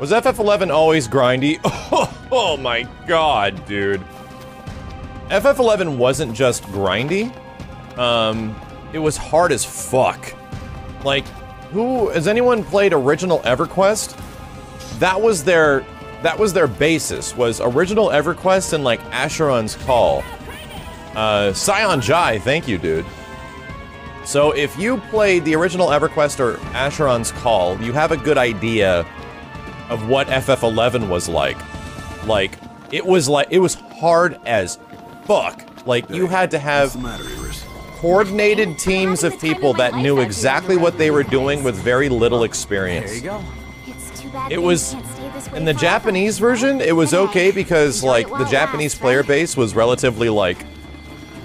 Was FF11 always grindy? Oh, my god, dude. FF11 wasn't just grindy. Um, it was hard as fuck. Like, who has anyone played original EverQuest? That was their that was their basis was original EverQuest and like Asheron's Call. Uh, Scion Jai, thank you, dude. So if you played the original EverQuest or Asheron's Call, you have a good idea of what FF11 was like. Like, it was like, it was hard as fuck. Like, you had to have coordinated teams of people that knew exactly what they were doing with very little experience. There you go. It was, in the Japanese version, it was okay because, like, the Japanese player base was relatively, like,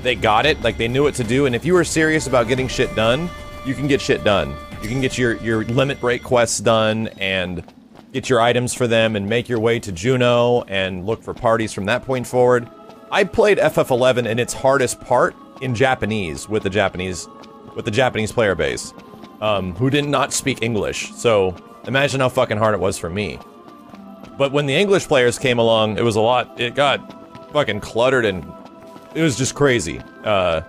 they got it, like, they knew what to do, and if you were serious about getting shit done, you can get shit done. You can get your, your limit break quests done, and get your items for them, and make your way to Jeuno, and look for parties from that point forward. I played FF11 in its hardest part in Japanese, with the Japanese, with the Japanese player base, um, who did not speak English, so imagine how fucking hard it was for me. But when the English players came along, it was a lot, it got fucking cluttered and it was just crazy. Uh,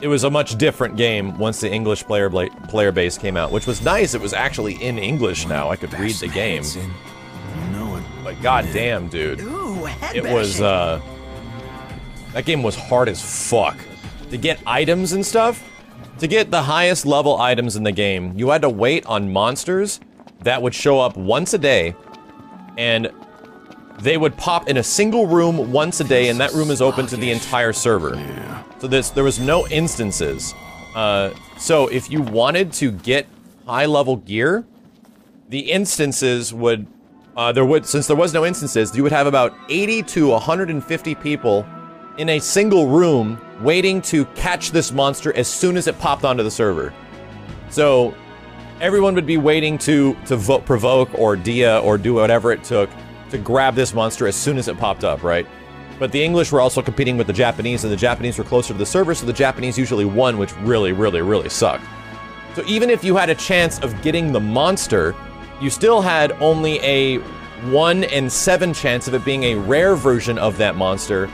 it was a much different game once the English player bla player base came out, which was nice. It was actually in English now. I could read the game. But goddamn, dude, it was uh, that game was hard as fuck to get items and stuff. To get the highest level items in the game, you had to wait on monsters that would show up once a day, and they would pop in a single room once a day, and that room is open to the entire server. So this, there was no instances. Uh, so if you wanted to get high-level gear, the instances would, uh, there would, since there was no instances, you would have about 80 to 150 people in a single room waiting to catch this monster as soon as it popped onto the server. So everyone would be waiting to to vote, provoke or dia or do whatever it took to grab this monster as soon as it popped up, right? But the English were also competing with the Japanese, and the Japanese were closer to the server, so the Japanese usually won, which really, really, really sucked. So even if you had a chance of getting the monster, you still had only a 1 in 7 chance of it being a rare version of that monster.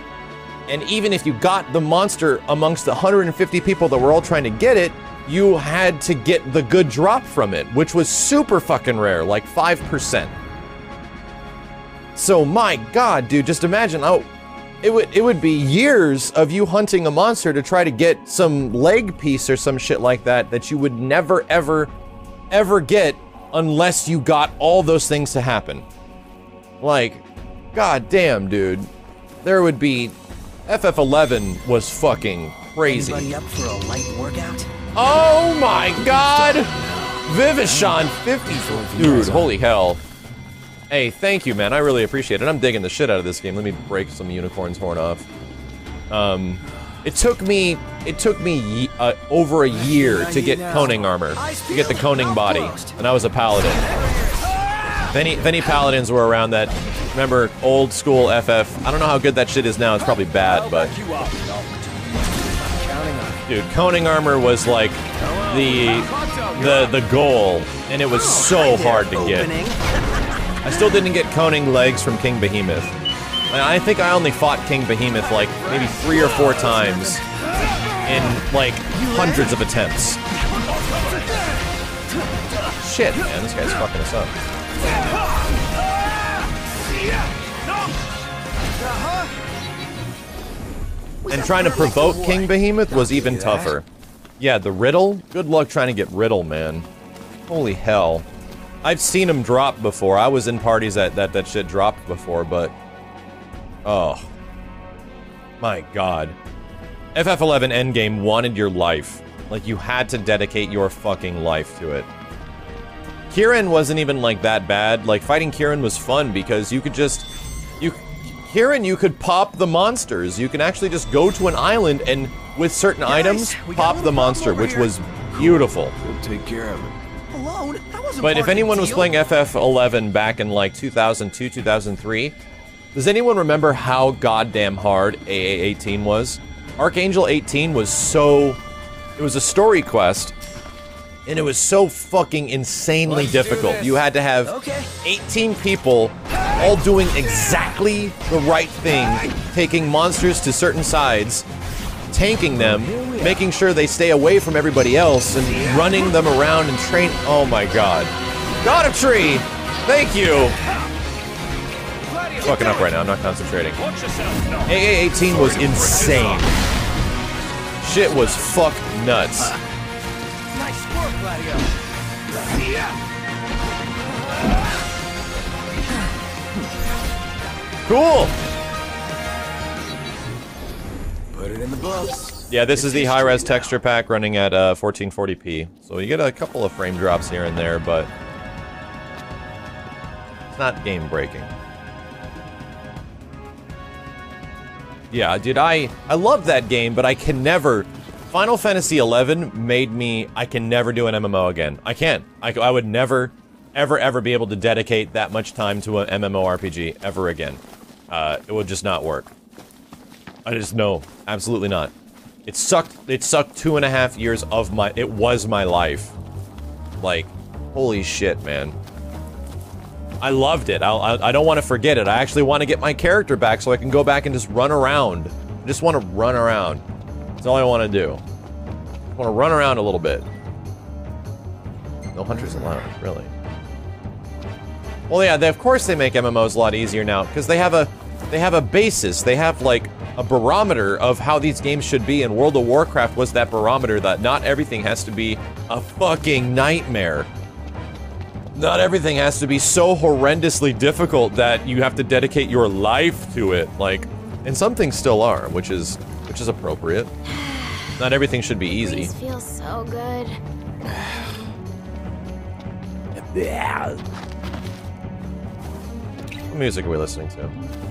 And even if you got the monster amongst the 150 people that were all trying to get it, you had to get the good drop from it, which was super fucking rare, like 5%. So my god, dude, just imagine oh it would it would be years of you hunting a monster to try to get some leg piece or some shit like that that you would never ever ever get unless you got all those things to happen. Like god damn, dude. There would be FF11 was fucking crazy. Anybody up for a light workout? Oh my god! Vivishon 50 Dude, holy hell. Hey, thank you, man. I really appreciate it. I'm digging the shit out of this game. Let me break some unicorn's horn off. Um, it took me, it took me uh, over a year to get Koenig armor, to get the Koenig body, and I was a paladin. If any, if any paladins were around that, remember old school FF, I don't know how good that shit is now, it's probably bad, but... Dude, Koenig armor was like the, the, the goal, and it was so hard to get. I still didn't get Koenig legs from King Behemoth. I think I only fought King Behemoth like maybe three or four times in like hundreds of attempts. Shit, man, this guy's fucking us up. And trying to provoke King Behemoth was even tougher. Yeah, the Ridill? Good luck trying to get Ridill, man. Holy hell. I've seen him drop before. I was in parties that that, that shit dropped before, but... Oh. My god. FF11 Endgame wanted your life. Like, you had to dedicate your fucking life to it. Kirin wasn't even, like, that bad. Like, fighting Kirin was fun because you could just... You... Kirin you could pop the monsters. You can actually just go to an island and, with certain items, pop the monster, which was beautiful. We'll take care of it. Alone? That wasn't But if anyone was playing FF11 back in like 2002, 2003, does anyone remember how goddamn hard AA18 was? Archangel 18 was so. It was a story quest And it was so fucking insanely difficult. You had to have Okay. 18 people all doing exactly the right thing, taking monsters to certain sides, tanking them, making sure they stay away from everybody else, and running them around and train. Oh my god. Got a tree! Thank you! Fucking up right now, I'm not concentrating. AA18 was insane. Shit was fuck nuts. Nice Gladio. Cool! It in the books. Yeah, this is the high-res texture pack running at uh, 1440p. So you get a couple of frame drops here and there, but it's not game-breaking. Yeah, dude, I I love that game, but I can never. Final Fantasy XI made me. I can never do an MMO again. I can't. I, I would never, ever, ever be able to dedicate that much time to an MMORPG ever again. Uh, it would just not work. I just no, absolutely not. It sucked. It sucked two and a half years of my. It was my life. Like, holy shit, man. I loved it. I'll, I, I don't want to forget it. I actually want to get my character back so I can go back and just run around. I just want to run around. That's all I want to do. I want to run around a little bit. No hunters allowed, really. Well, yeah, they, of course they make MMOs a lot easier now because they have a they have a basis. They have like a barometer of how these games should be. And World of Warcraft was that barometer that not everything has to be a fucking nightmare. Not everything has to be so horrendously difficult that you have to dedicate your life to it. Like, and some things still are, which is which is appropriate. Not everything should be easy. These feel so good. What music are we listening to?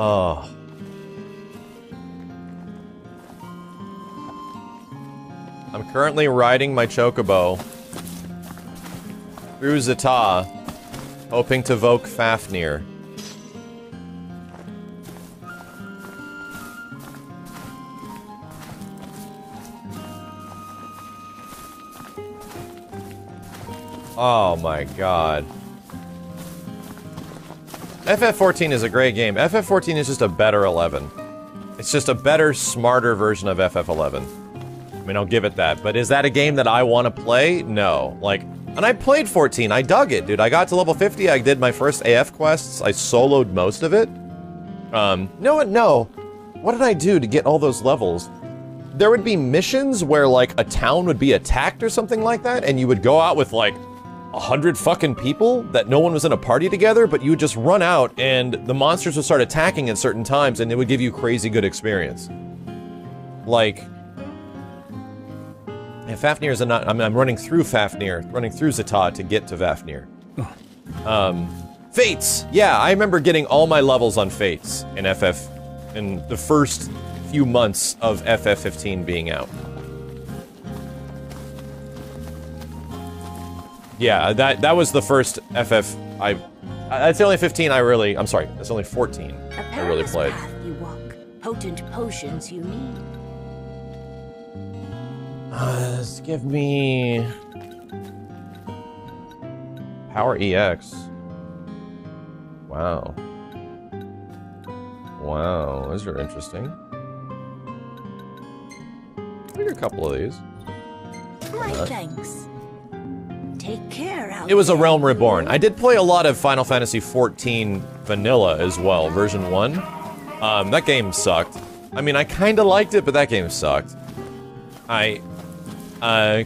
Oh. I'm currently riding my chocobo through Zata, hoping to voke Fafnir. Oh my god. FF14 is a great game. FF14 is just a better 11. It's just a better, smarter version of FF11. I mean, I'll give it that. But is that a game that I want to play? No. Like, and I played 14. I dug it, dude. I got to level 50. I did my first AF quests. I soloed most of it. Um, no. No. What did I do to get all those levels? There would be missions where, like, a town would be attacked or something like that, and you would go out with, like, a hundred fucking people that no one was in a party together, but you would just run out and the monsters would start attacking at certain times and it would give you crazy good experience. Like, and Fafnir is a not. I'm, I'm running through Fafnir, running through Zata to get to Fafnir. Um, Fates. Yeah, I remember getting all my levels on Fates in FF in the first few months of FF15 being out. Yeah, that that was the first FF I. That's the only 15 I really. I'm sorry, that's only 14 A I really played. path you walk, potent potions you need. Uh, give me Power EX. Wow. Wow, those are interesting. Think a couple of these. Great thanks. Take care out It was a. Realm Reborn. I did play a lot of Final Fantasy XIV Vanilla as well, version 1. Um, that game sucked. I mean, I kind of liked it, but that game sucked. I, uh,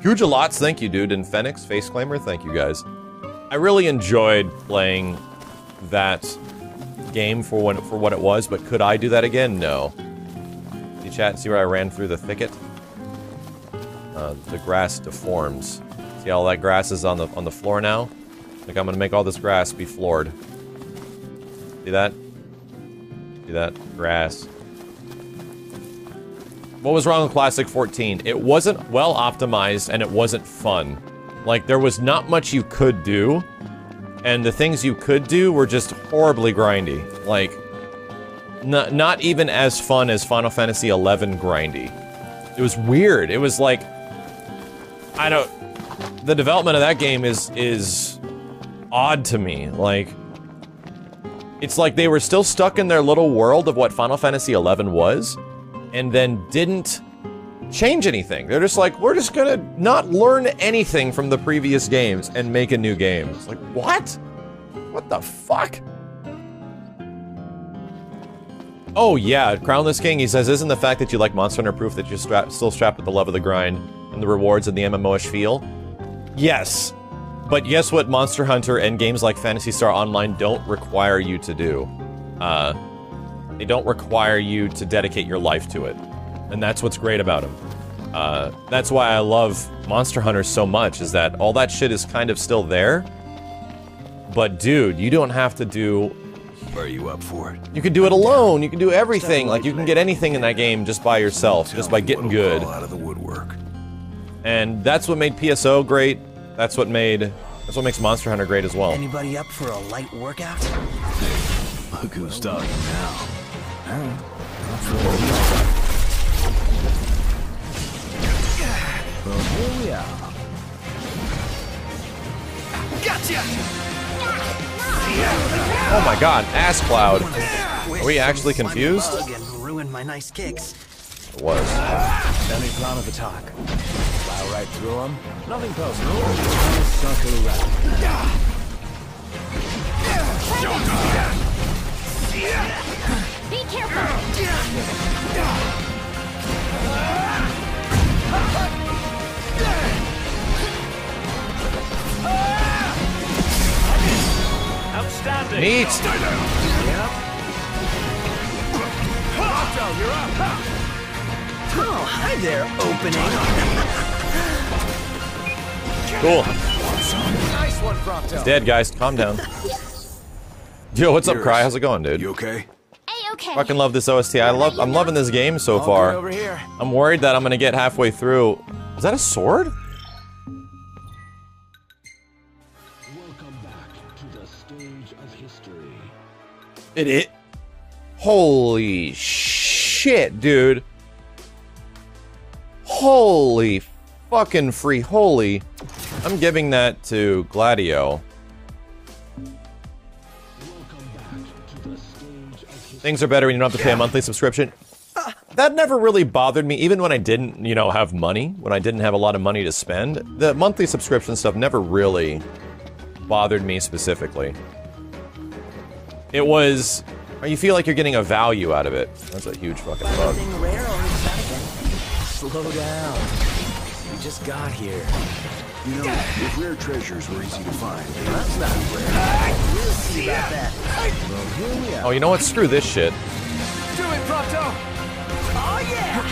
Gujalots, thank you, dude, and Phoenix, Face Claimer, thank you guys. I really enjoyed playing that game for what, for what it was, but could I do that again? No. See chat, see where I ran through the thicket? Uh, the grass deforms. See all that grass is on the on the floor now? Like I'm gonna make all this grass be floored. See that? See that? Grass. What was wrong with Classic 14? It wasn't well optimized and it wasn't fun. Like there was not much you could do, and the things you could do were just horribly grindy. Like not not even as fun as Final Fantasy 11 grindy. It was weird. It was like I don't the development of that game is is odd to me. Like it's like they were still stuck in their little world of what Final Fantasy 11 was and then didn't change anything. They're just like, we're just gonna not learn anything from the previous games and make a new game. It's like, what? What the fuck? Oh yeah, Crownless King, he says, isn't the fact that you like Monster Hunter proof that you're stra still strapped with the love of the grind and the rewards and the MMO-ish feel? Yes. But guess what Monster Hunter and games like Phantasy Star Online don't require you to do? Uh, they don't require you to dedicate your life to it. And that's what's great about them. Uh, that's why I love Monster Hunter so much, is that all that shit is kind of still there. But dude, you don't have to do Are you up for it? you can do it alone. You can do everything. Like you can get anything in that game just by yourself, just by getting good. out of the woodwork. And that's what made PSO great. That's what made that's what makes Monster Hunter great as well. Anybody up for a light workout? Look who's talking now. Well, here we are. Oh my god, Ass Cloud. Are we actually confused? Bug my nice kicks. It was. Any plan of attack? Plow right through them? Nothing personal. Just circle around. Be careful! Outstanding. Neat. Oh, hi there, opening. Cool. Nice one, Prompto. Dead guys, calm down. Yo, what's up, Cry? How's it going, dude? You okay? A-okay. Fucking love this OST. I love I'm loving this game so All good far. over here. I'm worried that I'm gonna get halfway through. Is that a sword? Welcome back to the stage of history. It it. Holy shit, dude. Holy fucking free holy. I'm giving that to Gladio. Things are better when you don't have to pay a monthly subscription. Ah, that never really bothered me, even when I didn't, you know, have money, when I didn't have a lot of money to spend. The monthly subscription stuff never really bothered me specifically. It was, uh, you feel like you're getting a value out of it. That's a huge fucking bug. Slow down. We just got here. You know, if rare treasures were easy to find, That's not rare. We'll see about that. Well, here we are. Oh, you know what? Screw this shit. do it, Prompto. Oh, yeah!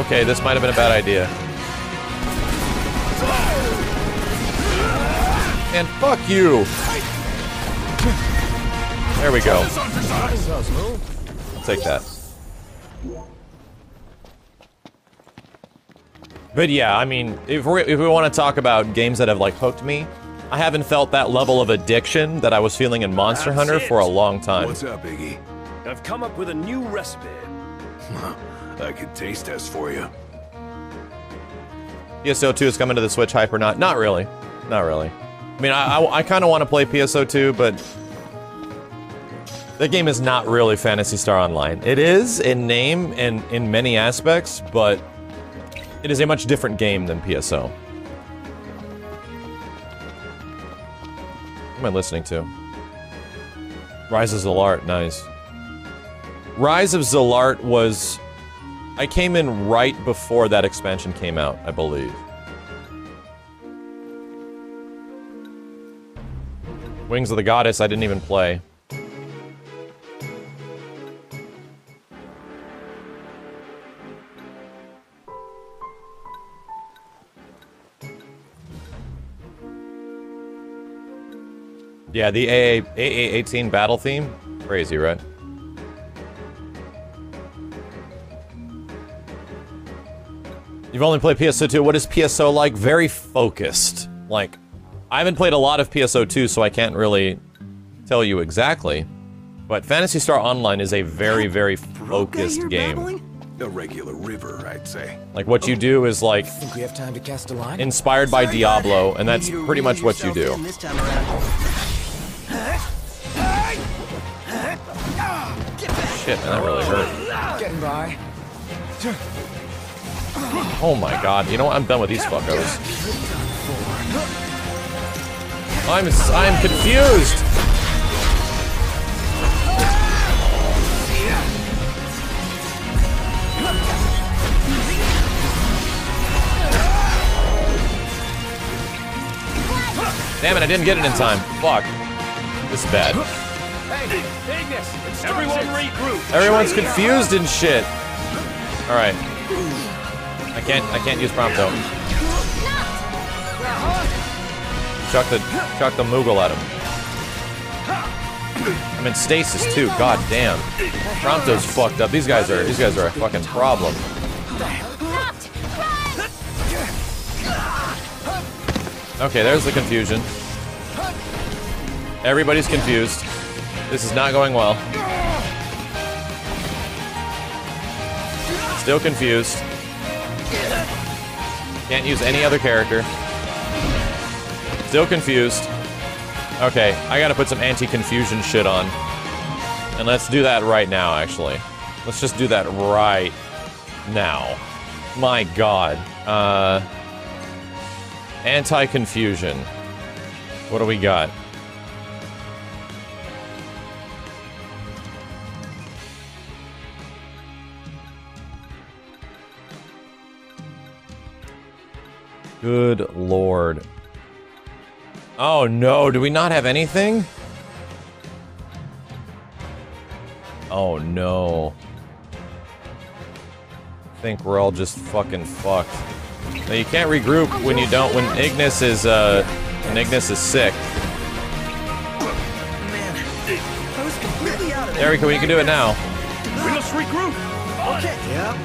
Okay, this might have been a bad idea. And fuck you! There we go. I'll take that. But yeah, I mean, if we if we want to talk about games that have like hooked me, I haven't felt that level of addiction that I was feeling in Monster That's Hunter it. for a long time. What's up, Iggy? I've come up with a new recipe. I could taste test for you. PSO2 is coming to the Switch hype or not? Not really. Not really. I mean, I, I, I kind of want to play PSO2, but that game is not really Phantasy Star Online. It is in name and in many aspects, but it is a much different game than PSO. What am I listening to? Rise of Zilart, nice. Rise of Zilart was I came in right before that expansion came out, I believe. Wings of the Goddess, I didn't even play. Yeah, the AA, AA18 battle theme? Crazy, right? You've only played PSO 2. What is PSO like? Very focused. Like, I haven't played a lot of PSO2, so I can't really tell you exactly. But Phantasy Star Online is a very, very focused game. A regular river, I'd say. Like what you do is like Think we have time to cast a line? inspired by Diablo, and that's pretty much what you do. Shit, man, that really hurt. Getting by. Oh my god, you know what? I'm done with these fuckos. I'm I'm confused. Damn it, I didn't get it in time. Fuck. This is bad. Everyone regroup. Everyone's confused and shit. Alright. I can't I can't use Prompto. Chuck the chuck the Moogle at him. I'm in stasis too, god damn. Prompto's fucked up. These guys are these guys are a fucking problem. Okay, there's the confusion. Everybody's confused. This is not going well. Still confused. Can't use any other character. Still confused. Okay, I gotta put some anti-confusion shit on. And let's do that right now, actually. Let's just do that right now. My god. Uh... Anti-confusion. What do we got? Good lord. Oh no, do we not have anything? Oh no. I think we're all just fucking fucked. Now you can't regroup when you don't when Ignis is uh when Ignis is sick. Man, I was completely out of it. There we go, you can do it now. We must regroup. Okay. Yep.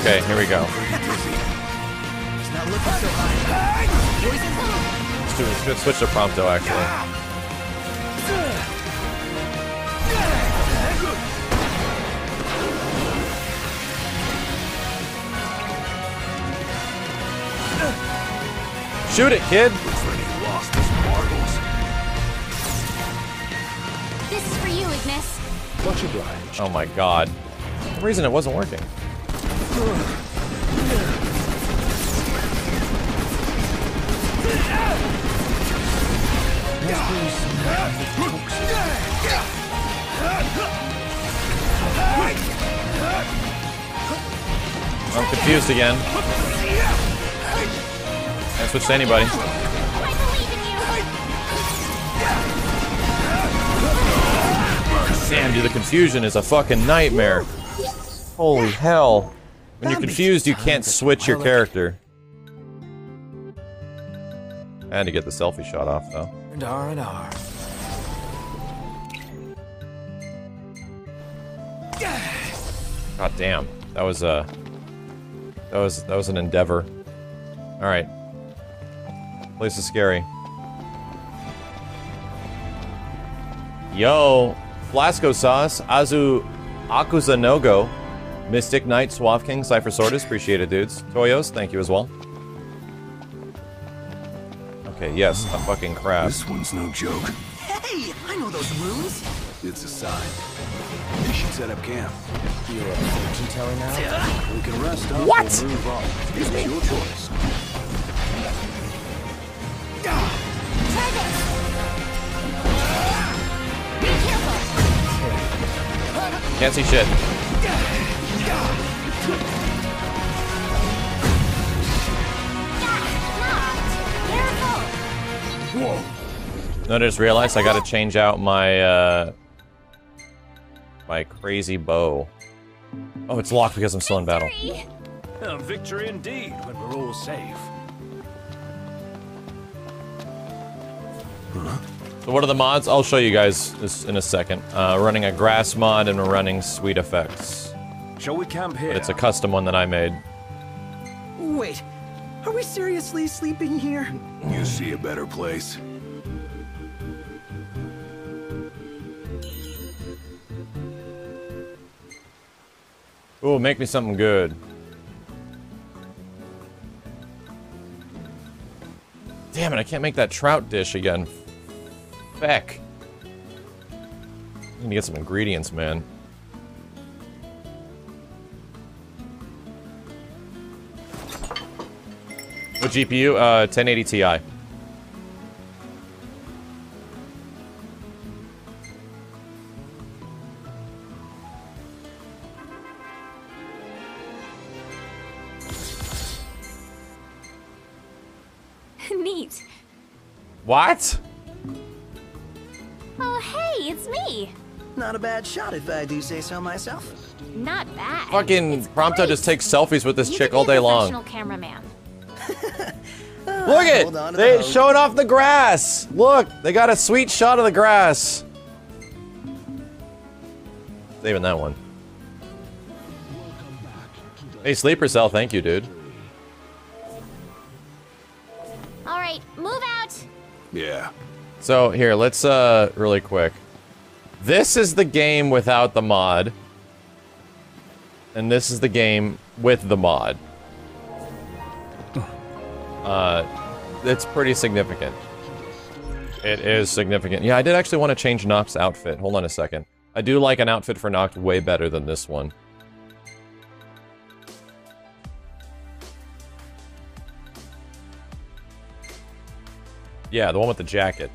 Okay, here we go. It's not looking so high. Let's, do, let's switch to Prompto actually. Shoot it, kid! Lost his marbles. This is for you, Ignis. Much obliged. Oh my god. For some reason it wasn't working. I'm confused again. Can't switch to anybody. Damn, dude, the confusion is a fucking nightmare. Holy hell. When you're confused, you can't switch your character. I had to get the selfie shot off, though. And R and R. God damn. That was a... That was, that was an endeavor. Alright. Place is scary. Yo! Flasco Sauce, Azu Akuzanogo, Mystic Knight, Swath King, Cypher Sortis, appreciate it, dudes. Toyos, thank you as well. Okay, yes, a fucking crab. This one's no joke. Hey, I know those runes. It's a sign. We should set up camp. You're a fortune teller now? We can rest up What? or move on. It's your choice. Try this. Be careful. Can't see shit. No, I just realized I gotta change out my, uh... My crazy bow. Oh, it's locked because I'm still in battle. Three. A victory indeed when we're all safe. So what are the mods? I'll show you guys this in a second. Uh, running a grass mod and we're running sweet effects. Shall we camp here? But it's a custom one that I made. Wait, Are we seriously sleeping here? You see a better place? Ooh, make me something good. Damn it, I can't make that trout dish again. Feck. Need to get some ingredients, man. GPU? Uh, 1080 Ti. Neat. What? Oh, hey, it's me. Not a bad shot if I do say so myself. Not bad. Fucking It's Prompto great. just takes selfies with this You chick all day long. cameraman. Look hold it! They the showing off the grass. Look, they got a sweet shot of the grass. Saving that one. Hey, sleeper cell, thank you, dude. All right, move out. Yeah. So here, let's uh really quick. This is the game without the mod. And this is the game with the mod. Uh it's pretty significant. It is significant. Yeah, I did actually want to change Noct's outfit. Hold on a second. I do like an outfit for Noct way better than this one. Yeah, the one with the jacket.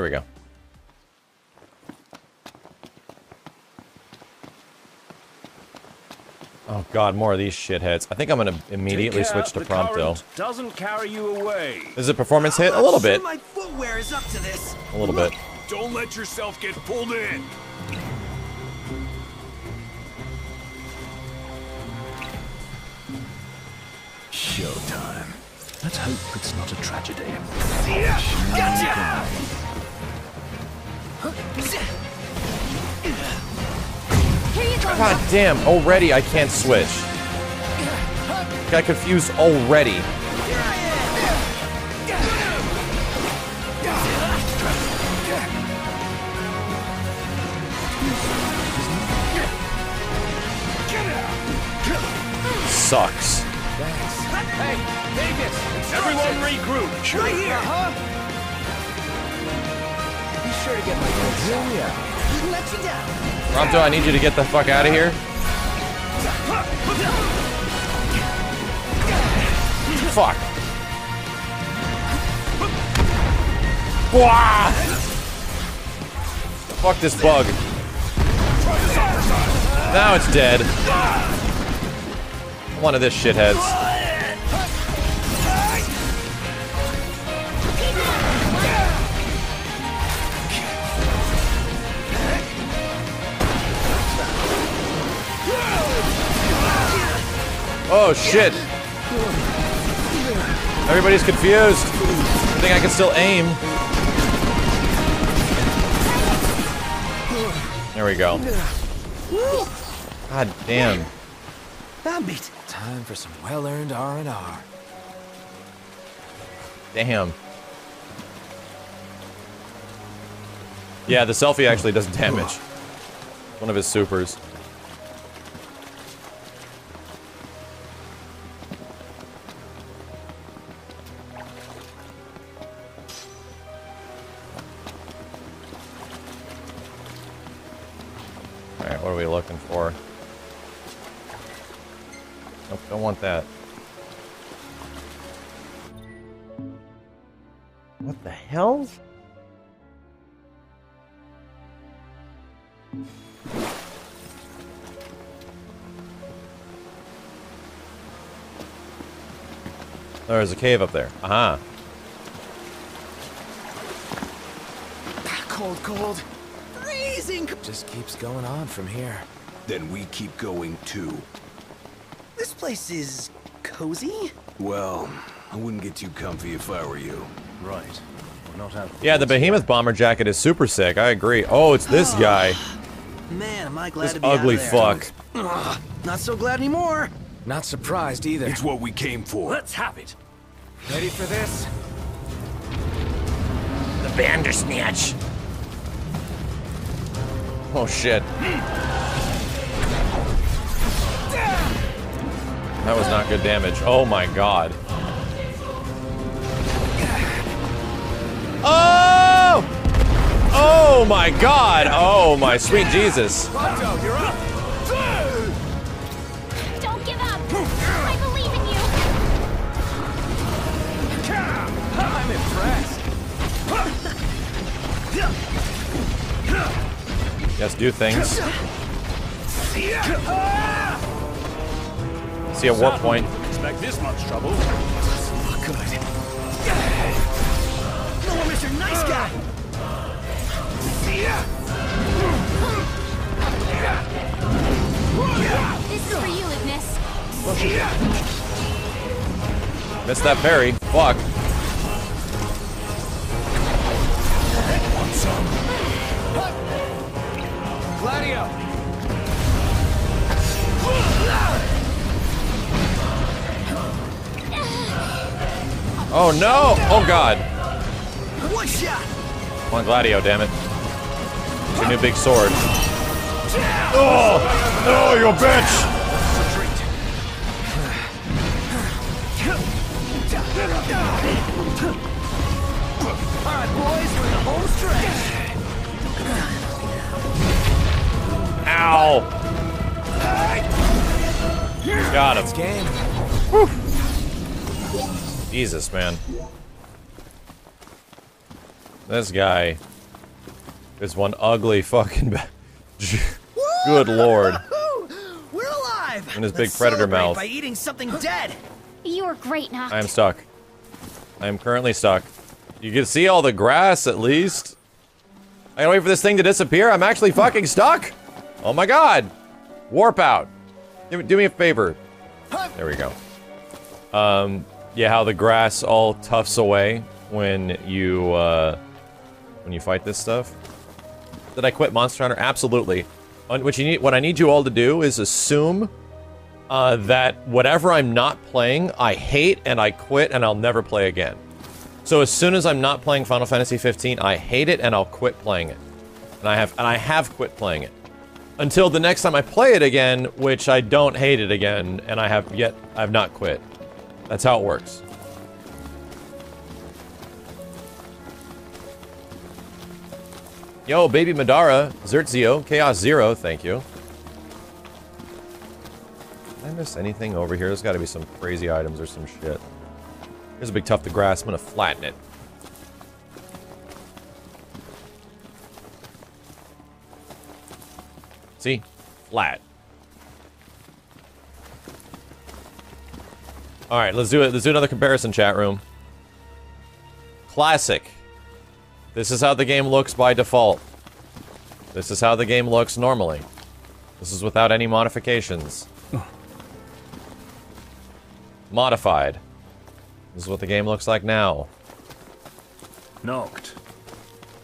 There we go. Oh god, more of these shitheads. I think I'm gonna immediately care, switch to the Prompto. Doesn't carry you away. Is it performance hit? A I'm little bit. My footwear is up to this. A little bit. Don't let yourself get pulled in. Showtime. Let's hope it's not a tragedy. Gotcha! Here you go. God damn, already I can't switch. Got confused already. Sucks. Hey, Vegas! Everyone regroup. Right here, huh? Be sure to get my notes. Yeah. Let you down. Prompto, I need you to get the fuck out of here. Fuck. Wah! Fuck this bug. Now it's dead. One of this shitheads. Oh shit. Everybody's confused. I think I can still aim. There we go. God damn. That beat. Time for some well-earned R&R. Damn. Yeah, the selfie actually does damage. One of his supers. Alright, what are we looking for? Nope, don't want that. What the hell? Oh, there's a cave up there. Aha. Cold, cold. Freezing. Just keeps going on from here. then we keep going too. This place is cozy? Well, I wouldn't get too comfy if I were you. Right. We're not out. Yeah, the Behemoth bomber jacket is super sick. I agree. Oh, it's this ah, guy. Man, am I glad This to be ugly out of there. fuck. Ugh, not so glad anymore. Not surprised either. It's what we came for. Let's have it. Ready for this? The Bandersnatch. Oh shit. That was not good damage. Oh my god. Oh! Oh my god! Oh my sweet Jesus. You're up. Yes, do things. See a warp point. Expect this much trouble. Good. No, Mr. Nice Guy. This is for you, Ignis. Missed that parry. Fuck. Gladio. Oh no! Oh god. One shot. Come on, Gladio, damn it. It's your new big sword. Oh! No, you bitch! All right, boys, we're the home stretch. Ow! Got him. Game. Jesus, man. This guy is one ugly fucking. ba- Good lord. We're alive. And his Let's big predator celebrate mouth. by eating something dead. You were great, Noct. I am stuck. I am currently stuck. You can see all the grass at least. I gotta wait for this thing to disappear. I'm actually fucking stuck. Oh my god. Warp out. Do me, do me a favor. There we go. Um, yeah, how the grass all toughs away when you, uh, when you fight this stuff. Did I quit Monster Hunter? Absolutely. What you need, what I need you all to do is assume uh, that whatever I'm not playing, I hate and I quit and I'll never play again. So as soon as I'm not playing Final Fantasy 15, I hate it and I'll quit playing it. And I have and I have quit playing it. Until the next time I play it again, which I don't hate it again, and I have yet I've not quit. That's how it works. Yo, baby Madara, Zertzio, Chaos Zero, thank you. Did I miss anything over here? There's got to be some crazy items or some shit. Here's a big tuft of grass. I'm gonna flatten it. See? Flat. Alright, let's do it. Let's do another comparison chat room. Classic. This is how the game looks by default. This is how the game looks normally. This is without any modifications. Modified. This is what the game looks like now. Noct.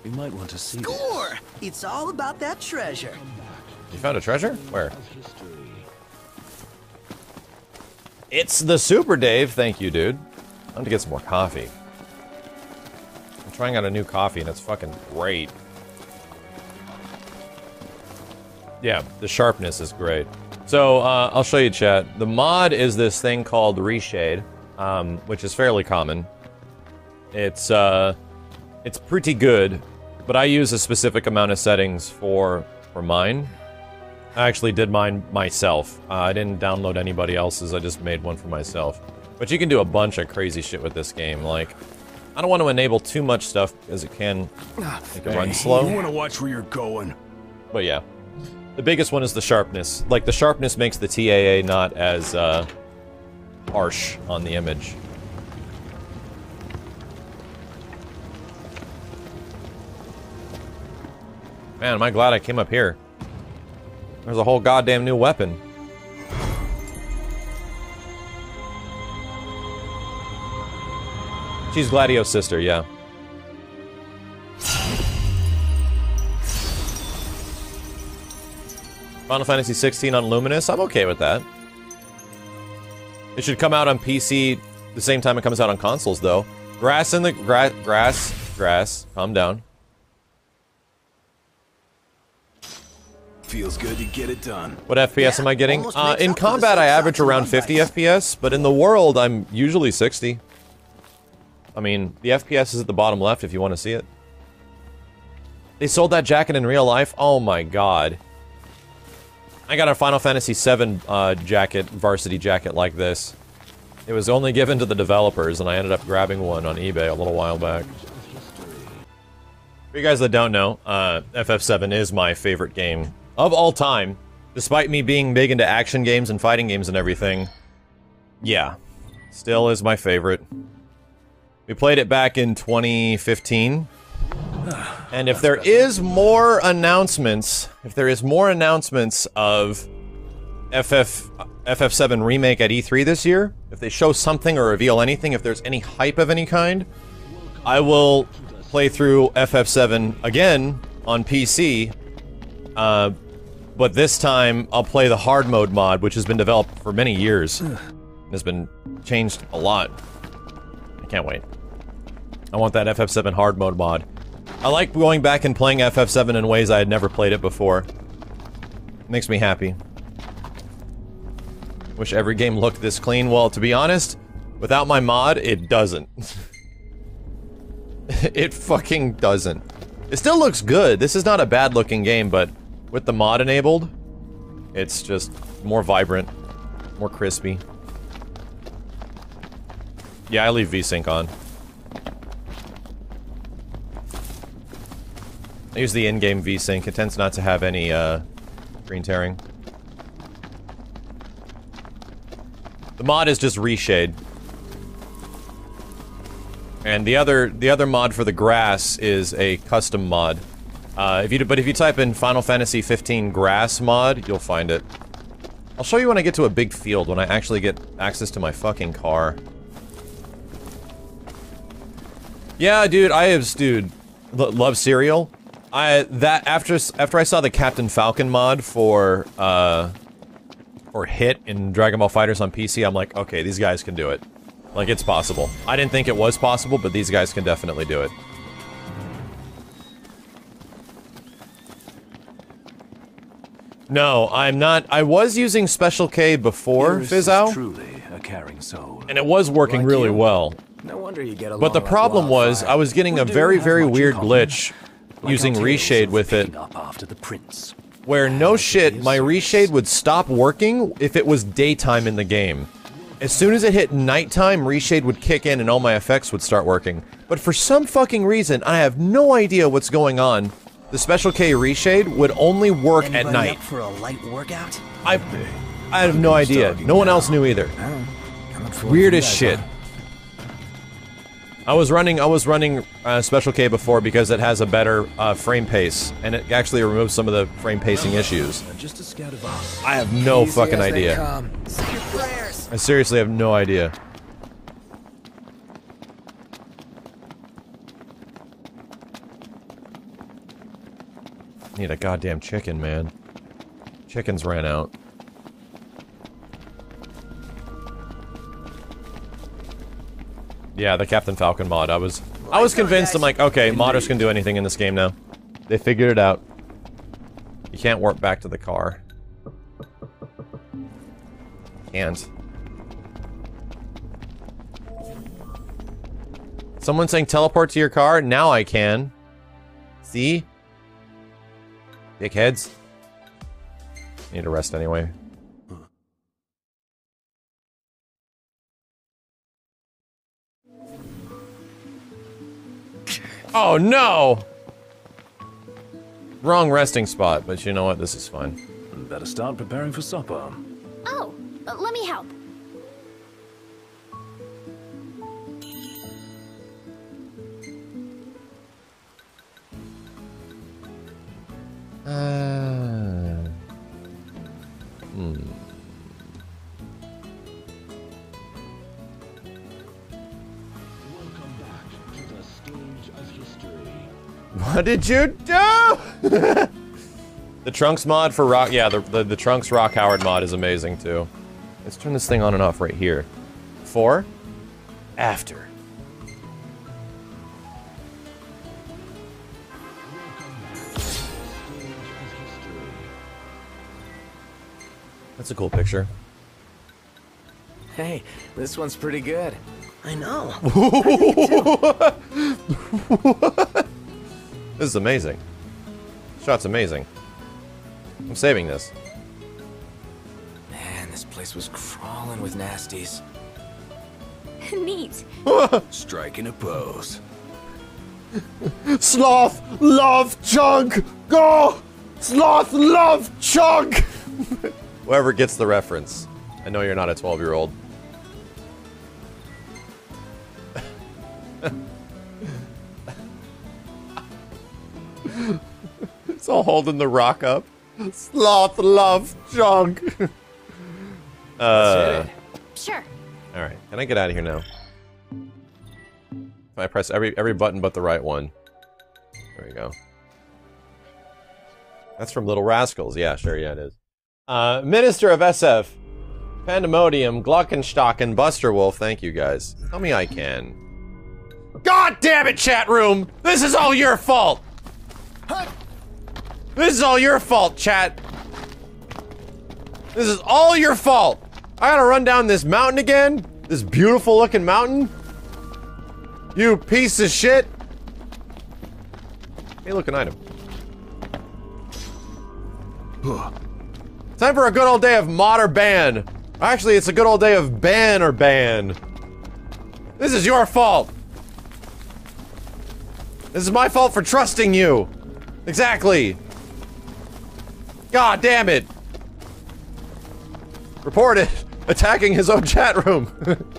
We might want to see this. Score! It's all about that treasure. You found a treasure? Where? It's the Super Dave. Thank you, dude. I'm going to get some more coffee. I'm trying out a new coffee and it's fucking great. Yeah, the sharpness is great. So uh, I'll show you, chat. The mod is this thing called Reshade, um, which is fairly common. It's uh, it's pretty good, but I use a specific amount of settings for for mine. I actually did mine myself. Uh, I didn't download anybody else's. I just made one for myself. But you can do a bunch of crazy shit with this game. Like, I don't want to enable too much stuff because it can make it run You want to watch where you're going? But yeah, the biggest one is the sharpness. Like the sharpness makes the TAA not as uh, harsh on the image. Man, am I glad I came up here. There's a whole goddamn new weapon. She's Gladio's sister, yeah. Final Fantasy 16 on Luminous, I'm okay with that. It should come out on PC the same time it comes out on consoles, though. Grass in the gra grass, grass. Calm down. Feels good to get it done. What FPS am I getting? Uh, in up for the combat, I average around 50 dice. FPS, but in the world, I'm usually 60. I mean, the FPS is at the bottom left if you want to see it. They sold that jacket in real life? Oh my god. I got a Final Fantasy VII uh, jacket, varsity jacket like this. It was only given to the developers, and I ended up grabbing one on eBay a little while back. For you guys that don't know, uh, FF7 is my favorite game of all time. Despite me being big into action games and fighting games and everything, yeah, still is my favorite. We played it back in 2015. And if there is more announcements, if there is more announcements of FF FF7 remake at E3 this year, if they show something or reveal anything, if there's any hype of any kind, I will play through FF7 again on PC. Uh, but this time I'll play the hard mode mod, which has been developed for many years. and has been changed a lot. I can't wait. I want that FF7 hard mode mod. I like going back and playing FF7 in ways I had never played it before. It Makes me happy. Wish every game looked this clean. Well, to be honest, without my mod, it doesn't. it fucking doesn't. It still looks good. This is not a bad looking game, but with the mod enabled, it's just more vibrant, more crispy. Yeah, I leave VSync on. I use the in-game VSync. It tends not to have any, uh, screen tearing. The mod is just reshade. And the other the other mod for the grass is a custom mod. Uh, if you but if you type in Final Fantasy 15 grass mod, you'll find it. I'll show you when I get to a big field when I actually get access to my fucking car. Yeah, dude, I have dude lo- love cereal. I that after after I saw the Captain Falcon mod for uh or hit in Dragon Ball FighterZ on PC, I'm like, okay, these guys can do it. Like, it's possible. I didn't think it was possible, but these guys can definitely do it. No, I'm not. I was using Special K before Fizzow, truly a caring soul. and it was working Like really you. well. No wonder you get along But the like problem was. I was getting We a very, very weird glitch Like using Reshade with it, after the prince. where no shit, my reshade would stop working if it was daytime in the game. As soon as it hit nighttime, reshade would kick in and all my effects would start working. But for some fucking reason, I have no idea what's going on. The Special K reshade would only work Anybody at night. up for a light workout? I, I have no idea. No one else knew either. Weird as shit. I was running I was running uh, Special K before because it has a better uh, frame pace, and it actually removes some of the frame pacing issues. Just a scout of us. I have no fucking idea. come. Say your prayers. I seriously have no idea. Need a goddamn chicken, man. Chickens ran out. Yeah, the Captain Falcon mod. I was I was convinced I'm like, okay, modders can do anything in this game now. They figured it out. You can't warp back to the car. Can't. Someone saying teleport to your car? Now I can. See? Dickheads. Need to rest anyway. Oh no! Wrong resting spot, but you know what? This is fine. Better start preparing for supper. Oh, uh, let me help. Hmm. What did you do? the Trunks mod for Rock, yeah, the, the, the Trunks Rock Howard mod is amazing too. Let's turn this thing on and off right here. Before, After. That's a cool picture. Hey, this one's pretty good. I know. This is amazing. Shot's amazing. I'm saving this. Man, this place was crawling with nasties. Neat. Striking a pose. Sloth, love, chunk, go! Sloth, love, chunk! Whoever gets the reference. I know you're not a 12 year old. it's all holding the rock up. Sloth, love, junk. uh, Sure. Alright, can I get out of here now? If I press every every button but the right one. There we go. That's from Little Rascals. Yeah, sure, yeah, it is. Uh, Minister of SF, Pandemonium, Glockenstock, and Buster Wolf, thank you guys. Tell me I can. God damn it, chat room! This is all your fault! This is all your fault, chat! This is all your fault! I gotta run down this mountain again? This beautiful looking mountain? You piece of shit! Hey, look, an item. Time for a good old day of mod or ban. Actually, it's a good old day of ban or ban. This is your fault. This is my fault for trusting you. Exactly. God damn it. Reported attacking his own chat room.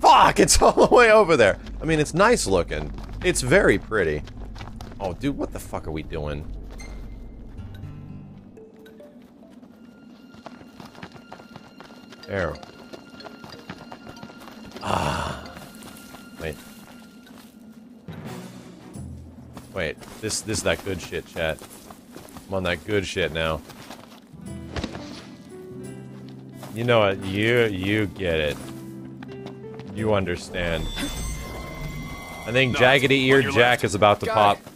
Fuck, it's all the way over there. I mean, it's nice looking. It's very pretty. Oh, dude, what the fuck are we doing? There. Ah. Wait. Wait, this this is that good shit, chat. I'm on that good shit now. You know what? You you get it. You understand. I think No, Jaggedy it's on Eared Jack left. is about to Got pop. it.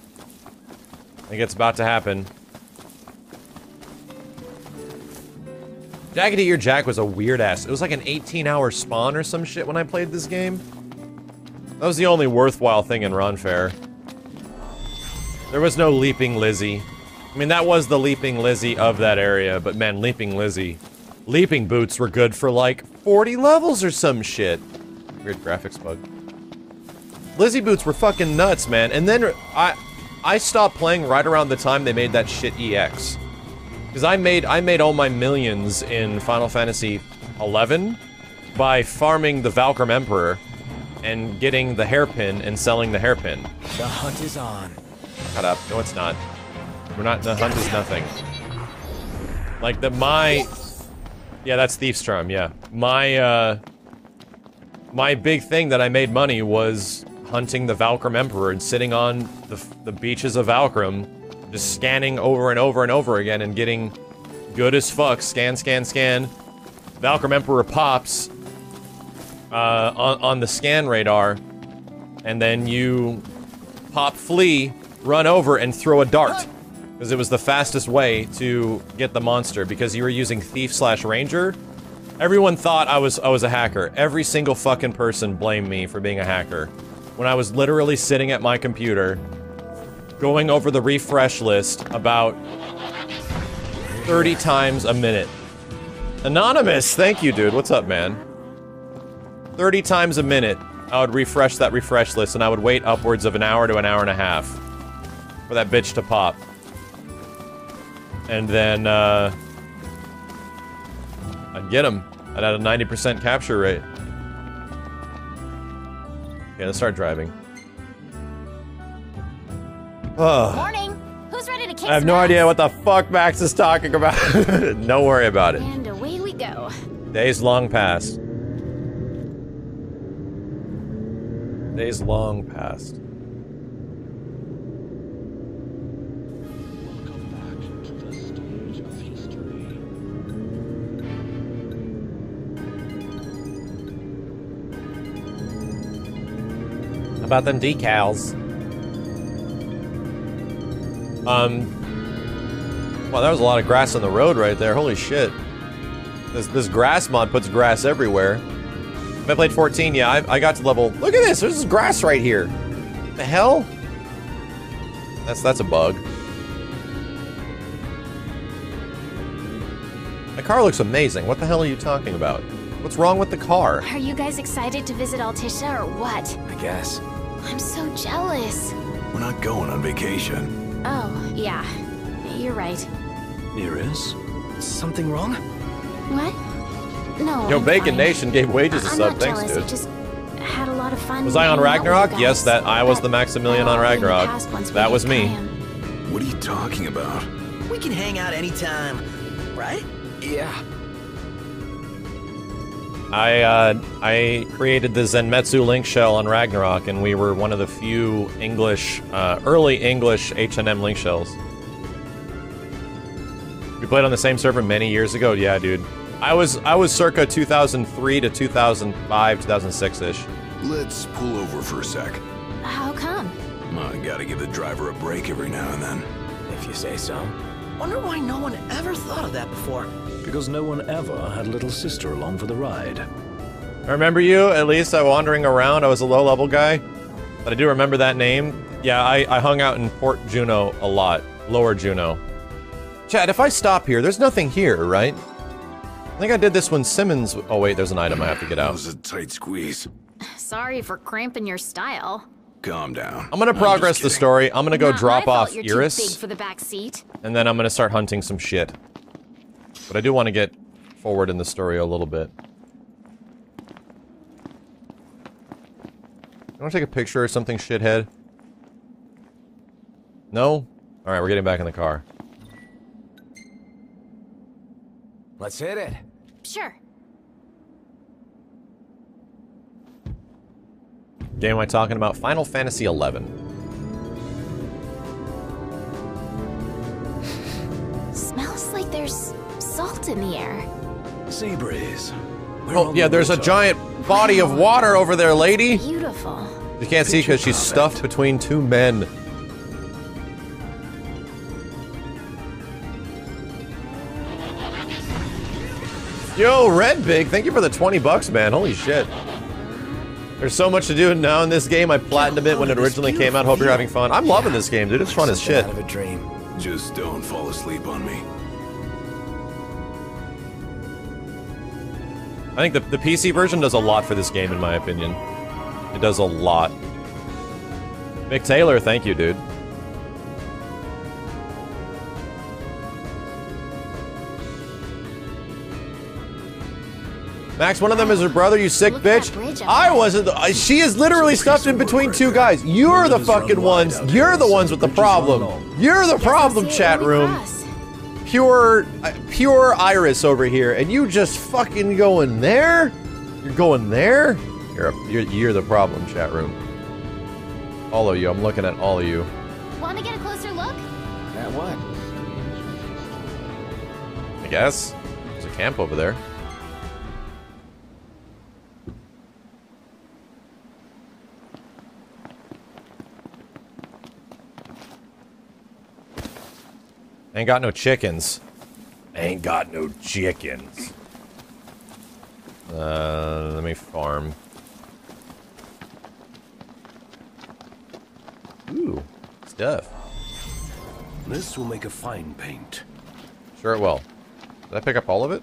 I think it's about to happen. Jaggedy Ear Jack was a weird ass. It was like an 18 hour spawn or some shit when I played this game. That was the only worthwhile thing in Ronfaure. There was no Leaping Lizzie. I mean, that was the Leaping Lizzie of that area, but man, Leaping Lizzie. Leaping boots were good for like 40 levels or some shit. Weird graphics bug. Lizzie boots were fucking nuts, man. And then I I stopped playing right around the time they made that shit EX. Cuz I made I made all my millions in Final Fantasy 11 by farming the Valkurm Emperor and getting the hairpin and selling the hairpin. The hunt is on. Shut up. No, it's not. We're not. The hunt is nothing. Like the my. Yeah, that's Thief's Charm. Yeah, my uh, my big thing that I made money was hunting the Valkurm Emperor and sitting on the the beaches of Valkurm, just scanning over and over and over again and getting good as fuck. Scan, scan, scan. Valkurm Emperor pops uh, on on the scan radar, and then you pop flee, run over, and throw a dart. Because it was the fastest way to get the monster, because you were using thief slash ranger. Everyone thought I was I was a hacker. Every single fucking person blamed me for being a hacker. When I was literally sitting at my computer, going over the refresh list about 30 times a minute. Anonymous, thank you, dude. What's up, man? 30 times a minute, I would refresh that refresh list, and I would wait upwards of an hour to an hour and a half for that bitch to pop. And then, uh... I'd get him. I'd have a 90% capture rate. Okay, let's start driving. Morning. Who's ready to kick I have no ass? idea what the fuck Max is talking about. Don't worry about it. And away we go. Days long past. Days long past. about them decals. Um. Wow, that was a lot of grass on the road right there. Holy shit. This this grass mod puts grass everywhere. I played 14, yeah, I, I got to level. Look at this. There's grass right here. The hell? That's that's a bug. The car looks amazing. What the hell are you talking about? What's wrong with the car? Are you guys excited to visit Altissia or what? I guess. I'm so jealous. We're not going on vacation. Oh, yeah. You're right. Iris? Something wrong? What? No. Yo, I'm Bacon fine. Nation gave wages a I'm sub. not Thanks, jealous. dude. I just had a lot of fun. Was I on hanging out with you Ragnarok? Yes, that I was the Maximilian on oh, in the Ragnarok. past, once we That was me. What are you talking about? We can hang out anytime, right? Yeah. I uh, I created the Zenmetsu link shell on Ragnarok, and we were one of the few English, uh, early English HNM link shells. We played on the same server many years ago. Yeah, dude. I was I was circa 2003 to 2005, 2006 ish. Let's pull over for a sec. How come? I gotta give the driver a break every now and then. If you say so. Wonder why no one ever thought of that before. Because no one ever had a little sister along for the ride. I remember you. At least I wandering around. I was a low level guy, but I do remember that name. Yeah, I, I hung out in Port Jeuno a lot, Lower Jeuno. Chad, if I stop here, there's nothing here, right? I think I did this when Simmons. Oh wait, there's an item I have to get That out. was a tight squeeze. Sorry for cramping your style. Calm down. I'm gonna just progress the story. I'm gonna go Not drop off you're Too big Iris, for the back seat. and then I'm gonna start hunting some shit. But I do want to get forward in the story a little bit. You want to take a picture or something, shithead? No? Alright, we're getting back in the car. Let's hit it. Sure. Game am I talking about? Final Fantasy XI. Smells like there's salt in the air. Sea breeze. We're Oh, yeah, the there's a giant body of water over there, lady! Beautiful. You can't see because she's stuffed perfect. between two men. Yo, Red Big, thank you for the 20 bucks, man. Holy shit. There's so much to do now in this game. I platinumed it when it originally came out. Hope you're having fun. I'm loving this game, dude. It's fun as shit. Out of a dream. Just don't fall asleep on me. I think the, the PC version does a lot for this game, in my opinion. It does a lot. Mick Taylor, thank you, dude. Max, one of them is her brother, you sick bitch. that bridge up I wasn't. the- I- She is literally stuffed in between two guys. You're the fucking ones. You're the ones with the problem. You're the problem, chat room cross. Pure uh, pure iris over here and you just fucking going there? You're going there? You're, a, you're you're the problem chat room. All of you i'm looking at all of you. Want to get a closer look? At what? i guess. There's a camp over there ain't got no chickens ain't got no chickens uh let me farm ooh stuff This will make a fine paint. Sure it will. Did I pick up all of it?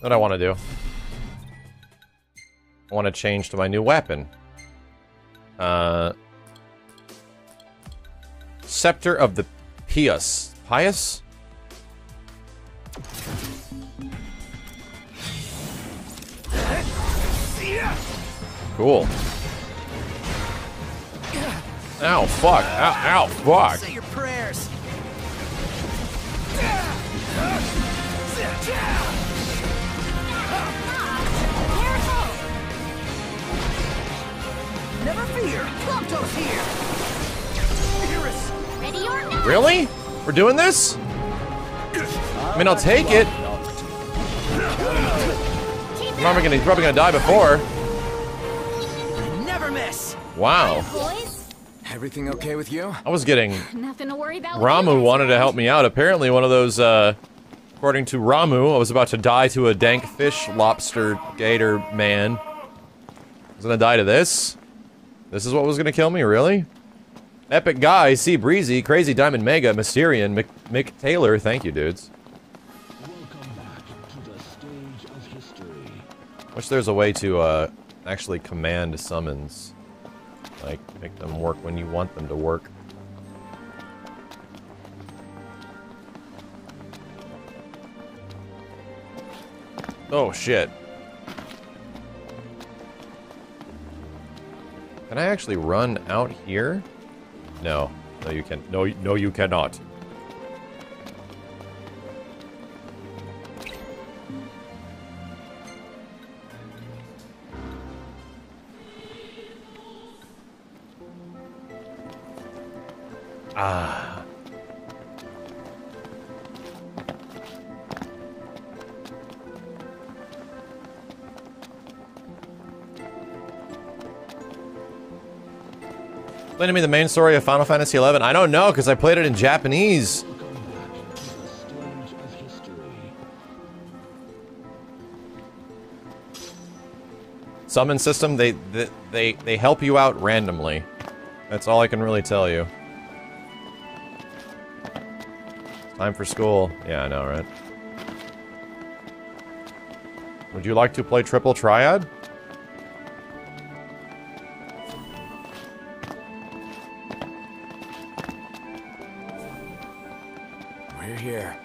What I want to do? Want to change to my new weapon. Uh, Scepter of the Pious. Pious? Cool. Ow, fuck. Ow, ow, fuck. Say your prayers. Never fear. Plumpto's here. Iris. Ready or not? Really? We're doing this? I mean, I'll take it. I'm probably gonna, he's probably gonna die before. Never miss. Wow. Everything okay with you? I was getting nothing to worry about. Ramuh wanted to help me out. Apparently, one of those, uh, according to Ramuh, I was about to die to a dank fish, lobster, gator man. I was gonna die to this? This is what was gonna kill me, really? Epic Guy, C Breezy, Crazy Diamond Mega, Mysterian, Mick, Mick Taylor, thank you, dudes. Welcome back to the stage of history. Wish there's a way to, uh, actually command summons. Like, make them work when you want them to work. Oh, shit. Can I actually run out here? No. No, you can. No, no, you cannot. Ah. Explain to me the main story of Final Fantasy XI. I don't know because I played it in Japanese. Summon system, they they they, they help you out randomly. That's all I can really tell you. Time for school. Yeah, I know, right? Would you like to play Triple Triad? We're here.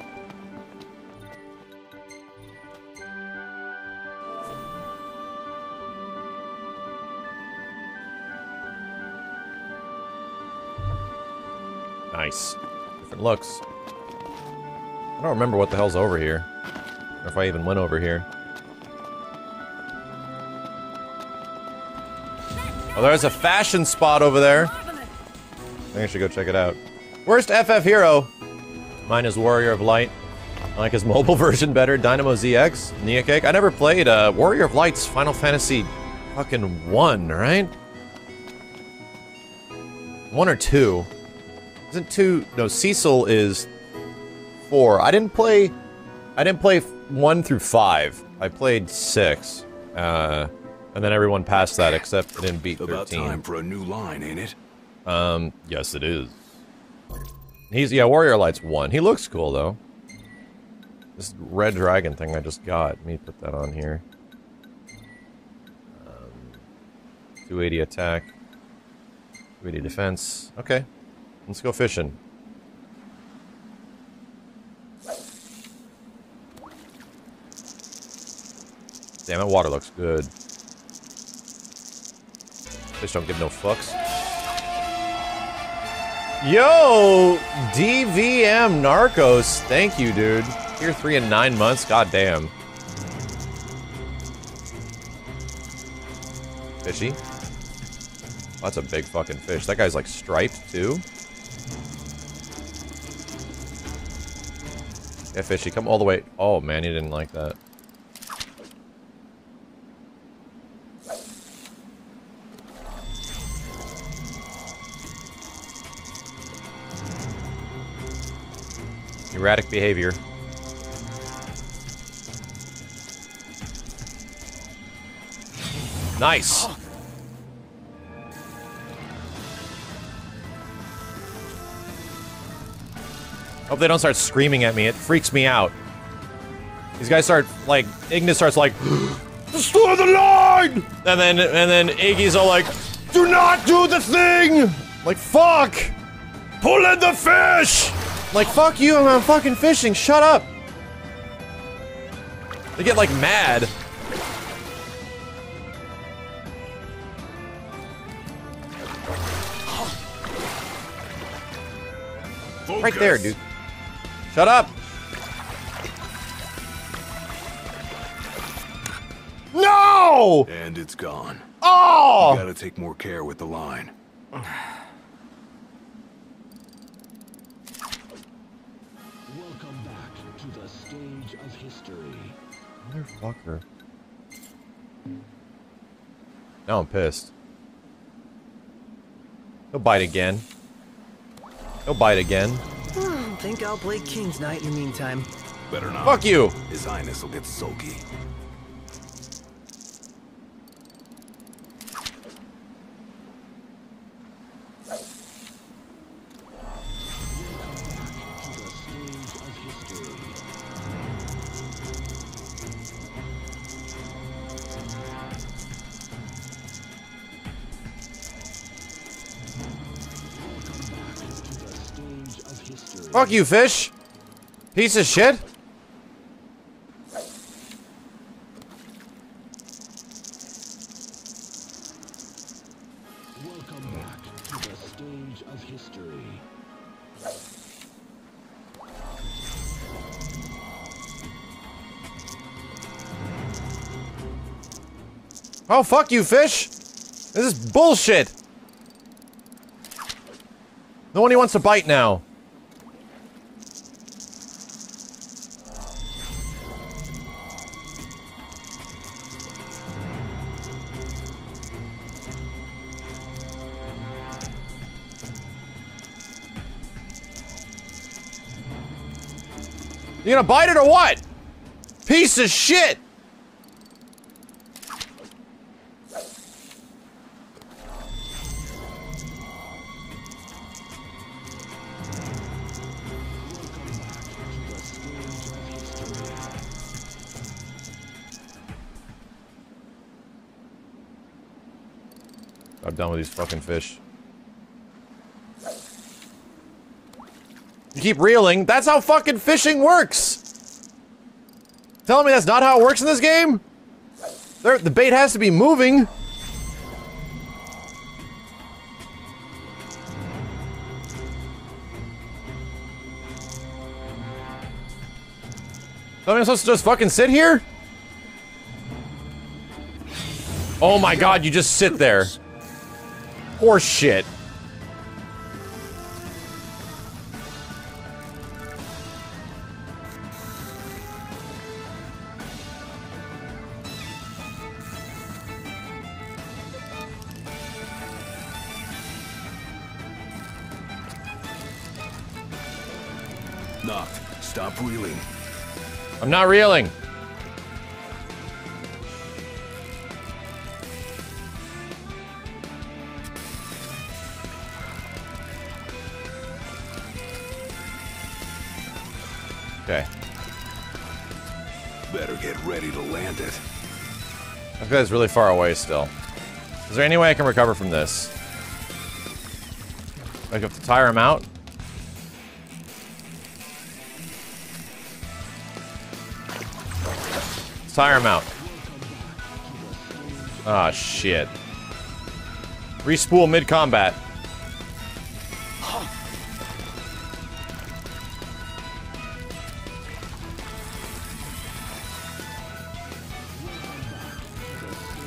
Nice. Different looks. I don't remember what the hell's over here. Or if I even went over here. Oh, there's a fashion spot over there. I think I should go check it out. Worst FF hero. Mine is Warrior of Light. I like his mobile version better. Dynamo ZX. Nia Cake. I never played uh, Warrior of Light's Final Fantasy fucking 1, right? 1 or 2. Isn't 2... No, Cecil is 4. I didn't play... I didn't play 1 through 5. I played 6. Uh, and then everyone passed that except I didn't beat 13. About time for a new line, ain't it? Um, yes, it is. He's yeah, Warrior Light's one. He looks cool though. This red dragon thing I just got. Let me put that on here. Um, 280 attack, 280 defense. Okay, let's go fishing. Damn, that water looks good. Fish don't give no fucks. Yo, DVM Narcos. Thank you, dude. Tier 3 in 9 months. God damn. Fishy. That's a big fucking fish. That guy's like striped too. Yeah, fishy, come all the way. Oh man, he didn't like that. Erratic behavior. Nice. Hope they don't start screaming at me. It freaks me out. These guys start like Ignis starts like destroy the line, and then and then Iggy's all like, do not do the thing. Like fuck, pull in the fish. Like fuck you, I'm fucking fishing. Shut up. They get like mad. Right there, dude. Shut up. No! And it's gone. Oh! Gotta take more care with the line. Motherfucker. Now I'm pissed. He'll bite again. He'll bite again. Hmm, think I'll play King's Knight in the meantime. Better not. Fuck you! His Highness will get sulky. Fuck you, fish! Piece of shit! Welcome back to the stage of history. Oh, fuck you, fish! This is bullshit! No one wants to bite now. You gonna bite it or what? Piece of shit! I'm done with these fucking fish. Keep reeling. That's how fucking fishing works! Telling me that's not how it works in this game? There, the bait has to be moving. Me I'm supposed to just fucking sit here? Oh my god, you just sit there. Horse shit. Not reeling. Okay. Better get ready to land it. That guy's really far away still. Is there any way I can recover from this? Like, I have to tire him out? Tire him out. Ah, shit. Respool mid-combat.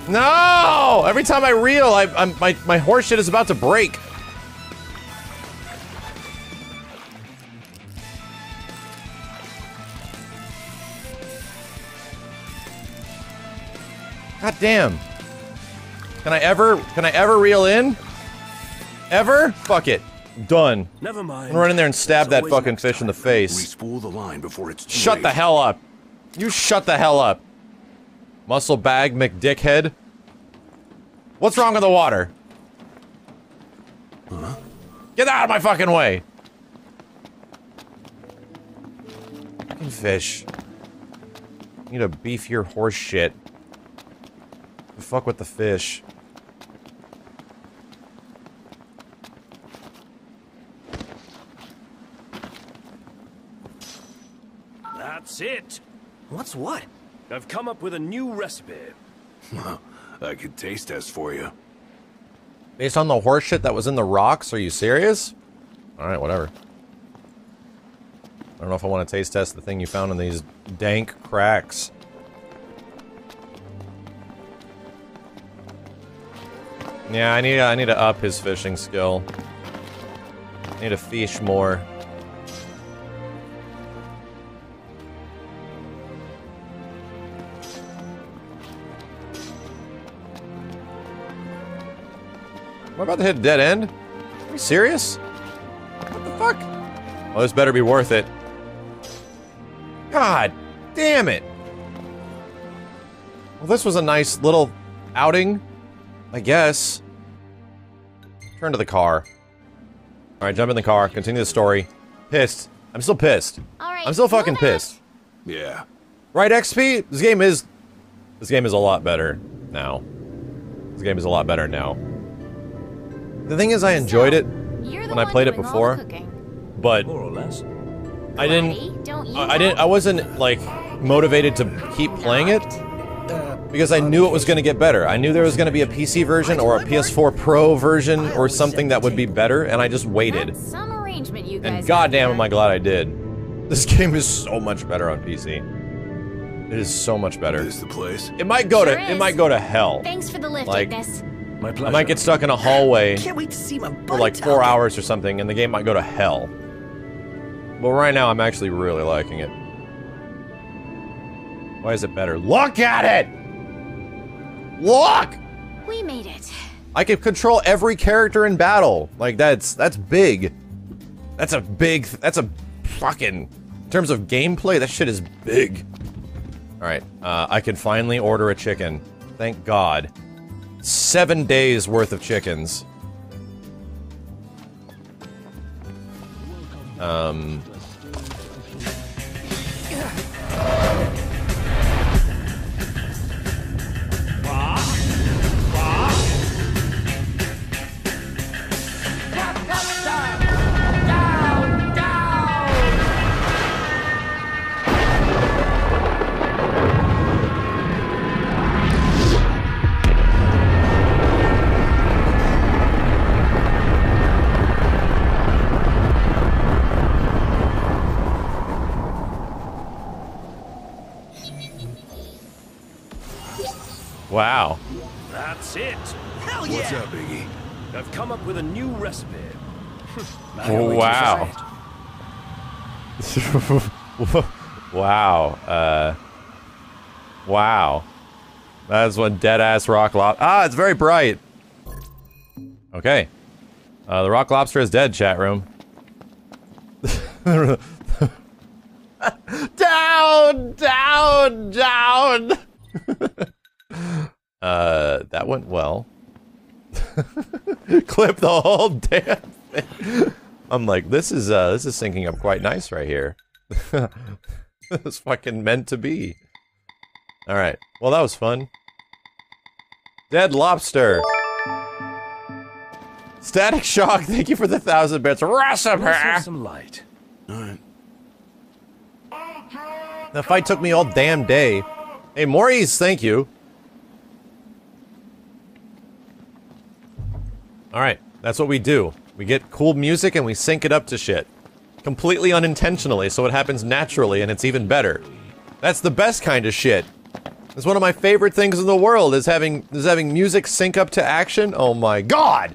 No! Every time I reel, I, I'm, my, my horse shit is about to break. God damn. Can I ever, can I ever reel in? Ever? Fuck it. Done. Never mind. I'm mind. run in there and stab There's that fucking fish in the time. face. Respool the line before it's too Shut late. the hell up. You shut the hell up. Muscle bag McDickhead. What's wrong with the water? Huh? Get out of my fucking way. Fucking fish. Need to beef your horse shit. The fuck with the fish. That's it. What's what? I've come up with a new recipe. I could taste test for you. Based on the horse shit that was in the rocks, are you serious? Alright, whatever. I don't know if I want to taste test the thing you found in these dank cracks. Yeah, I need I need to up his fishing skill. I need to fish more. Am I about to hit a dead end? Are you serious? What the fuck? Well, this better be worth it. God damn it. Well, this was a nice little outing, I guess. Turn to the car. Alright, jump in the car, continue the story. Pissed. I'm still pissed. All right, I'm still fucking down. pissed. Yeah. Right, XP? This game is... This game is a lot better now. This game is a lot better now. The thing is, I enjoyed it, when I played it before. but More or less. I didn't... Don't you I I didn't. I wasn't like motivated to keep playing it because I knew it was going to get better. I knew there was going to be a PC version or a PS4 Pro version or something that would be better, and I just waited. Some arrangement you guys And goddamn, got am I glad I did. This game is so much better on PC. It is so much better. Is the place? It might go to. It is. might go to hell. Thanks for the lift, Like- Ignis. My pleasure. I might get stuck in a hallway Can't wait to see my for like four Talcott. hours or something, and the game might go to hell. But right now, I'm actually really liking it. Why is it better? Look at it! Look! We made it. I can control every character in battle. Like that's that's big. That's a big. That's a fucking. In terms of gameplay, that shit is big. All right, uh, I can finally order a chicken. Thank God. Seven days worth of chickens. Um. Wow. That's it. Hell What's yeah! up, Iggy? I've come up with a new recipe. Wow. wow. Uh. Wow. That's one dead ass rock lob. Ah, it's very bright. Okay. Uh, the rock lobster is dead. Chat room. down, down, down. Uh, that went well. Clip the whole damn thing. I'm like, this is uh, this is syncing up quite nice right here. it's fucking meant to be. All right. Well, that was fun. Dead lobster. Static shock. Thank you for the thousand bits. Let's Recipe. some light. Alright. The fight took me all damn day. Hey, Maurice, thank you. All right, that's what we do. We get cool music and we sync it up to shit. Completely unintentionally, so it happens naturally and it's even better. That's the best kind of shit. It's one of my favorite things in the world is having is having music sync up to action. Oh my god.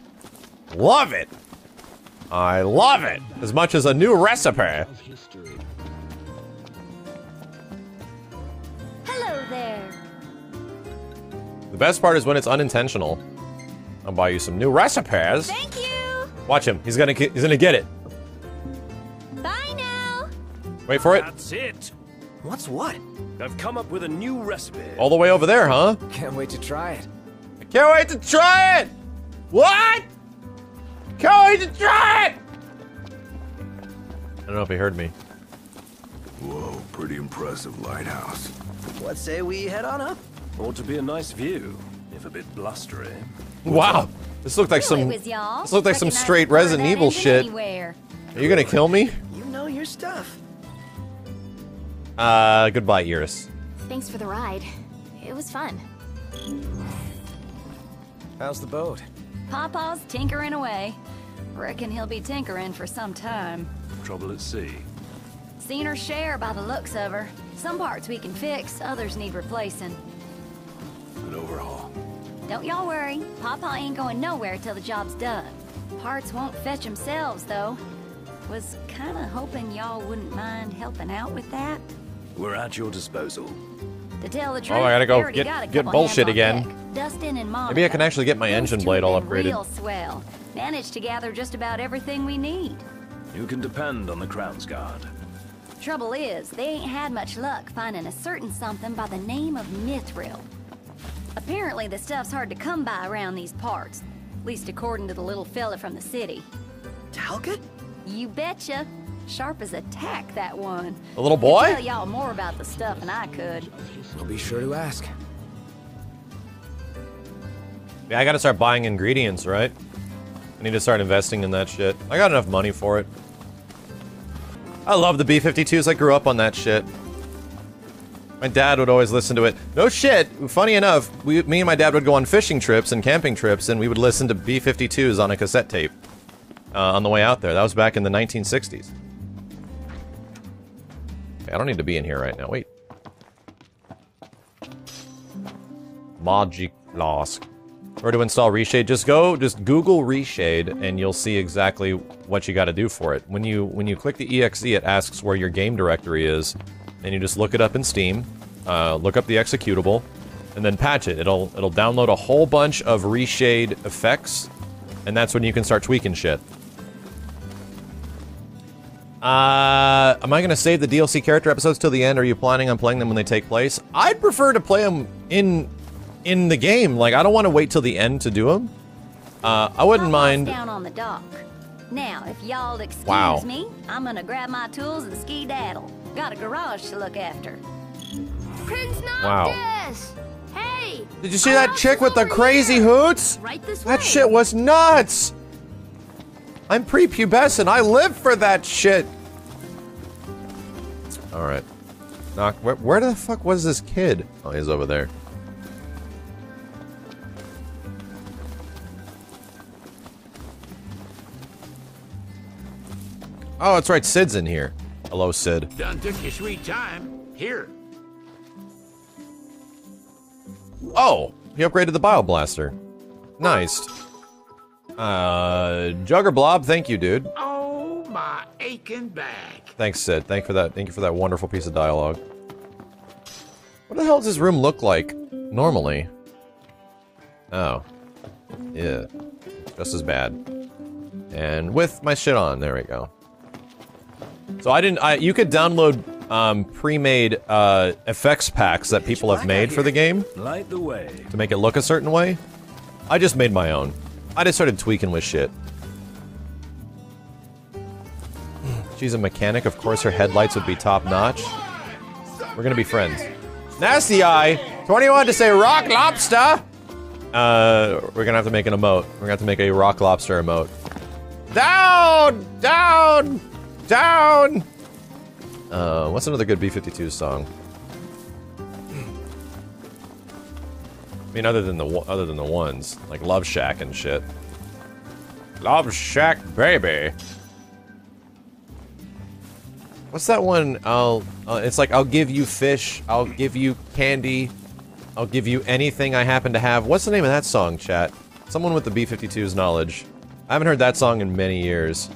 Love it. I love it as much as a new recipe. Hello there. The best part is when it's unintentional. I'll buy you some new recipes. Thank you. Watch him. He's gonna he's gonna get it. Bye now. Wait for it. That's it. What's what? I've come up with a new recipe. All the way over there, huh? Can't wait to try it. I can't wait to try it. What? Can't wait to try it. I don't know if he heard me. Whoa, pretty impressive lighthouse. What say we head on up? Ought to be a nice view, if a bit blustery. Wow. This looked like some. it was y'all. this looked like some straight the Resident Evil shit. Anywhere. Are you gonna kill me? You know your stuff. Uh, goodbye, Iris. Thanks for the ride. It was fun. How's the boat? Pawpaw's tinkering away. Reckon he'll be tinkering for some time. Trouble at sea. Seen her share by the looks of her. Some parts we can fix, others need replacing. An overhaul. Don't y'all worry, Pawpaw ain't going nowhere till the job's done. Parts won't fetch themselves, though. Was kinda hoping y'all wouldn't mind helping out with that. We're at your disposal. To tell the truth, Oh, I gotta go get- got get bullshit again. deck. Dustin and Monica. Maybe I can actually get my Those engine blade all upgraded. Real swell. Managed to gather just about everything we need. You can depend on the Crownsguard. Trouble is, they ain't had much luck finding a certain something by the name of Mithril. Apparently, the stuff's hard to come by around these parts. At least according to the little fella from the city. Talcott? You betcha. Sharp as a tack, that one. The little He'd boy? tell y'all more about the stuff than I could. I'll be sure to ask. Yeah, I gotta start buying ingredients, right? I need to start investing in that shit. I got enough money for it. I love the B-52s. I grew up on that shit. My dad would always listen to it. No shit. Funny enough, we, me and my dad would go on fishing trips and camping trips, and we would listen to B-52s on a cassette tape uh, on the way out there. That was back in the 1960s. Okay, I don't need to be in here right now. Wait. Magic Losk. Where to install Reshade? Just go, just Google Reshade, and you'll see exactly what you got to do for it. When you when you click the exe, it asks where your game directory is, and you just look it up in Steam, uh, look up the executable, and then patch it. It'll it'll download a whole bunch of Reshade effects, and that's when you can start tweaking shit. Uh, am I gonna save the DLC character episodes till the end? Or are you planning on playing them when they take place? I'd prefer to play them in in the game. Like, I don't want to wait till the end to do them. Uh, I wouldn't mind. down on the dock. Now, if y'all excuse Wow. me, I'm gonna grab my tools and ski daddle. Got a garage to look after. Prince Wow. Noctis! Hey! Did you see our that chick with the crazy here. hoots? Right this That way. shit was nuts. I'm prepubescent. I live for that shit. All right. Noct. Where, where the fuck was this kid? Oh, he's over there. Oh, that's right. Cid's in here. Hello, Cid. Done took your sweet time. Here. Oh, he upgraded the Bio Blaster. Nice. Uh, Jugger Blob, thank you, dude. Oh, my aching back. Thanks, Cid. Thank for that. Thank you for that wonderful piece of dialogue. What the hell does this room look like normally? Oh, yeah, just as bad. And with my shit on, there we go. So I didn't. I you could download um, pre-made uh, effects packs that people have made for the game Light the way. to make it look a certain way. I just made my own. I just started tweaking with shit. She's a mechanic, of course her headlights would be top notch. We're gonna be friends. Nasty Eye! 21 to say rock lobster! Uh, we're gonna have to make an emote. We're gonna have to make a rock lobster emote. Down! Down! Down! Uh, what's another good B-52 song? I mean, other than the other than the ones like Love Shack and shit. Love Shack, baby. What's that one? I'll. Uh, it's like I'll give you fish. I'll give you candy. I'll give you anything I happen to have. What's the name of that song, chat? Someone with the B-52's knowledge. I haven't heard that song in many years.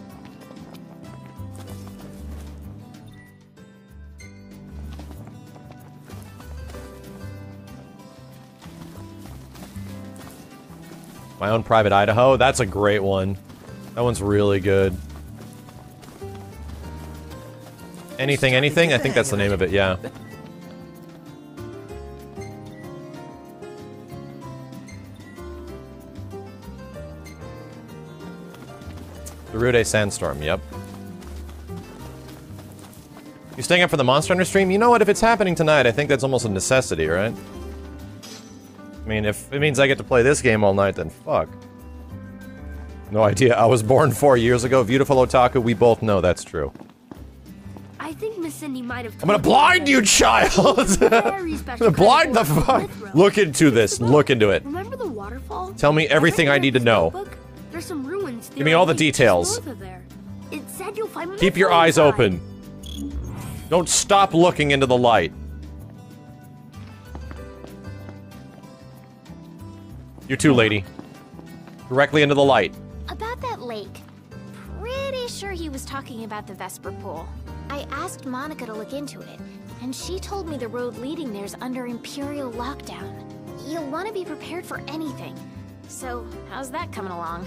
My own private Idaho. That's a great one. That one's really good. Anything, anything? I think that's the name of it, yeah. The Rude Sandstorm, yep. You staying up for the Monster Hunter stream? You know what, if it's happening tonight, I think that's almost a necessity, right? I mean, if it means I get to play this game all night, then fuck. No idea. I was born four years ago. Beautiful Otaku, we both know that's true. I think Miss Cindy might have. I'm gonna blind you, child! Blind the fuck! Look into this. Look into it. Remember the waterfall? Tell me everything I need to know. There's some ruins. Give me all the details. North of there. It said you'll find Keep your eyes open. Don't stop looking into the light. You too, lady. Directly into the light. About that lake. Pretty sure he was talking about the Vesper Pool. I asked Monica to look into it, and she told me the road leading there's under Imperial lockdown. You'll want to be prepared for anything. So, how's that coming along?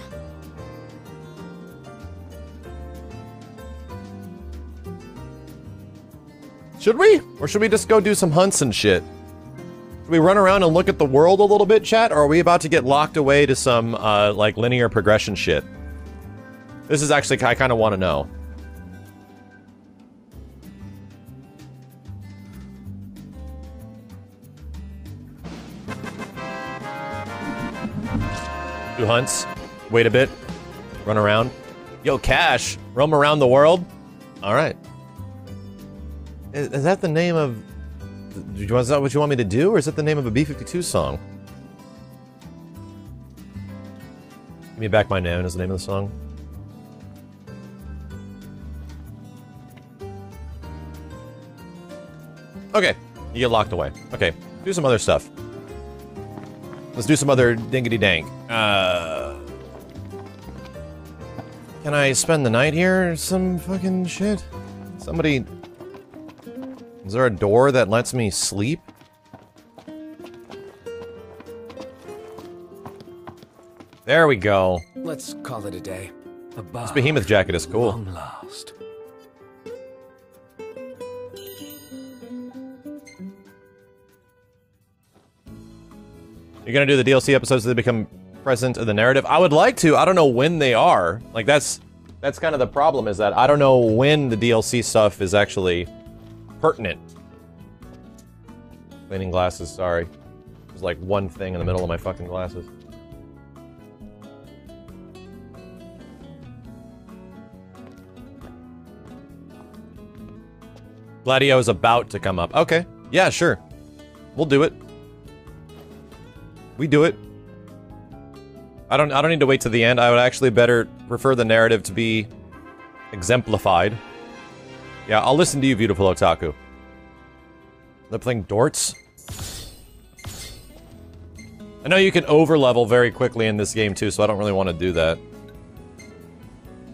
Should we? Or should we just go do some hunts and shit? Should we run around and look at the world a little bit, chat? Or are we about to get locked away to some, uh, like, linear progression shit? This is actually, I kind of want to know. Do hunts, wait a bit, run around. Yo, Cash, roam around the world? Alright. Is, is that the name of... Is that what you want me to do, or is that the name of a B-52 song? Give me back my noun is the name of the song. Okay, you get locked away. Okay, do some other stuff. Let's do some other dingity dank. Uh, can I spend the night here? Some fucking shit. Somebody. Is there a door that lets me sleep? There we go. Let's call it a day. A. This behemoth jacket is cool. Long last. You're gonna do the DLC episodes that become present in the narrative? I would like to. I don't know when they are. Like that's that's kind of the problem is that I don't know when the DLC stuff is actually pertinent. Cleaning glasses, sorry. There's like one thing in the middle of my fucking glasses. Gladio is about to come up. Okay. Yeah, sure. We'll do it. We do it. I don't I don't need to wait to the end. I would actually better prefer the narrative to be exemplified. Yeah, I'll listen to you, beautiful otaku. They're playing Dorts? I know you can overlevel very quickly in this game too, so I don't really want to do that.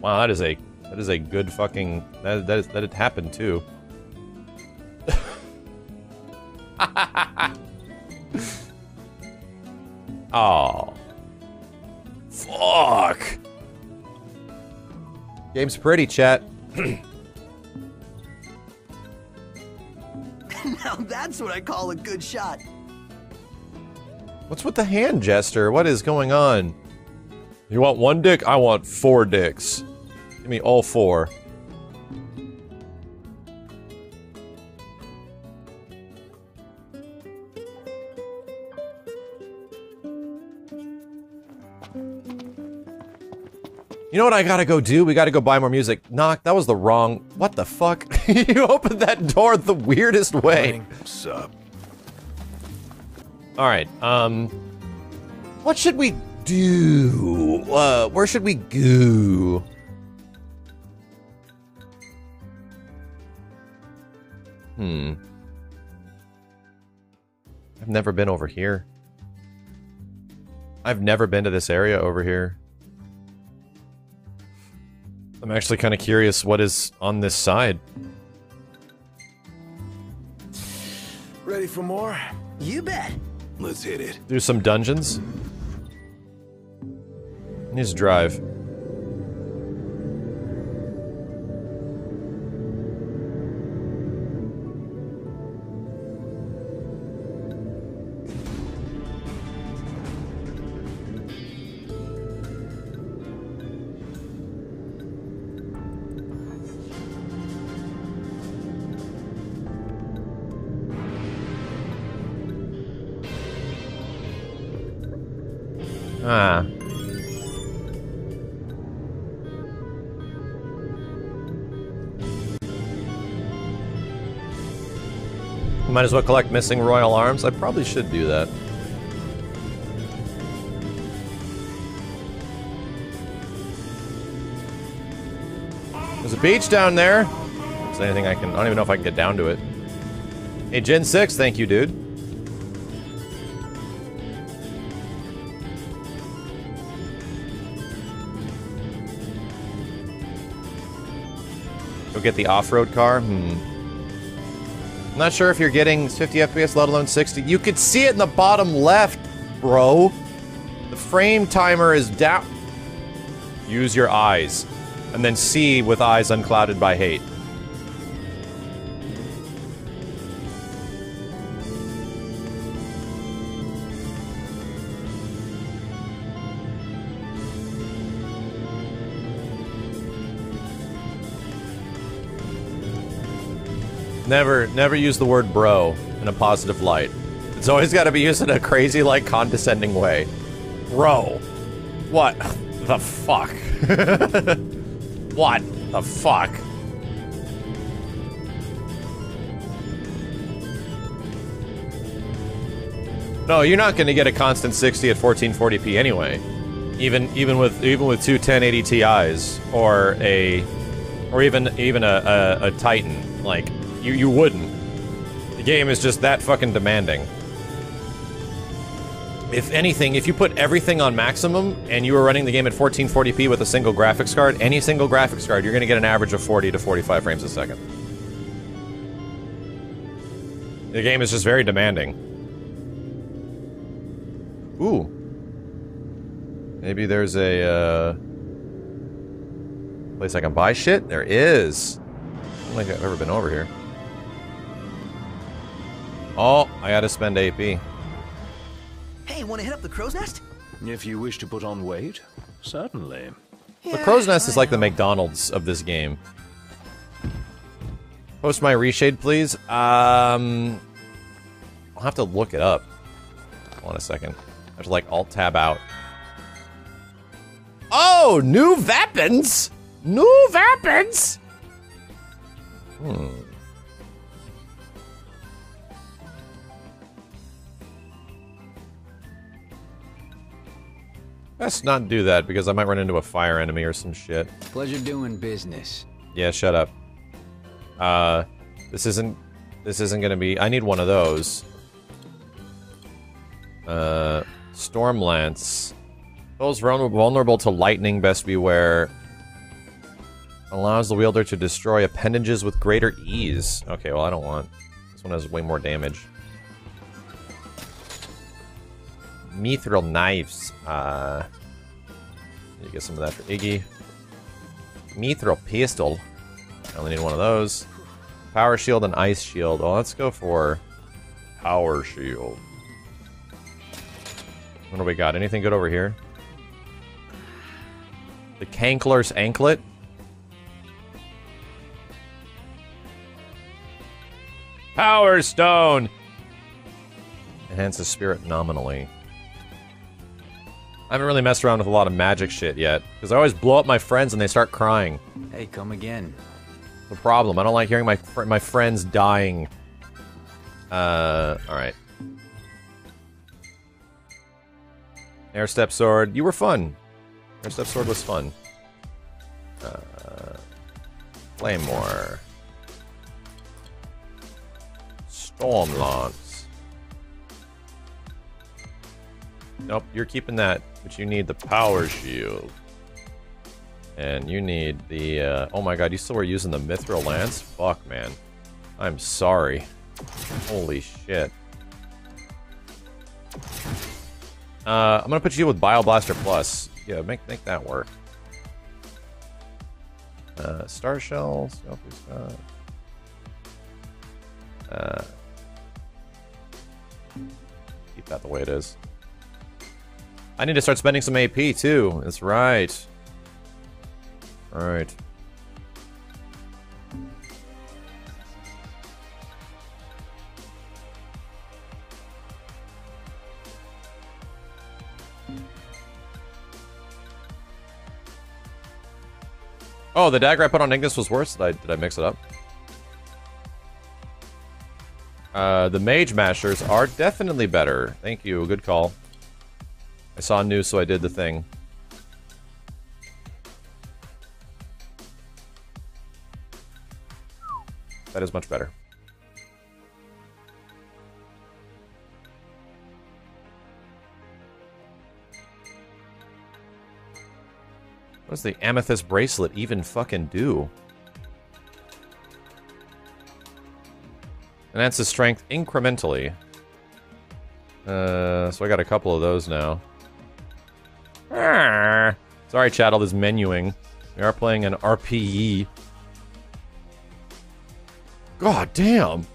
Wow, that is a that is a good fucking that that is that it happened too. Oh. Fuck. Game's pretty, chat. now that's what I call a good shot. What's with the hand gesture? What is going on? You want one dick? I want four dicks. Give me all four. You know what I gotta go do? We gotta go buy more music. Noct, that was the wrong... What the fuck? you opened that door the weirdest way. Sup? Alright, um... What should we do? Uh, where should we go? Hmm. I've never been over here. I've never been to this area over here. I'm actually kind of curious what is on this side. Ready for more? You bet. Let's hit it. Do some dungeons. Just drive. Might as well collect missing royal arms. I probably should do that. There's a beach down there. Is there anything I can... I don't even know if I can get down to it. Hey, Gen 6, thank you, dude. Go get the off-road car. Hmm. Not sure if you're getting 50 FPS, let alone 60. You could see it in the bottom left, bro. The frame timer is down. Use your eyes. And then see with eyes unclouded by hate. Never, never use the word bro in a positive light. It's always got to be used in a crazy, like, condescending way. Bro. What the fuck? what the fuck? No, you're not going to get a constant 60 at 1440p anyway. Even even with even with two 1080 Ti's or a or even even a, a, a Titan, like you you wouldn't. The game is just that fucking demanding. If anything, if you put everything on maximum and you were running the game at 1440p with a single graphics card, any single graphics card, you're going to get an average of 40 to 45 frames a second. The game is just very demanding. Ooh. Maybe there's a, uh... Place I can buy shit? There is. I don't think I've ever been over here. Oh, I gotta spend AP. Hey, want to hit up the crow's nest? If you wish to put on weight, certainly. The Crow's Nest is like the McDonald's of this game. Post my reshade, please. Um, I'll have to look it up. Hold on a second. I have to like alt tab out. Oh, new weapons! New weapons! Hmm. Let's not do that because I might run into a fire enemy or some shit. Pleasure doing business. Yeah, shut up. Uh, this isn't. This isn't gonna be. I need one of those. Uh, storm lance. Those vulnerable to lightning. Best beware. Allows the wielder to destroy appendages with greater ease. Okay, well I don't want. This one has way more damage. Mithril knives. Uh, get some of that for Iggy. Mithril pistol. I only need one of those. Power shield and ice shield. Well, let's go for power shield. What do we got? Anything good over here? The Kankler's anklet. Power stone. Enhances spirit nominally. I haven't really messed around with a lot of magic shit yet, because I always blow up my friends and they start crying. Hey, come again. The problem. I don't like hearing my fr my friends dying. Uh, all right. Air step sword. You were fun. Air step sword was fun. Uh, Claymore. Storm lance. Nope, you're keeping that, but you need the power shield. And you need the, uh, oh my god, you still were using the Mithril Lance? Fuck, man. I'm sorry. Holy shit. Uh, I'm gonna put you with Bioblaster Plus. Yeah, make make that work. Uh, Star Shells. Uh, keep that the way it is. I need to start spending some AP too. That's right. Alright. Oh, the dagger I put on Ignis was worse? Did I, did I mix it up? Uh, the Mage Mashers are definitely better. Thank you, good call. I saw news, so I did the thing. That is much better. What does the amethyst bracelet even fucking do? Enhances strength incrementally. Uh, so I got a couple of those now. Sorry, chat, all this menuing. We are playing an RPE. God damn.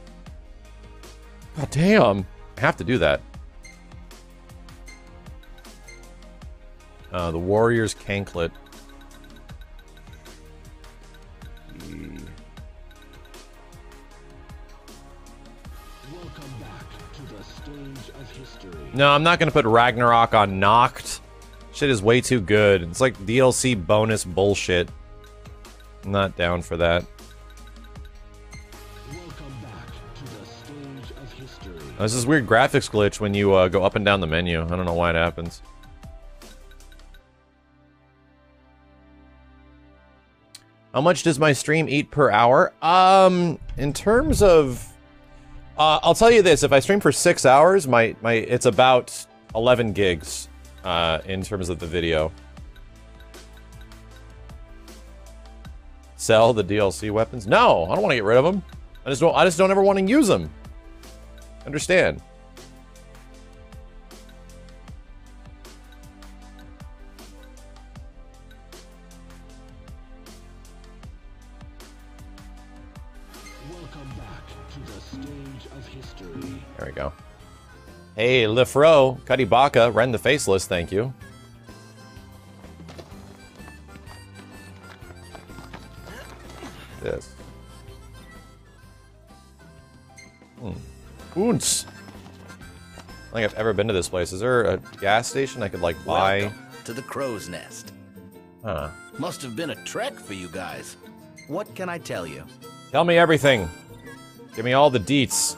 God damn. I have to do that. Uh, the Warrior's Canklet. Welcome back to the stage of history. No, I'm not gonna put Ragnarok on Noct. Shit is way too good. It's like DLC bonus bullshit. I'm not down for that. Welcome back to the stage of history. There's this weird graphics glitch when you uh, go up and down the menu. I don't know why it happens. How much does my stream eat per hour? Um, in terms of, uh, I'll tell you this: if I stream for six hours, my my it's about 11 gigs, uh, in terms of the video. Sell the DLC weapons? No, I don't want to get rid of them. I just don't. I just don't ever want to use them. Understand? Hey, Lefro, Cuddy Baka, Ren the Faceless, thank you. This. Hmm. Oons. I don't think I've ever been to this place. Is there a gas station I could, like, buy? Welcome to the crow's nest. Huh. Must have been a trek for you guys. What can I tell you? Tell me everything. Give me all the deets.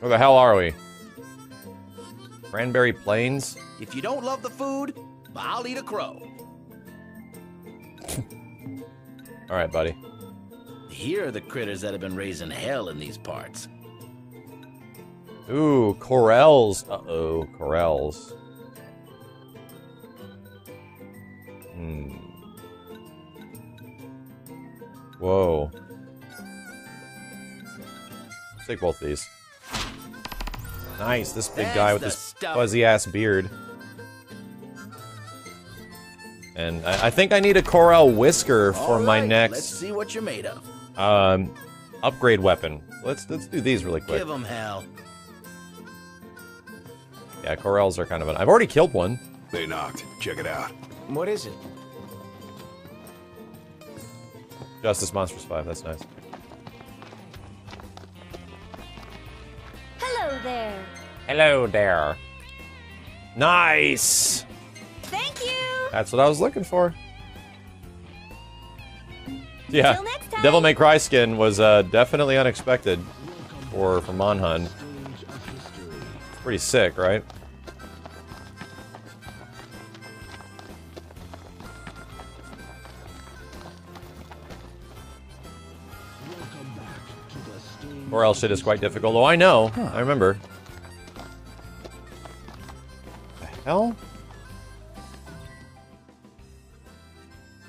Where the hell are we? Cranberry Plains? If you don't love the food, I'll eat a crow. Alright, buddy. Here are the critters that have been raising hell in these parts. Ooh, Corels. Uh-oh, Corels. Hmm. Whoa. Let's take both these. Nice, this big guy with this fuzzy ass beard. And I, I think I need a Corel whisker for All my next Let's see what you're made of. um, upgrade weapon. Let's let's do these really quick. Give them hell. Yeah, Corels are kind of an. I've already killed one. They knocked. Check it out. What is it? Justice Monsters 5, that's nice. Hello there. Hello there. Nice! Thank you. That's what I was looking for. Yeah. Devil May Cry skin was uh, definitely unexpected for, for Monhun. Stage of history. Pretty sick, right? Or else it is quite difficult. Oh, I know. I remember. The hell?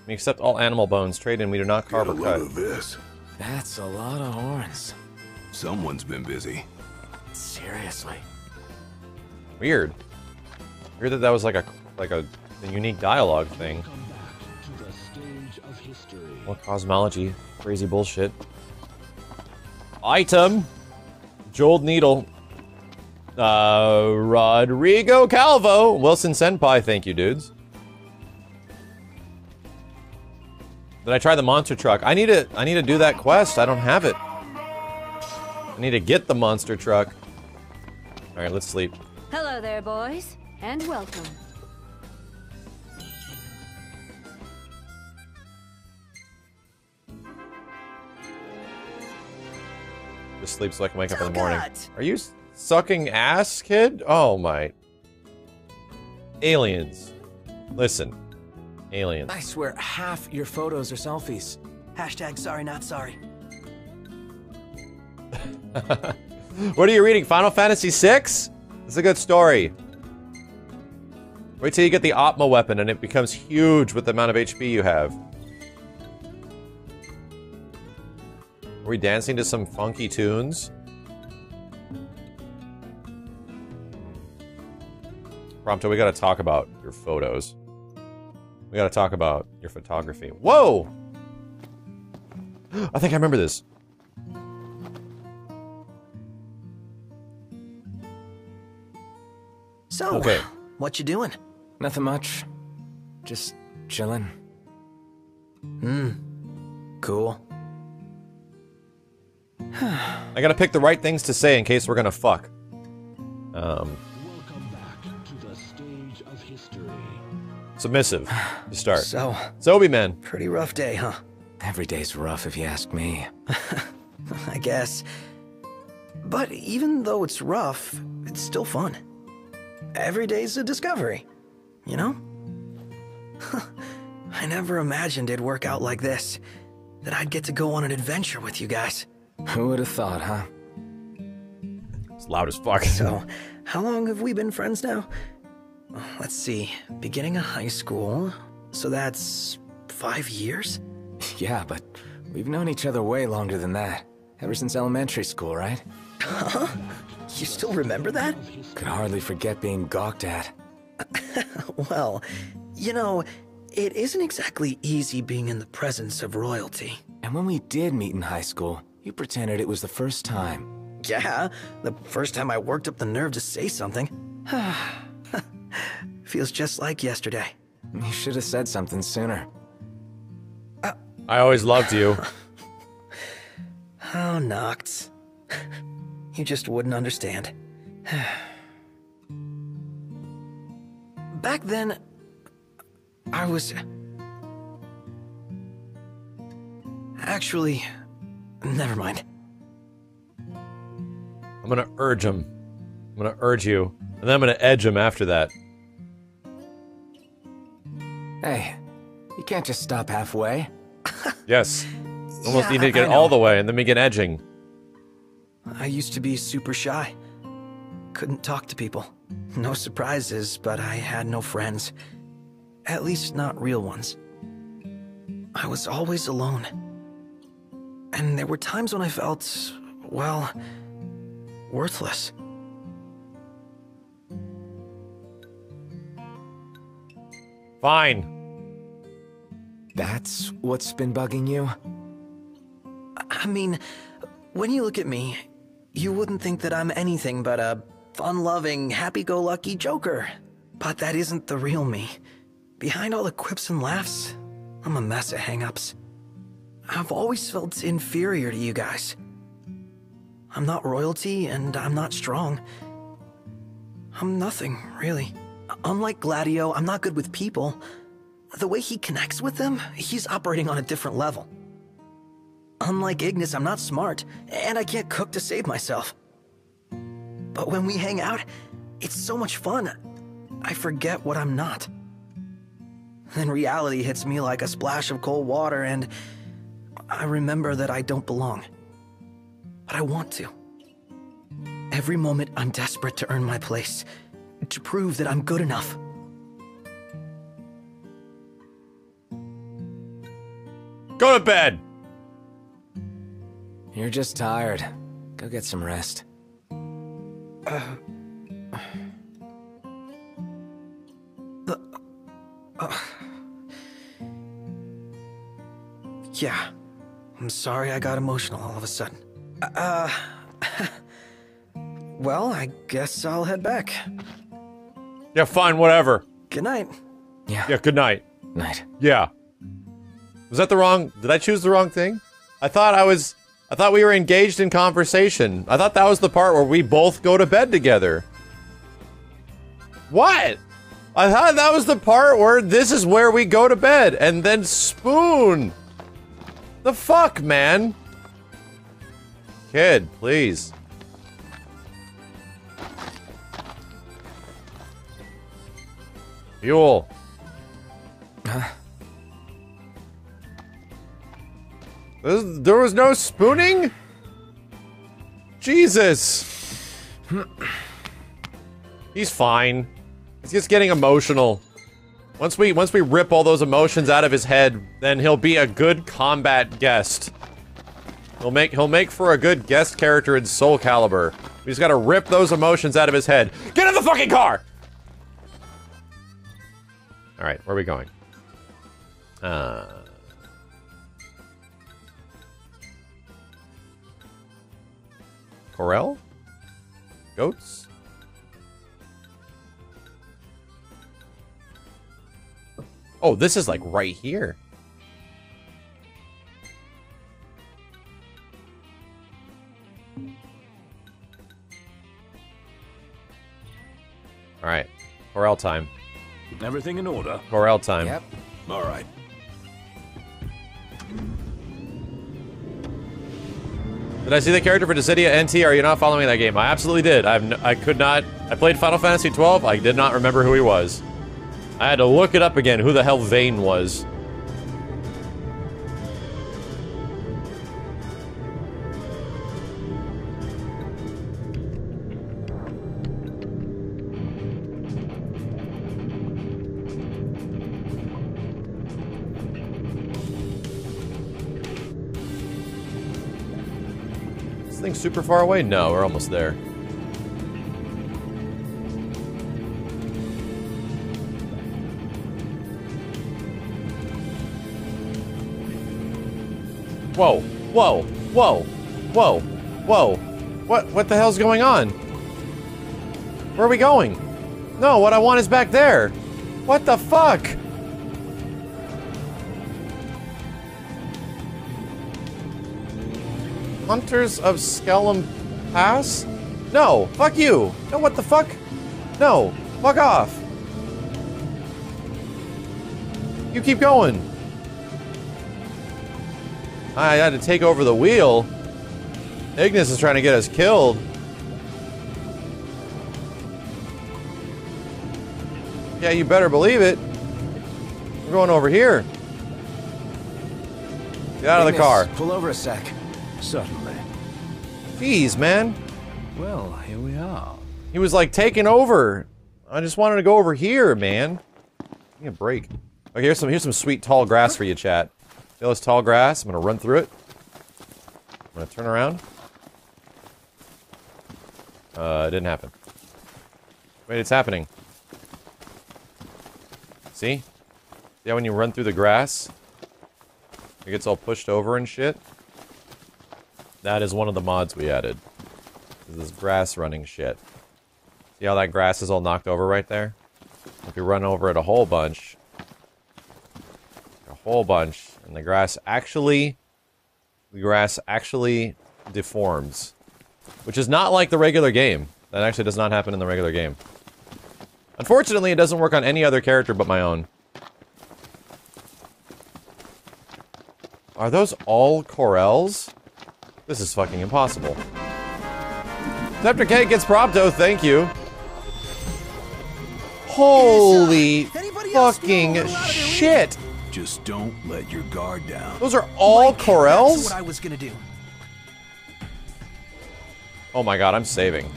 We accept all animal bones. Trade in. We do not carve Get or a cut. of this. That's a lot of horns. Someone's been busy. Seriously. Weird. Weird that that was like a like a, a unique dialogue thing. Welcome back to the stage of history. What cosmology? Crazy bullshit. Item. Jeweled needle. Uh, Rodrigo Calvo. Wilson Senpai. Thank you, dudes. Did I try the monster truck? I need to. I need to do that quest. I don't have it. I need to get the monster truck. All right, let's sleep. Hello there, boys, and welcome. Just sleep so I can wake up in the morning. Are you sucking ass, kid? Oh my. Aliens. Listen. Aliens. I swear half your photos are selfies. Hashtag sorry, not sorry. what are you reading? Final Fantasy VI? It's a good story. Wait till you get the Atma weapon and it becomes huge with the amount of HP you have. Are we dancing to some funky tunes? Prompto, we gotta talk about your photos. We gotta talk about your photography. Whoa! I think I remember this. So, Okay. what you doing? Nothing much. Just chilling. Hmm. Cool. I gotta pick the right things to say in case we're gonna fuck. Um, Welcome back to the stage of history. submissive to start. So, Sobe man. pretty rough day, huh? Every day's rough if you ask me. I guess. But even though it's rough, it's still fun. Every day's a discovery, you know? I never imagined it'd work out like this. That I'd get to go on an adventure with you guys. Who would have thought, huh? It's loud as fuck. So, how long have we been friends now? Let's see, beginning of high school. So that's five years? Yeah, but we've known each other way longer than that. Ever since elementary school, right? Huh? You still remember that? Could hardly forget being gawked at. Well, you know, it isn't exactly easy being in the presence of royalty. And when we did meet in high school, you pretended it was the first time. Yeah, the first time I worked up the nerve to say something. Feels just like yesterday. You should have said something sooner. I always loved you. Oh, Noct. You just wouldn't understand. Back then, I was. Actually, never mind. I'm gonna urge him. I'm gonna urge you, and then I'm gonna edge him after that. Hey, you can't just stop halfway. Yes. Almost Yeah, need to get all the way, and then begin edging. I used to be super shy. Couldn't talk to people. No surprises, but I had no friends. At least not real ones. I was always alone. And there were times when I felt, well, worthless. Fine. That's what's been bugging you? I mean, when you look at me, you wouldn't think that I'm anything but a fun loving, happy go lucky joker. But that isn't the real me. Behind all the quips and laughs, I'm a mess of hang ups. I've always felt inferior to you guys. I'm not royalty and I'm not strong. I'm nothing, really. Unlike Gladio, I'm not good with people. The way he connects with them, he's operating on a different level. Unlike Ignis, I'm not smart, and I can't cook to save myself. But when we hang out, it's so much fun. I forget what I'm not. Then reality hits me like a splash of cold water, and I remember that I don't belong. But I want to. Every moment, I'm desperate to earn my place, to prove that I'm good enough. Go to bed. You're just tired. Go get some rest. Uh, uh, uh, yeah. I'm sorry I got emotional all of a sudden. Uh. well, I guess I'll head back. Yeah, fine, whatever. Good night. Yeah. Yeah, good night. Night. Yeah. Was that the wrong? Did I choose the wrong thing? I thought I was. I thought we were engaged in conversation. I thought that was the part where we both go to bed together. What? I thought that was the part where this is where we go to bed and then spoon. The fuck, man? Kid, please. Fuel. There was no spooning? Jesus. He's fine. He's just getting emotional. Once we once we rip all those emotions out of his head, then he'll be a good combat guest. He'll make he'll make for a good guest character in Soul Calibur. We just gotta rip those emotions out of his head. Get in the fucking car! Alright, where are we going? Uh Corel? Goats? Oh, this is like right here. All right, Corel time. Everything in order? Corel time. Yep. All right. Did I see the character for Dissidia NT? Are you not following that game? I absolutely did. I've n I could not. I played Final Fantasy 12. I did not remember who he was. I had to look it up again. Who the hell Vayne was? This thing super far away? No, we're almost there. Whoa, whoa, whoa, whoa, whoa. What what the hell's going on? Where are we going? No, what I want is back there. What the fuck? Hunters of Skellum Pass? No, fuck you. No, what the fuck? No, fuck off. You keep going. I had to take over the wheel. Ignis is trying to get us killed. Yeah, you better believe it. We're going over here. Get out of the car. Pull over a sec. Certainly. Jeez, man. Well, here we are. He was like taking over. I just wanted to go over here, man. Give me a break. Okay, here's some here's some sweet tall grass for you, chat. Feel this tall grass? I'm gonna run through it. I'm gonna turn around. Uh, it didn't happen. Wait, it's happening. See? Yeah, when you run through the grass, it gets all pushed over and shit. That is one of the mods we added. Is this grass running shit. See how that grass is all knocked over right there? If you run over it a whole bunch, a whole bunch, and the grass actually, the grass actually deforms. Which is not like the regular game. That actually does not happen in the regular game. Unfortunately, it doesn't work on any other character but my own. Are those all Corels? This is fucking impossible. Scepter K gets Prompto, thank you. Holy fucking shit! Just don't let your guard down. Those are all That's Corels? what I was gonna do. Oh my god, I'm saving.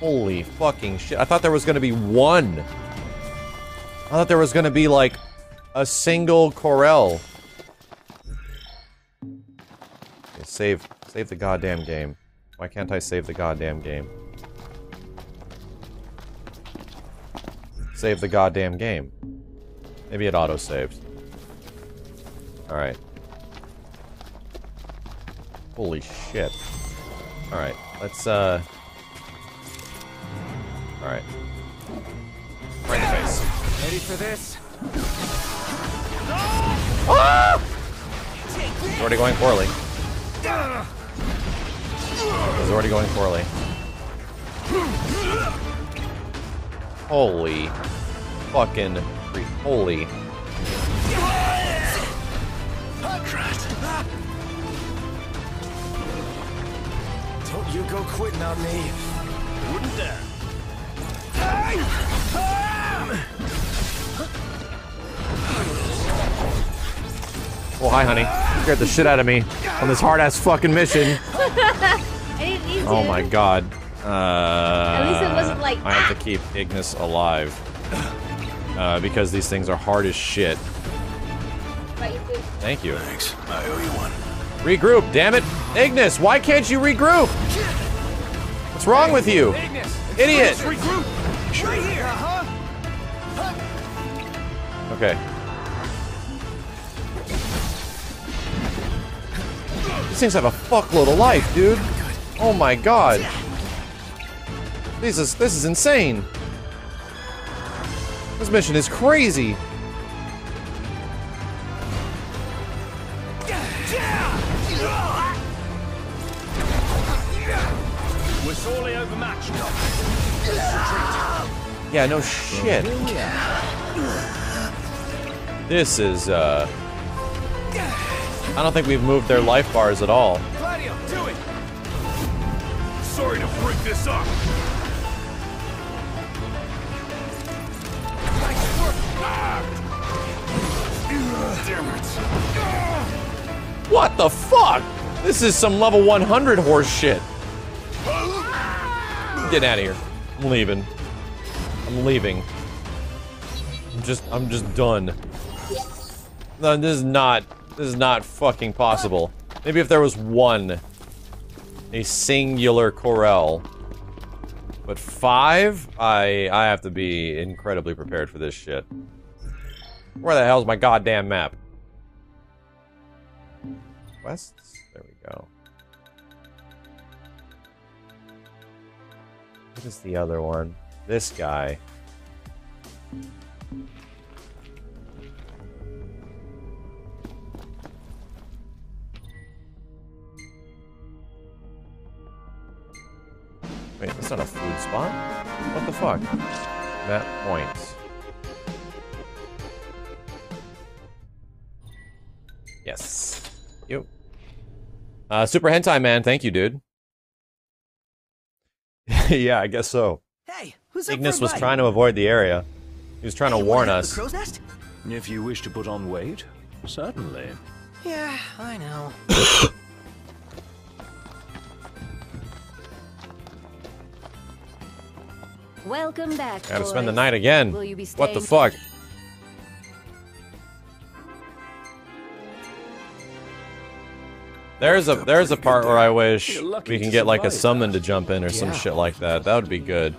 Holy fucking shit. I thought there was gonna be one. I thought there was gonna be like a single Corel. Okay, save save the goddamn game. Why can't I save the goddamn game? Save the goddamn game. Maybe it auto-saved. Alright. Holy shit. Alright, let's, uh... Alright. Right in the face. Ready for this? Ah! It's already going poorly. It's already going poorly. Holy fucking freak. Holy. Don't you go quitting on me. Wouldn't dare. Oh, hi, honey. You scared the shit out of me on this hard-ass fucking mission. I didn't need to. Oh my god. Uh, At least it wasn't like, I have to keep Ignis alive. Uh, because these things are hard as shit. Bite your food. Thank you. Thanks. I owe you one. Regroup, damn it. Ignis, why can't you regroup? What's wrong with you? Ignis, Idiot! regroup. Right here. Uh-huh. Okay. These things have a fuckload of life, dude. Oh my god. This is this is insane. This mission is crazy. Yeah, no shit. This is uh I don't think we've moved their life bars at all. Gladio, do it! Sorry to break this up. Ah! Damn it. What the fuck? This is some level 100 horse shit. Get out of here. I'm leaving. I'm leaving. I'm just I'm just done. No, this is not this is not fucking possible. Maybe if there was one. A singular Coeurl. But five? I I have to be incredibly prepared for this shit. Where the hell's my goddamn map? Quests? There we go. What is the other one? This guy. Wait, that's not a food spot? What the fuck? That points. Yes. You. Uh, Super Hentai Man, thank you, dude. yeah, I guess so. Hey, Ignis was trying to avoid the area. He was trying to warn The us. crow's nest? If you wish to put on weight, certainly. Yeah, I know. Welcome back. Gotta spend the night again. Will you be What the fuck? There's a there's a part where I wish we can get like a summon to jump in or some Yeah. shit like that. That would be good.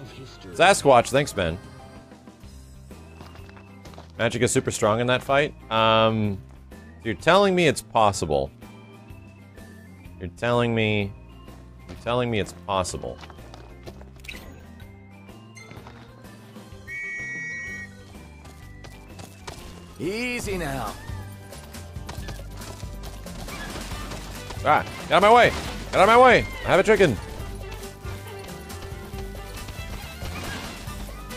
Sasquatch, thanks, man. Magic is super strong in that fight. Um, you're telling me it's possible. You're telling me, you're telling me it's possible. Easy now. Ah, get out of my way! Get out of my way! I have a chicken.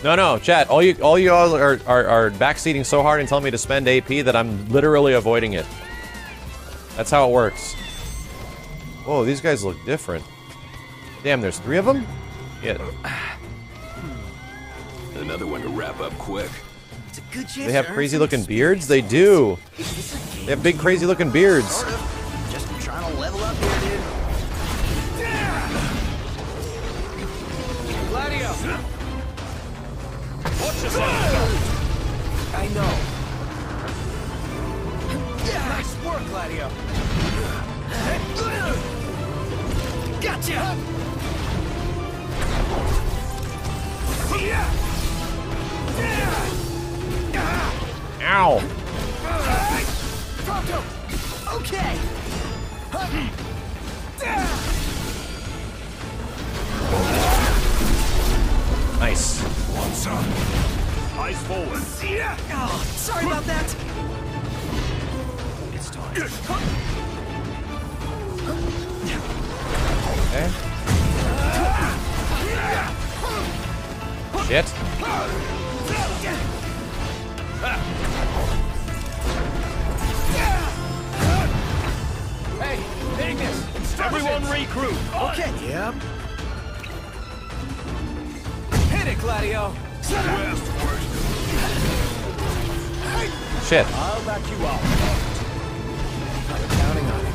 No, no, chat. All you, all you all are, are, are backseating so hard and telling me to spend AP that I'm literally avoiding it. That's how it works. Whoa, these guys look different. Damn, there's three of them. Yeah, hmm. Another one to wrap up quick. It's a good they have crazy looking beards. They do. They have big, crazy looking beards. Watch yourself! I know. Nice work, Gladio. Gotcha! Ow! Prompto. Okay. Nice. What's up? Eyes forward. Oh, sorry about that. It's time. Okay. Shit. Hey, Ignis. Everyone regroup. Okay. Yep. Gladio. Shit. I'll back you up. I'm on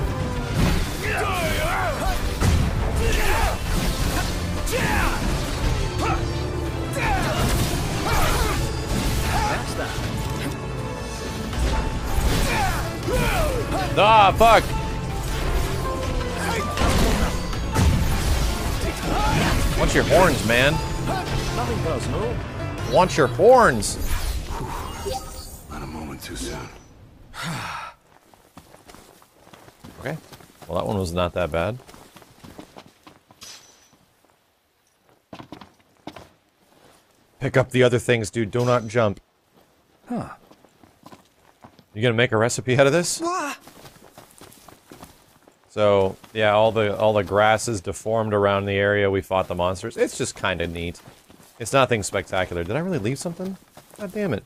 Ah, fuck! What's your horns, man? Nothing personal. Want your horns. Not a moment too soon. Okay. Well, that one was not that bad. Pick up the other things, dude. Do not jump. Huh. You gonna make a recipe out of this? So yeah, all the all the grass is deformed around the area we fought the monsters. It's just kind of neat. It's nothing spectacular. Did I really leave something? God damn it.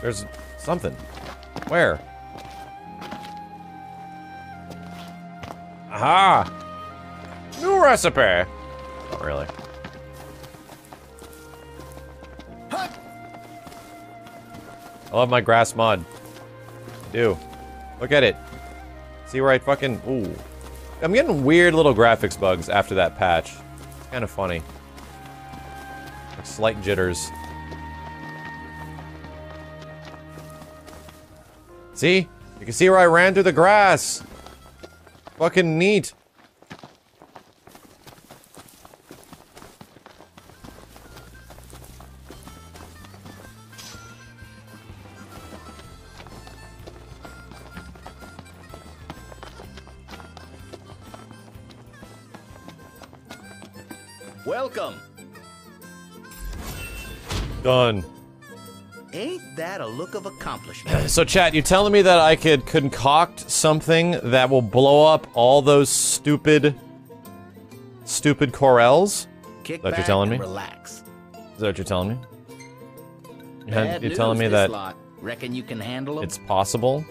There's something. Where? Aha! New recipe! Not really. I love my grass mod. I do. Look at it. See where I fucking... Ooh. I'm getting weird little graphics bugs after that patch. It's kind of funny. Like slight jitters. See? You can see where I ran through the grass. Fucking neat. Done. Ain't that a look of accomplishment? So, chat, you're telling me that I could concoct something that will blow up all those stupid, stupid Coeurls? Kick Is that you're telling me? relax. Is that what you're telling me? You Bad You're news, telling me that lot. Reckon you can handle 'em? it's possible?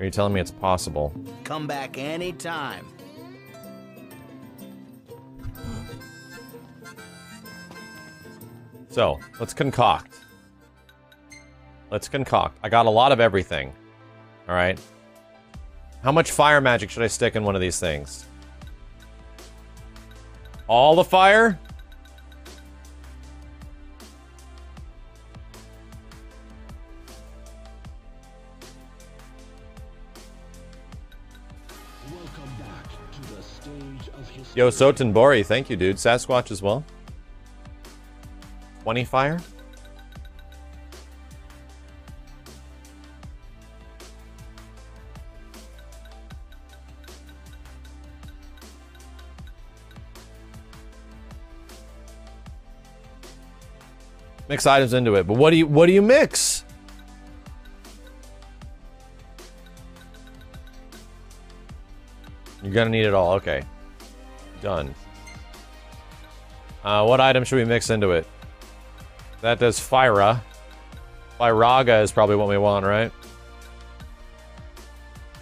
Are you telling me it's possible? Come back anytime. So, let's concoct. Let's concoct. I got a lot of everything. Alright? How much fire magic should I stick in one of these things? All the fire? Welcome back to the stage of history. Yo, Sotenbori, thank you, dude. Sasquatch as well. 20 fire? Mix items into it, but what do you what do you mix? You're gonna need it all. Okay, done. Uh, what item should we mix into it? That does Fira. Firaga is probably what we want, right?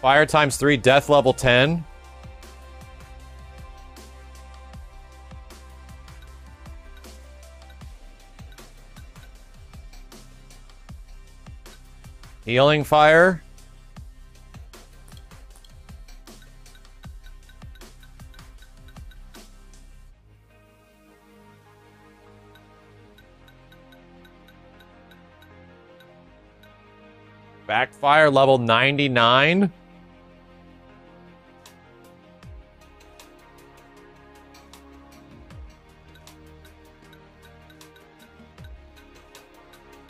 Fire times 3, death level 10. Healing fire. Backfire level 99.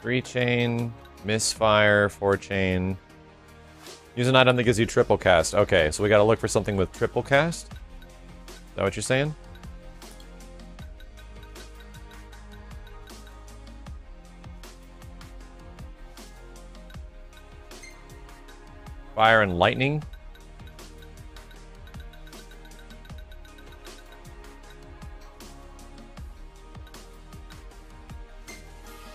Three chain, misfire, four chain. Use an item that gives you triple cast. Okay, so we gotta look for something with triple cast? Is that what you're saying? Fire and lightning.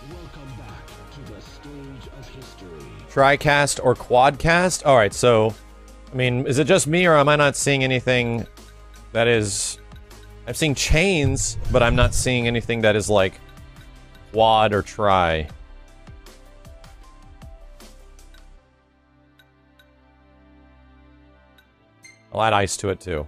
Welcome back to the stage of history. Tricast or quadcast? Alright, so, I mean, is it just me or am I not seeing anything that is. I'm seeing chains, but I'm not seeing anything that is like quad or tri. I'll add ice to it too.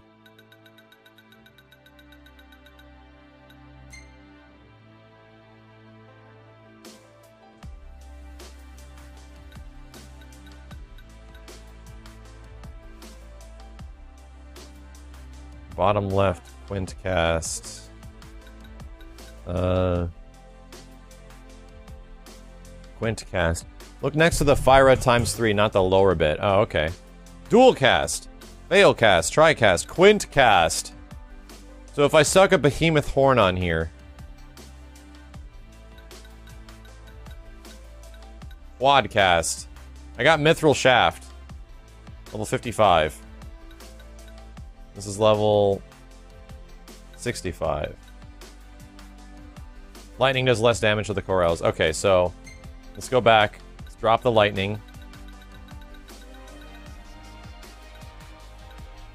Bottom left, Quint cast. Uh, Quint cast. Look next to the Fira times three, not the lower bit. Oh, okay. Dual cast. Fail cast, Tricast, Quintcast. So if I suck a Behemoth Horn on here, Quadcast. I got Mithril Shaft. Level 55. This is level 65. Lightning does less damage to the Coeurls. Okay, so let's go back. Let's drop the lightning.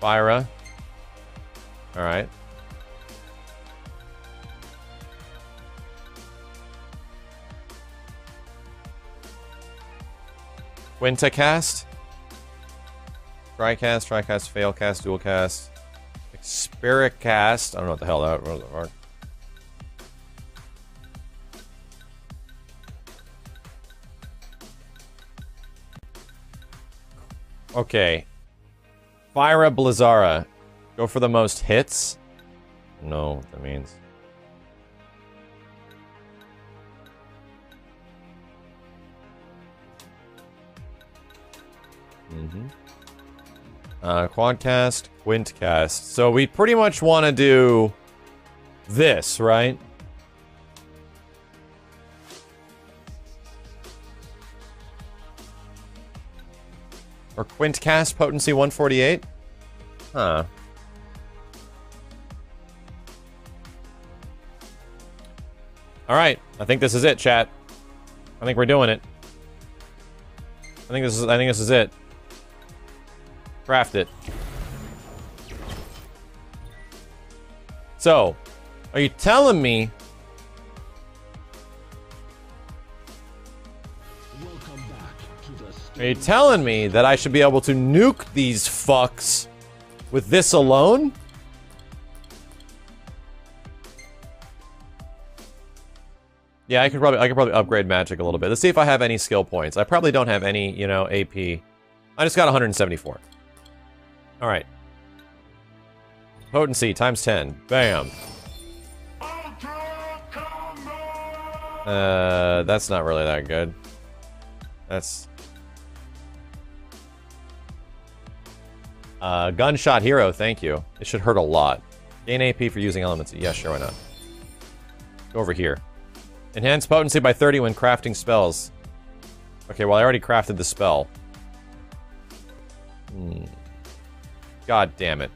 Fira. Alright. Quintacast. Tricast, Tricast, Failcast, Dualcast. Expericast. I don't know what the hell that was. Okay. Fira Blizzara. Go for the most hits? No, that means. Mm-hmm. Uh, quadcast, quintcast. So we pretty much want to do this, right? Or quintcast potency 148? Huh. Alright, I think this is it, chat. I think we're doing it. I think this is I think this is it. Craft it. So, are you telling me Are you telling me that I should be able to nuke these fucks with this alone? Yeah, I could probably I could probably upgrade magic a little bit. Let's see if I have any skill points. I probably don't have any, you know, AP. I just got 174. All right. Potency times 10. Bam. Uh, that's not really that good. That's Uh, gunshot hero, thank you. It should hurt a lot. Gain AP for using elements. Yeah, sure, why not? Go over here. Enhance potency by 30 when crafting spells. Okay, well, I already crafted the spell. Hmm. God damn it.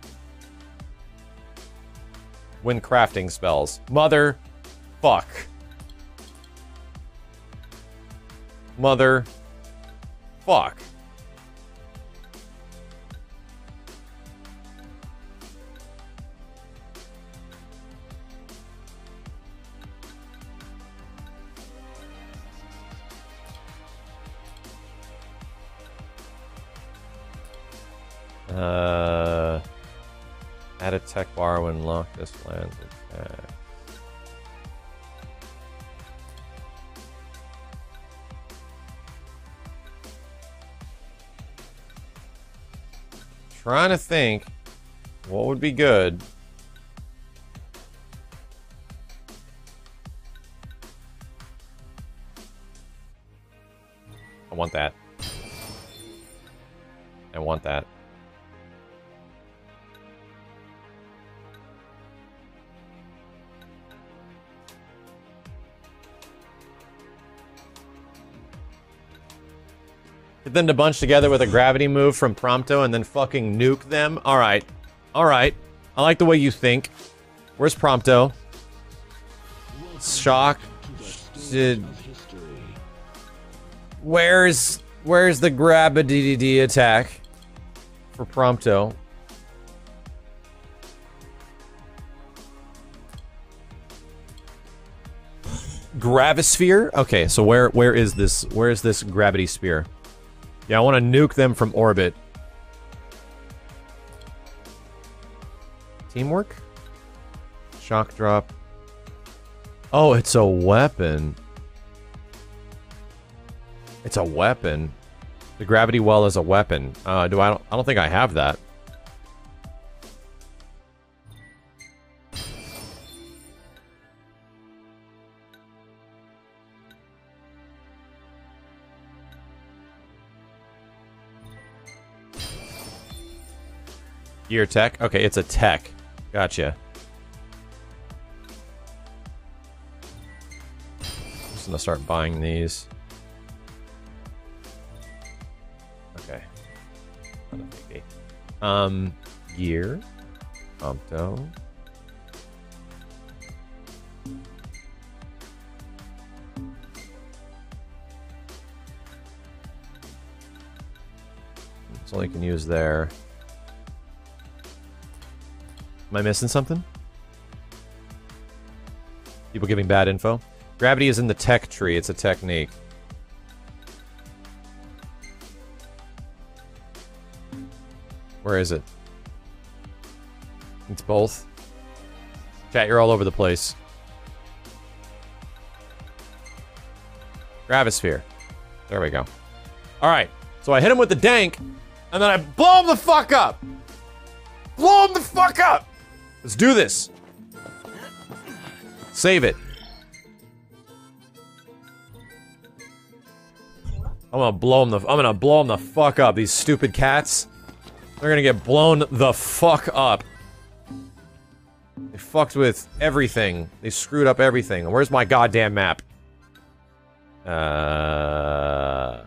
When crafting spells. Mother. Fuck. Mother. Fuck. Uh, add a tech bar when locked. This lands attack. Trying to think what would be good. I want that. I want that. Get them to bunch together with a gravity move from Prompto and then fucking nuke them? Alright. Alright. I like the way you think. Where's Prompto? Shock. Did... Where's... Where's the gravity attack? For Prompto. Gravisphere? Okay, so where where is this where is this gravity sphere? Yeah, I want to nuke them from orbit. Teamwork? Shock drop. Oh, it's a weapon. It's a weapon. The gravity well is a weapon. Uh, do I? Don't, I don't think I have that. Gear tech. Okay, it's a tech. Gotcha. I'm just gonna start buying these. Okay. Um, gear. Compto. That's all you can use there. Am I missing something? People giving bad info? Gravity is in the tech tree. It's a technique. Where is it? It's both. Chat, you're all over the place. Gravisphere. There we go. Alright, so I hit him with the dank, and then I blow him the fuck up! Blow him the fuck up! Let's do this. Save it. I'm gonna blow them the- I'm gonna blow him the fuck up, these stupid cats. They're gonna get blown the fuck up. They fucked with everything. They screwed up everything. Where's my goddamn map? Uh...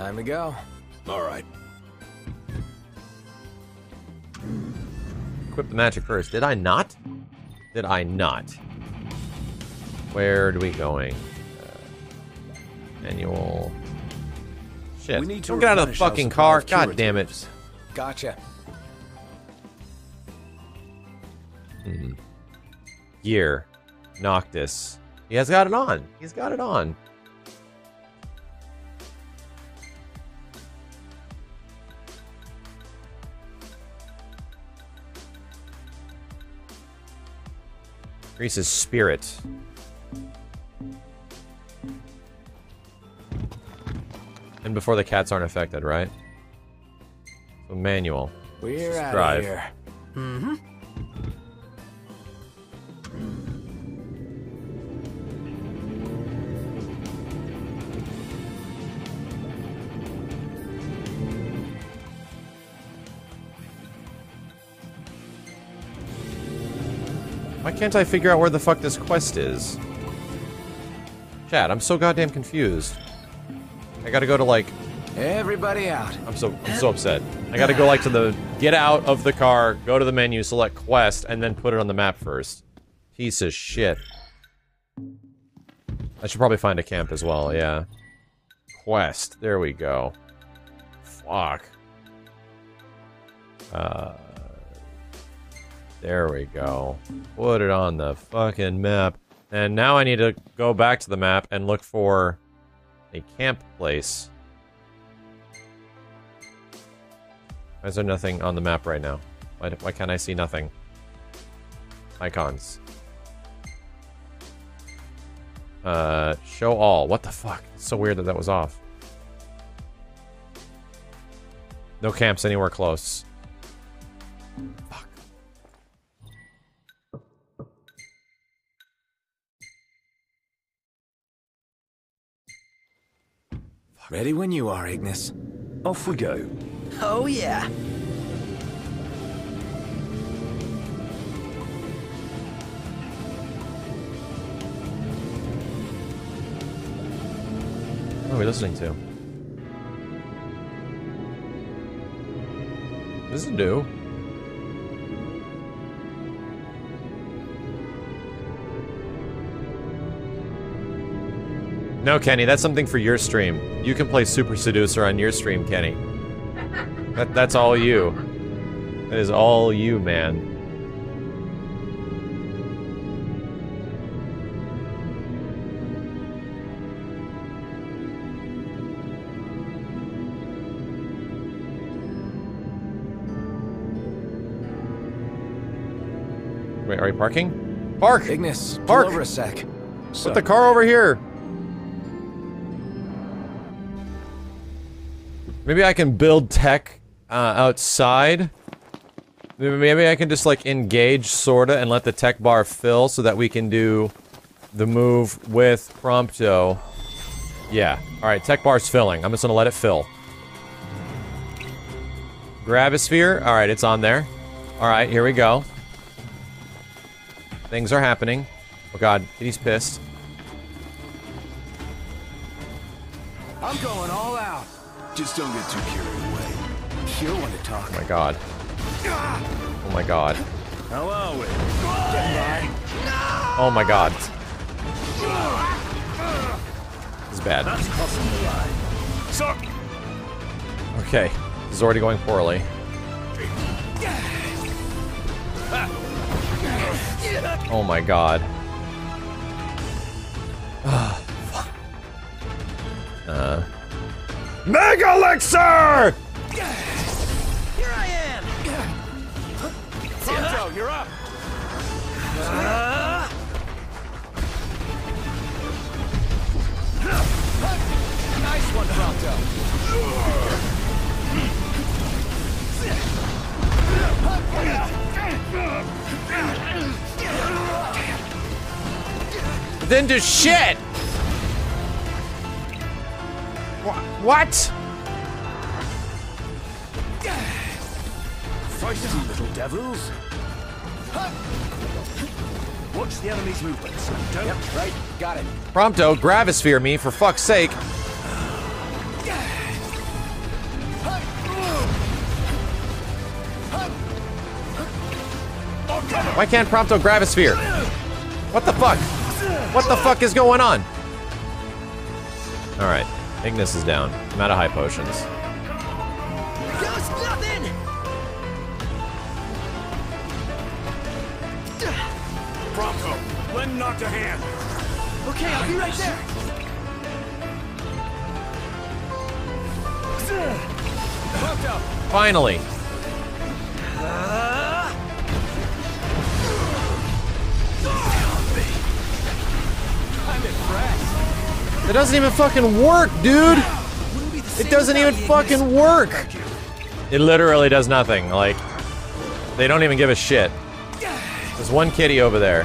Time to go. All right. Equip the magic first. Did I not? Did I not? Where are we going? Uh, manual. Shit. We need to Don't get out of the fucking car. of God damn it. curatives. Gotcha. Hmm. Gear. Noctis. He has got it on. He's got it on. Increases spirit. And before the cats aren't affected, right? So manual. We're out of here. Mm-hmm. Why can't I figure out where the fuck this quest is? Chad, I'm so goddamn confused. I gotta go to like Everybody out. I'm so I'm so upset. I gotta go like to the get out of the car, go to the menu, select quest, and then put it on the map first. Piece of shit. I should probably find a camp as well, yeah. Quest. There we go. Fuck. Uh there we go. Put it on the fucking map. And now I need to go back to the map and look for a camp place. Why is there nothing on the map right now? Why, why can't I see nothing? Icons. Uh, show all. What the fuck? It's so weird that that was off. No camps anywhere close. Ready when you are, Ignis. Off we go. Oh, yeah. What are we listening to? This is new. No, Kenny, that's something for your stream. You can play Super Seducer on your stream, Kenny. That, that's all you. That is all you, man. Wait, are we parking? Park! Ignis, pull Park! over a sec. Put the car over here. Maybe I can build tech uh, outside. Maybe- I can just like engage sorta and let the tech bar fill so that we can do the move with Prompto. Yeah. Alright, tech bar's filling. I'm just gonna let it fill. Gravisphere. Alright, it's on there. Alright, here we go. Things are happening. Oh god, he's pissed. Just don't get too carried away. You're one to talk. Oh my god. Oh my god. How are we? Oh my god. This is bad. That's crossing the line. So, Okay. This is already going poorly. Oh my god. uh. Mega Elixir! here I am. Prompto, you're up. Uh, nice one, Prompto. Then to shit! What? Feisty little devils. Watch the enemy's movements. Don't. Yep, right. Got it. Prompto, Gravisphere me, for fuck's sake. Why can't Prompto Gravisphere? What the fuck? What the fuck is going on? Alright, Ignis is down. I'm out of high potions. Goes nothing. Prompto, lend not a hand. Okay, I'll be right there. Finally! Ah. I'm impressed. It doesn't even fucking work, dude! It doesn't even fucking work! It literally does nothing. Like, they don't even give a shit. There's one kitty over there.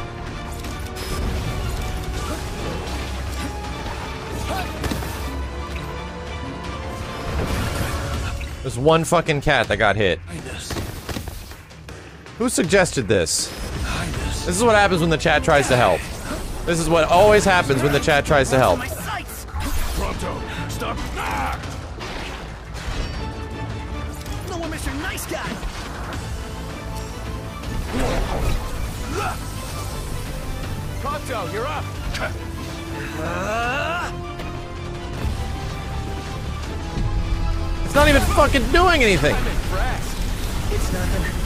There's one fucking cat that got hit. Who suggested this? This is what happens when the chat tries to help. This is what always happens when the chat tries to help. Prompto, stop. Ah! No one, Mr. Nice Guy. Prompto, you're up. It's not even fucking doing anything. It's nothing.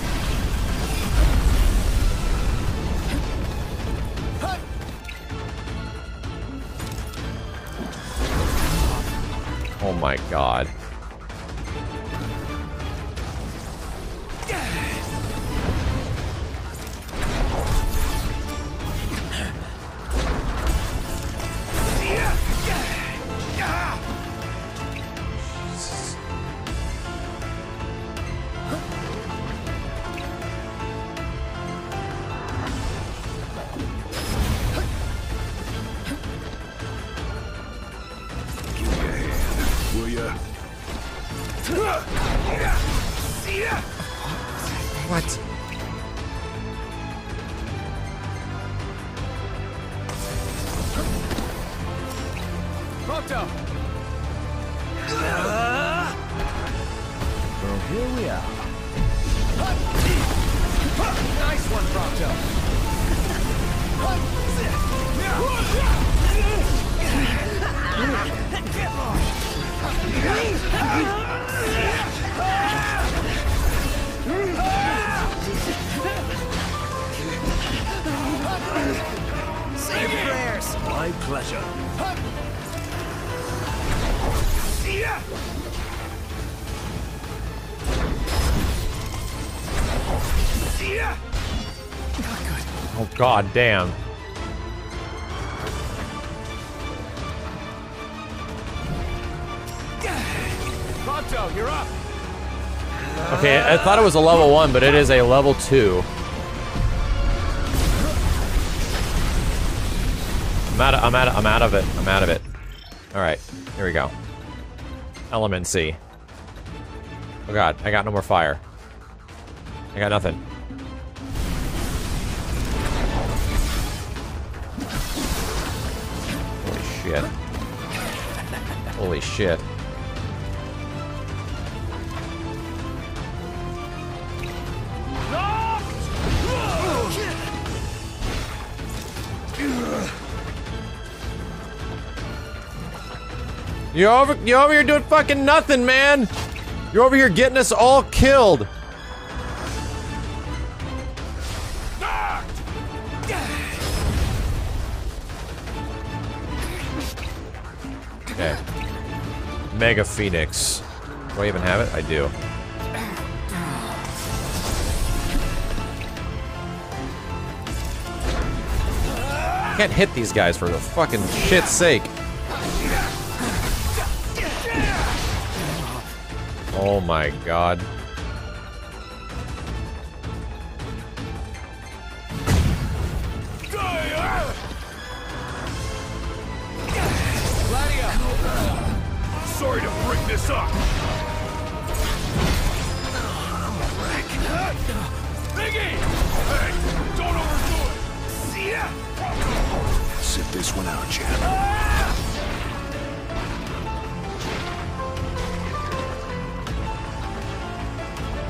Oh my god. What? Prompto. Well, here we are. Nice one, Prompto. Say your prayers. My pleasure. Oh god damn. You're up. Okay, I thought it was a level one, but it is a level two. I'm out of, I'm out of, I'm out of it. I'm out of it. Alright, here we go. Elemancy. Oh god, I got no more fire. I got nothing. Holy shit. Holy shit. You're over you're over here doing fucking nothing, man! You're over here getting us all killed! Okay. Mega Phoenix. Do I even have it? I do. Can't hit these guys for the fucking shit's sake. Oh my god.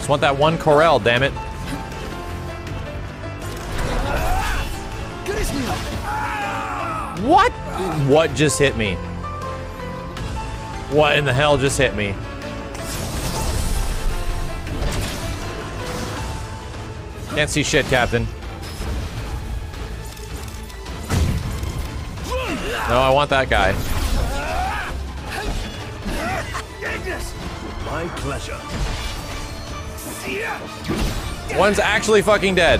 Want that one Coeurl, damn it. What? What just hit me? What in the hell just hit me? Can't see shit, Captain. No, I want that guy. My pleasure. One's actually fucking dead.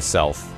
Myself.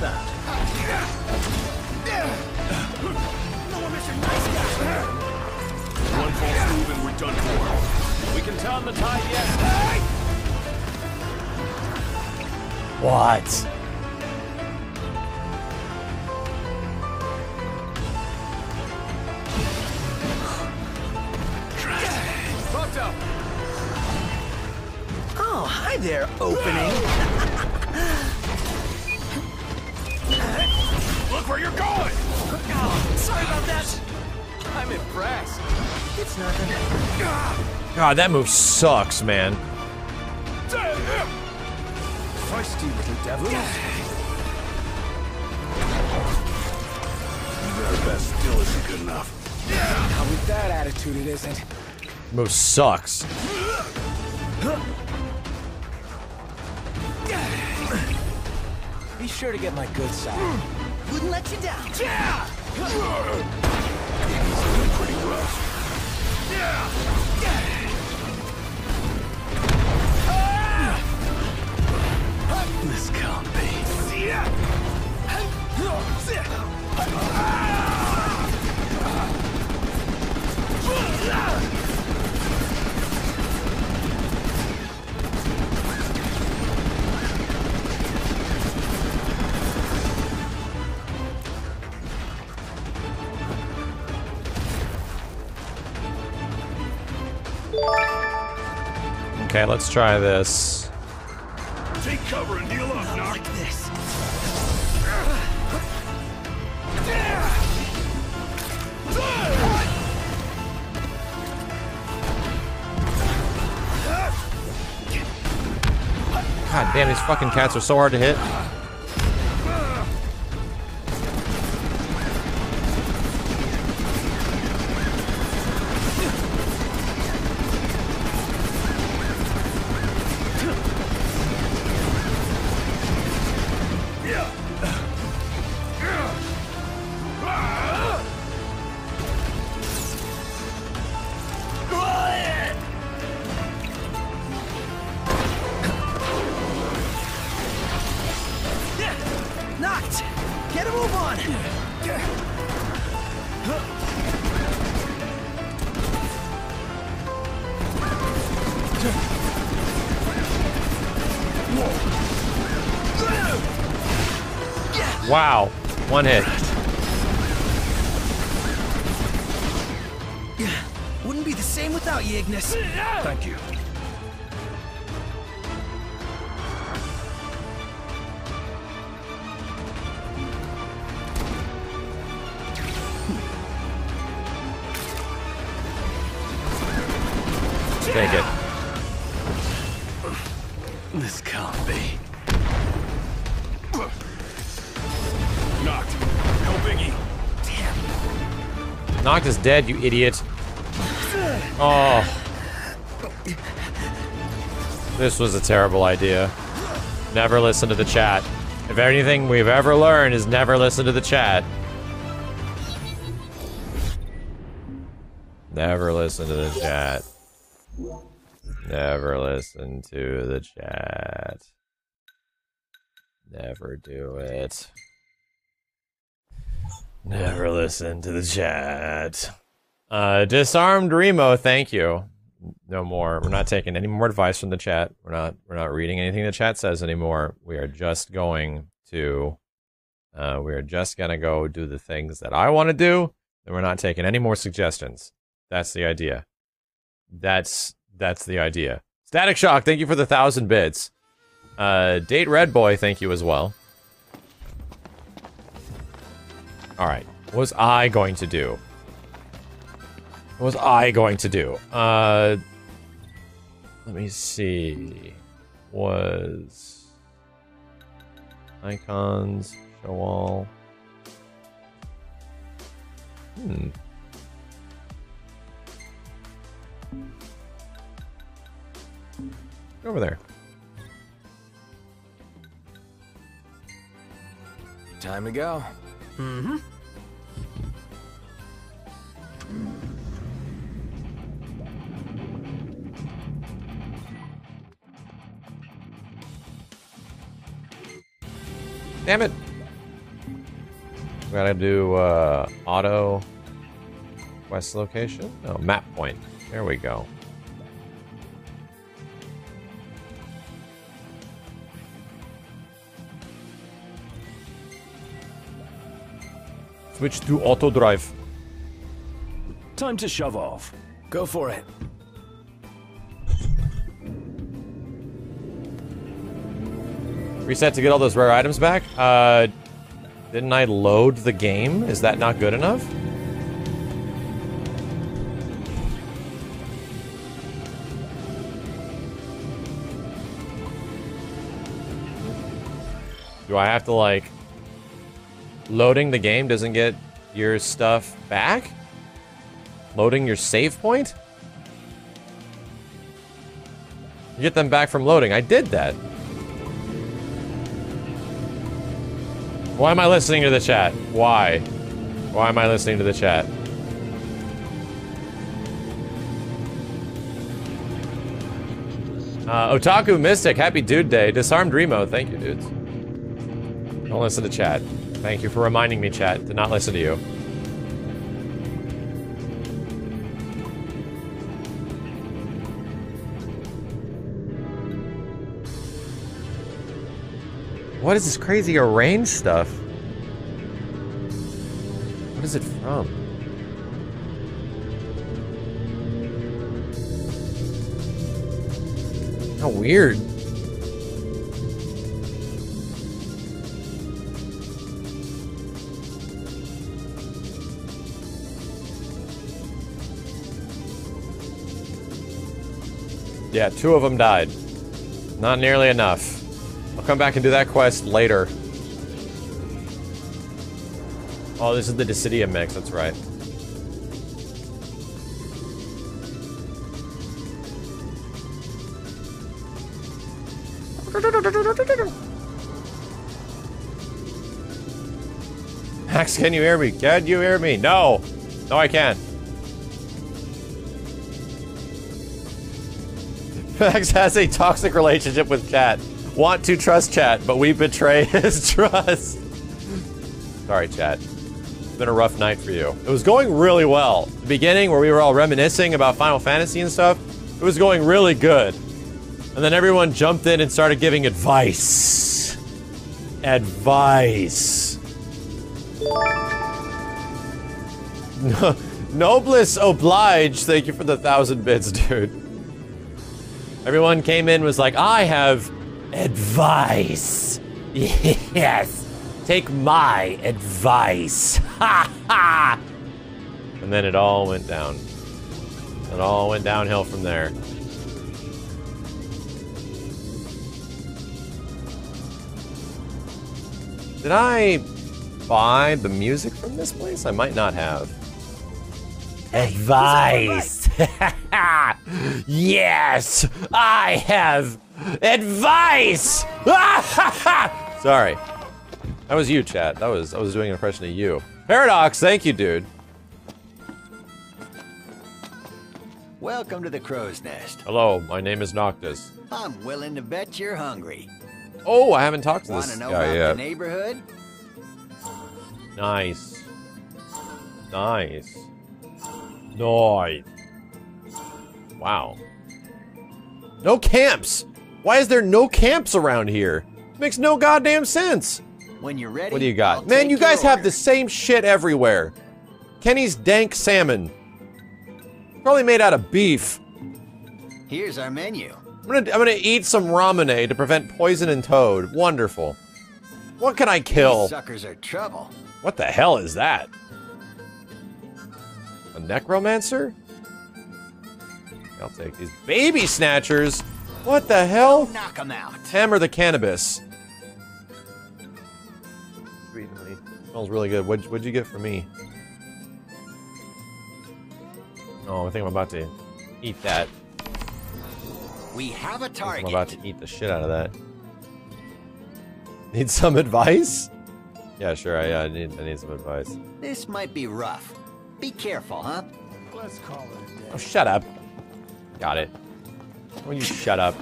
That. One false move and we're done for. We can turn the tide yet. What? Oh, hi there, opening. You're going. Sorry about that. I'm impressed. It's nothing. God, that move sucks, man. Damn! Feisty little devil. Their best still isn't good enough. Now with that attitude, it isn't. Move sucks. Be sure to get my good side. Wouldn't let you down. Yeah! He's pretty rough. This can't be. Okay, let's try this. Take cover and heal up, Noct. Like this. God damn, these fucking cats are so hard to hit. Dead, you idiot. Oh. This was a terrible idea. Never listen to the chat. If anything we've ever learned is never listen to the chat. Never listen to the chat. Never listen to the chat. Never do it. Listen to the chat. Uh, disarmed Remo, thank you. No more. We're not taking any more advice from the chat. We're not. We're not reading anything the chat says anymore. We are just going to. Uh, we are just gonna go do the things that I want to do, and we're not taking any more suggestions. That's the idea. That's that's the idea. Static Shock, thank you for the thousand bits. Uh, Date Red Boy, thank you as well. All right, what was I going to do? What was I going to do? Uh, let me see. Was icons show all? Hmm. Go over there. Time to go. Mm-hmm. Damn it! Gotta do uh, auto quest location. No, map point. There we go. Switch to auto drive. Time to shove off. Go for it. Reset to get all those rare items back. Uh, didn't I load the game? Is that not good enough? Do I have to like loading the game doesn't get your stuff back? Loading your save point? You get them back from loading. I did that. Why am I listening to the chat? Why? Why am I listening to the chat? Uh, Otaku Mystic, happy dude day. Disarmed Remo, thank you, dudes. Don't listen to chat. Thank you for reminding me, chat, to not listen to you. What is this crazy arrange stuff? What is it from? How weird. Yeah, two of them died. Not nearly enough. I'll come back and do that quest later. Oh, this is the Dissidia mix, that's right. Max, can you hear me? Can you hear me? No! No, I can't. Max has a toxic relationship with chat. Want to trust chat, but we betray his trust. Sorry, chat. It's been a rough night for you. It was going really well. The beginning, where we were all reminiscing about Final Fantasy and stuff, it was going really good. And then everyone jumped in and started giving advice. Advice. No, Noblesse oblige. Thank you for the thousand bits, dude. Everyone came in was like, I have advice. Yes. Take my advice. Ha ha. And then it all went down. It all went downhill from there. Did I buy the music from this place? I might not have. Advice! yes! I have advice! Sorry. That was you, chat. That was I was doing an impression of you. Paradox, thank you, dude. Welcome to the crow's nest. Hello, my name is Noctis. I'm willing to bet you're hungry. Oh, I haven't talked to Want this to know guy about yet. the neighborhood? Nice. Nice. Nice. Wow. No camps! Why is there no camps around here? Makes no goddamn sense. When you're ready, What do you got? I'll Man, you guys have order. the same shit everywhere. Kenny's dank salmon. Probably made out of beef. Here's our menu. I'm gonna I'm gonna eat some ramune to prevent poison and toad. Wonderful. What can I kill? These suckers are trouble. What the hell is that? A necromancer? I'll take these baby snatchers. What the hell? Knock 'em out. Hammer the cannabis. Sweet honey. Smells really good. What'd, what'd you get for me? Oh, I think I'm about to eat that. We have a target. I'm about to eat the shit out of that. Need some advice? Yeah, sure. I, uh, need I need some advice. This might be rough. Be careful, huh? Let's call it a day. Oh, shut up. Got it. Will you shut up?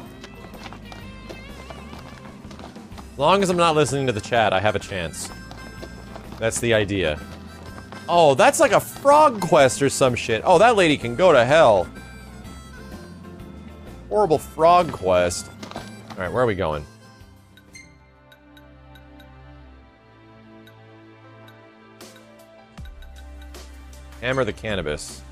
As long as I'm not listening to the chat, I have a chance. That's the idea. Oh, that's like a frog quest or some shit. Oh, that lady can go to hell. Horrible frog quest. Alright, where are we going? Hammer the cannabis.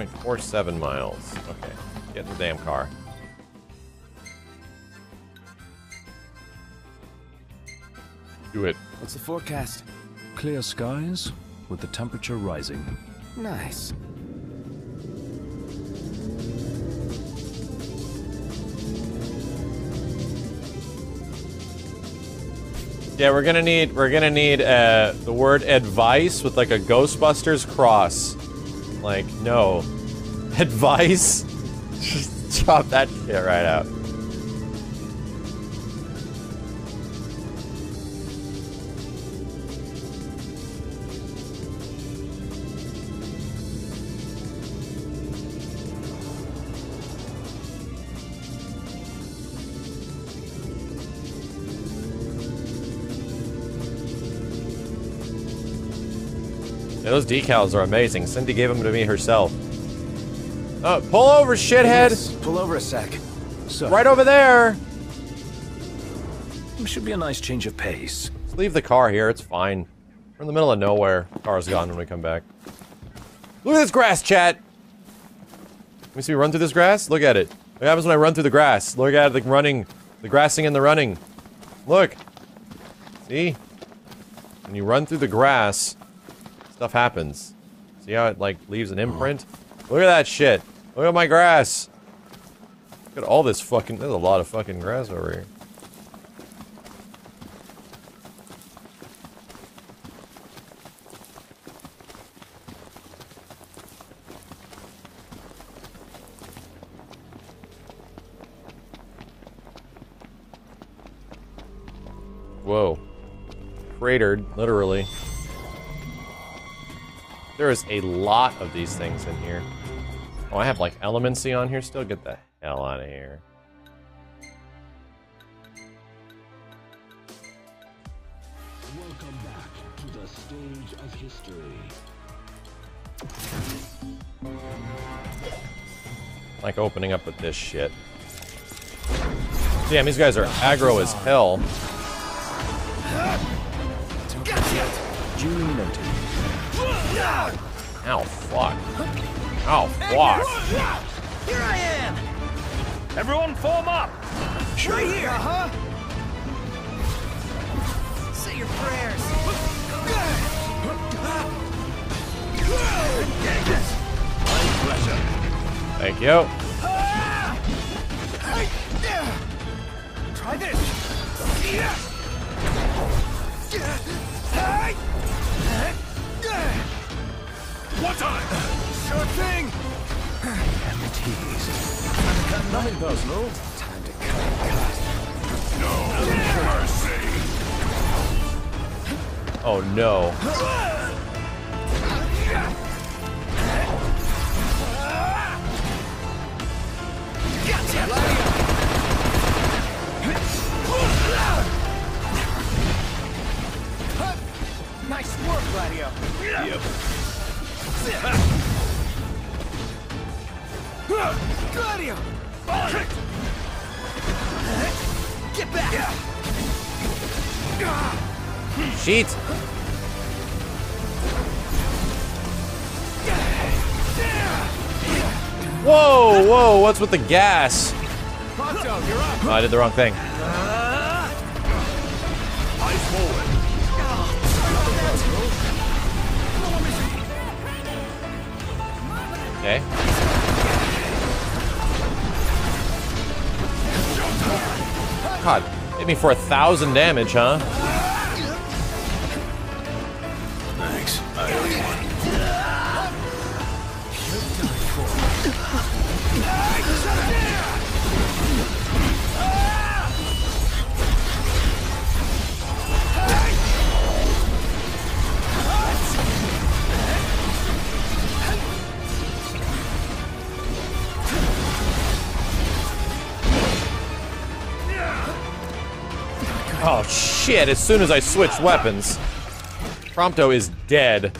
Point four seven miles. Okay, get in the damn car. Do it. What's the forecast? Clear skies with the temperature rising. Nice. Yeah, we're gonna need we're gonna need uh, the word advice with like a Ghostbusters cross. Like no, advice. Just chop that shit right out. Those decals are amazing. Cindy gave them to me herself. Oh, pull over, shithead! Yes, pull over a sec. So, Right over there! should be a nice change of pace. Let's leave the car here, it's fine. We're in the middle of nowhere. Car's gone when we come back. Look at this grass, chat! Let me see me run through this grass? Look at it. What happens when I run through the grass? Look at the running. The grassing and the running. Look. See? When you run through the grass, stuff happens. See how it, like, leaves an imprint? Look at that shit. Look at my grass. Look at all this fucking... There's a lot of fucking grass over here. Whoa. Cratered, literally. There is a lot of these things in here. Oh, I have like Elemancy on here still? Get the hell out of here. Welcome back to the stage of history. Like opening up with this shit. Damn, these guys are aggro as hell. Noted. Ow, fuck. Oh, fuck. Here I am! Everyone form up! Right here! Uh-huh! Say your prayers. Thank you. Try this! One time! Sure thing! Nothing post, Lou. Time to cut, No mercy! Oh no. Nice work, Gladio. Yep. Gladio! Get back! Sheet. Whoa, whoa, what's with the gas? Prompto, you're up! Oh, I did the wrong thing. Uh, Okay. God, hit me for a thousand damage, huh? Thanks. I owe you one. Oh shit, as soon as I switch weapons. Prompto is dead.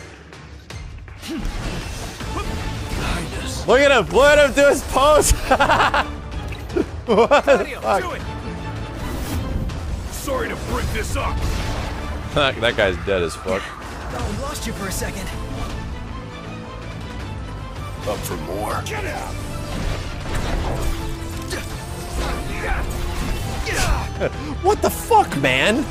Look at him! Look at him do his pose! what the fuck? Do! Sorry to break this up. that that guy's dead as fuck. Oh, lost you for a second. Up for more. Get out! What the fuck, man?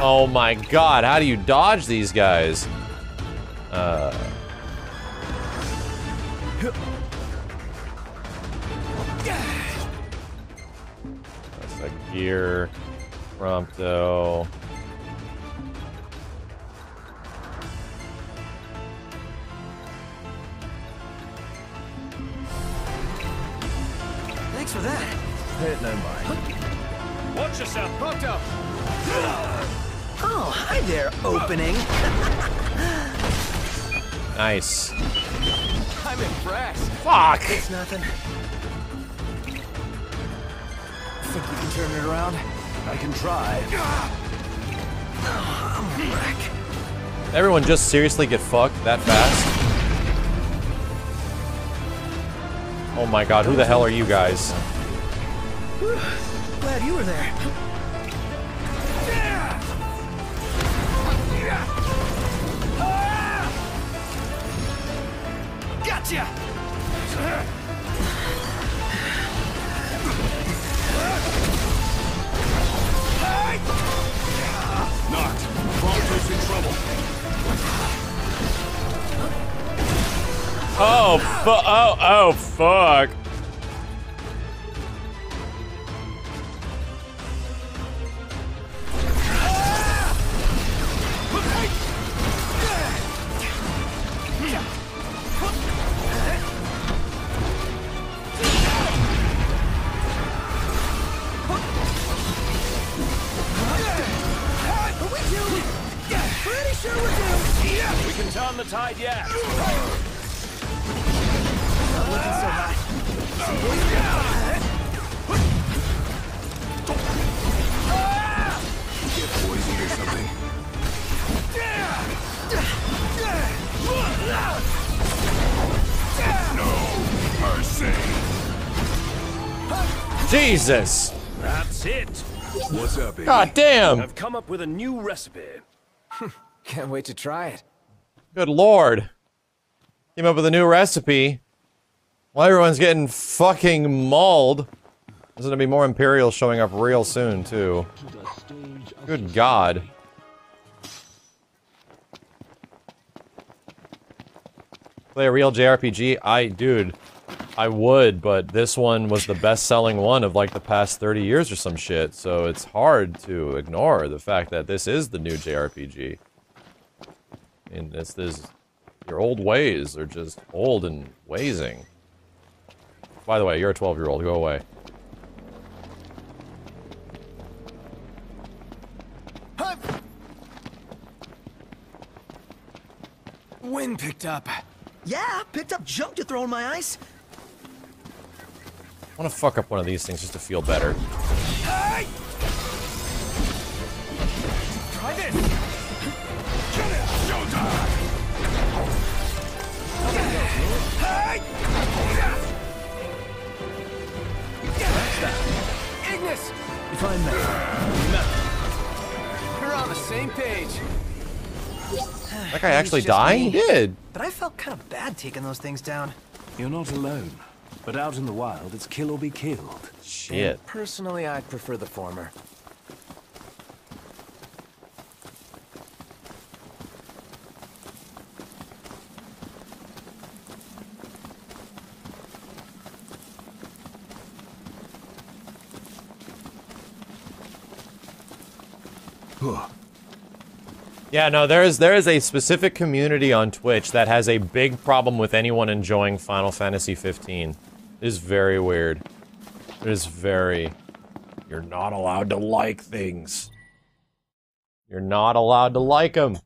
Oh my god, how do you dodge these guys? Uh. That's a gear. Prompto. Thanks for that. Pay it no mind. Watch yourself, Prompto! Oh, hi there, opening. Nice. I'm impressed. Fuck! It's nothing. Think you can turn it around? I can try. Everyone just seriously get fucked that fast? Oh my god, who the hell are you guys? Glad you were there. Gotcha! Noct. Oh, fu- oh, oh, fuck. Pretty sure we're doomed. We can turn the tide yet. Jesus. That's it. What's up, baby? God damn. I've come up with a new recipe. Can't wait to try it. Good lord. Came up with a new recipe. While everyone's getting fucking mauled. There's gonna be more Imperials showing up real soon, too. Good god. Play a real JRPG? I, dude, I would, but this one was the best-selling one of like the past 30 years or some shit, so it's hard to ignore the fact that this is the new JRPG. And this is your old ways are just old and wazing. By the way, you're a 12 year old. Go away. Wind picked up. Yeah, picked up junk to throw in my eyes. I want to fuck up one of these things just to feel better. Hey! Try this. Get it, showtime. Hey! Ignis, If I may. We're on the same page. That guy actually died? He did. But I felt kind of bad taking those things down. You're not alone. But out in the wild, it's kill or be killed. Shit. Personally, I'd prefer the former. Yeah, no, there is there is a specific community on Twitch that has a big problem with anyone enjoying Final Fantasy 15. It is very weird. It is very You're not allowed to like things. You're not allowed to like them.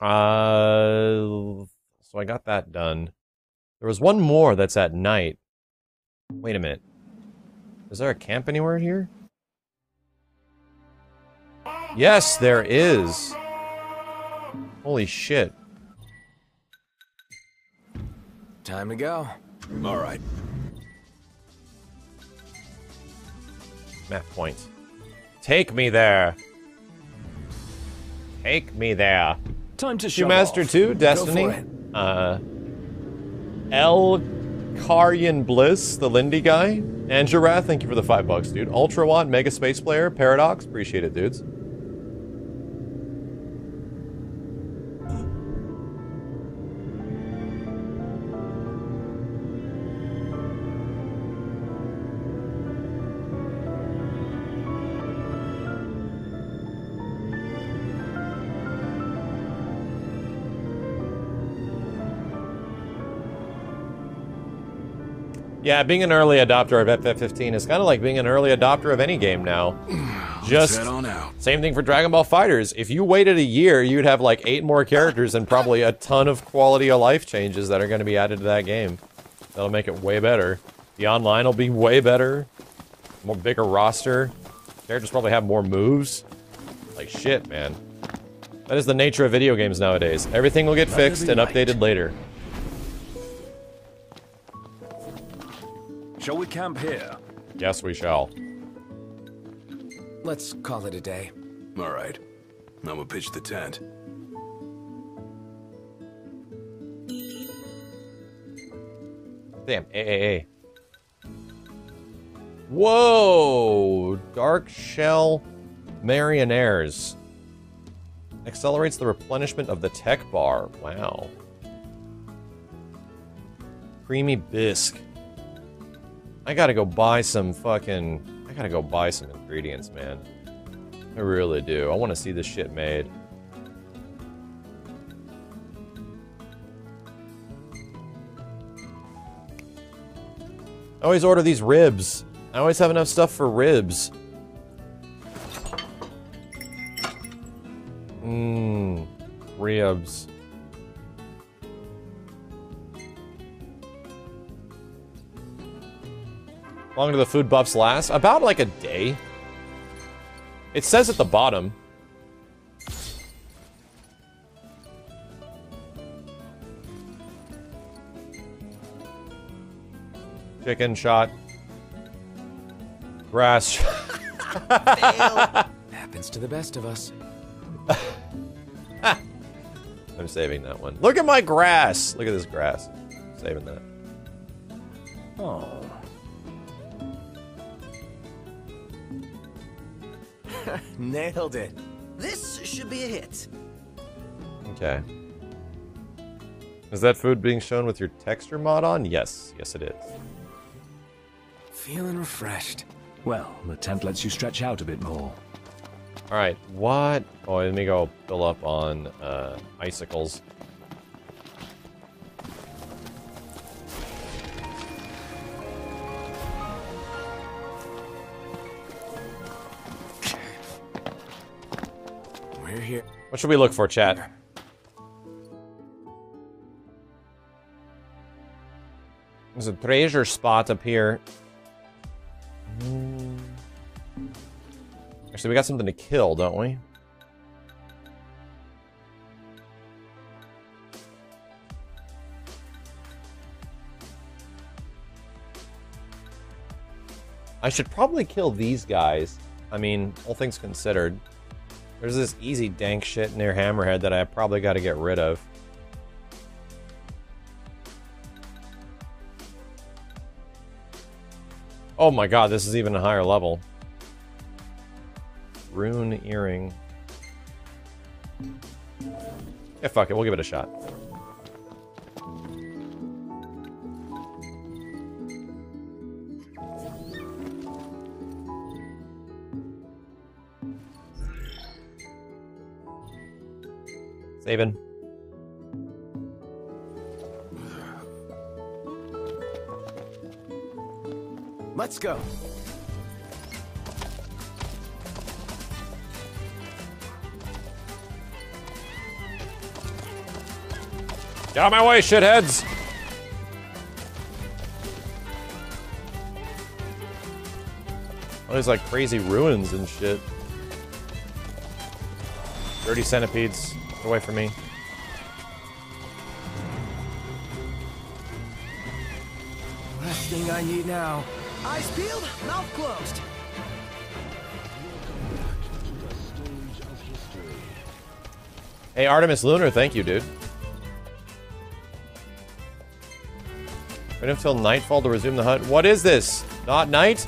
Uh so I got that done. There was one more that's at night. Wait a minute. Is there a camp anywhere here? Yes, there is. Holy shit. Time to go. All right. Map point. Take me there. Take me there. Time to Q shove Master off. 2, Destiny. Go for it. Uh El Karyan Bliss, the Lindy guy. And Anjarath, thank you for the five bucks, dude. Ultra Watt, Mega Space Player, Paradox, appreciate it, dudes. Yeah, being an early adopter of FF15 is kind of like being an early adopter of any game now. Just same thing for Dragon Ball FighterZ. If you waited a year, you'd have like eight more characters and probably a ton of quality of life changes that are going to be added to that game. That'll make it way better. The online will be way better. more bigger roster. Characters probably have more moves. Like shit, man. That is the nature of video games nowadays. Everything will get fixed and updated later. Shall we camp here? Yes, we shall. Let's call it a day. All right. I'm gonna pitch the tent. Damn, AAA. Eh, eh, eh. Whoa! Dark Shell Marionaires. Accelerates the replenishment of the tech bar. Wow. Creamy bisque. I gotta go buy some fucking... I gotta go buy some ingredients, man. I really do. I want to see this shit made. I always order these ribs. I always have enough stuff for ribs. Mmm. Ribs. Long do the food buffs last? About like a day. It says at the bottom. Chicken shot. Grass. Happens to the best of us. I'm saving that one. Look at my grass. Look at this grass. Saving that. Oh. Nailed it. This should be a hit. Okay. Is that food being shown with your texture mod on? Yes. Yes, it is. Feeling refreshed. Well, the tent lets you stretch out a bit more. All right. What? Oh, let me go fill up on uh, icicles. We're here. What should we look for, chat? There's a treasure spot up here. Actually, we got something to kill, don't we? I should probably kill these guys. I mean, all things considered. There's this easy dank shit near Hammerhead that I probably got to get rid of. Oh my god, this is even a higher level. Rune earring. Yeah, fuck it, we'll give it a shot. Saving. Let's go. Get out of my way, shitheads! All these like crazy ruins and shit. Dirty centipedes, get away from me. Last thing I need now. Eyes peeled, mouth closed. Hey, Artemis Lunar, thank you, dude. Wait until nightfall to resume the hunt. What is this? Not night?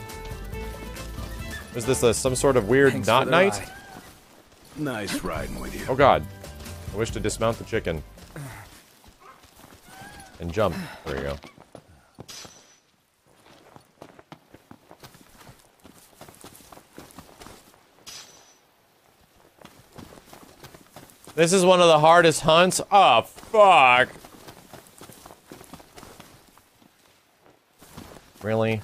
Is this a, some sort of weird Thanks not night? ride. Nice riding with you. Oh god. I wish to dismount the chicken. And jump. There you go. This is one of the hardest hunts. Oh, fuck. Really?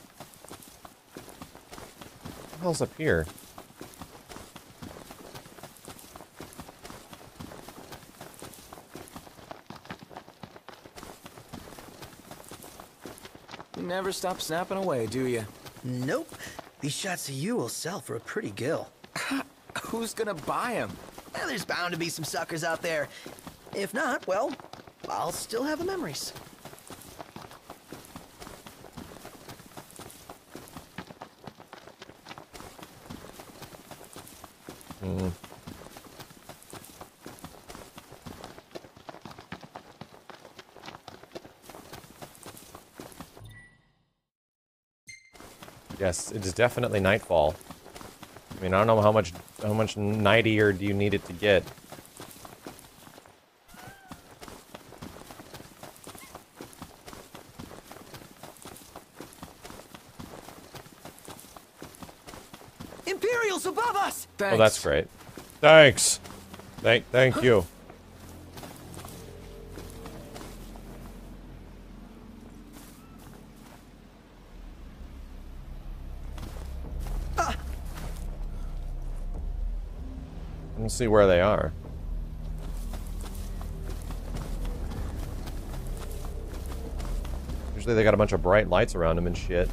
What the hell's up here? Never stop snapping away, do you? Nope. These shots of you will sell for a pretty gil. Who's gonna buy them? Well, there's bound to be some suckers out there. If not, well, I'll still have the memories. Hmm. Yes, it is definitely nightfall. I mean, I don't know how much how much nightier do you need it to get. Imperials above us! Oh, that's great. Thanks. Thank thank you. See where they are. Usually they got a bunch of bright lights around them and shit.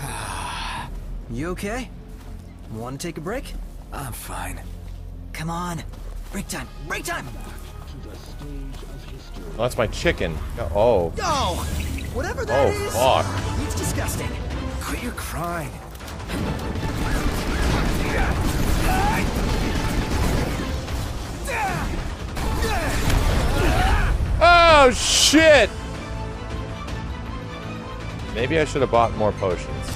You okay? Want to take a break? I'm fine. Come on. Break time. Break time! Oh, that's my chicken. Oh. Oh! Whatever that Oh, is, fuck. It's disgusting. Quit your crying. Oh, shit! Maybe I should have bought more potions.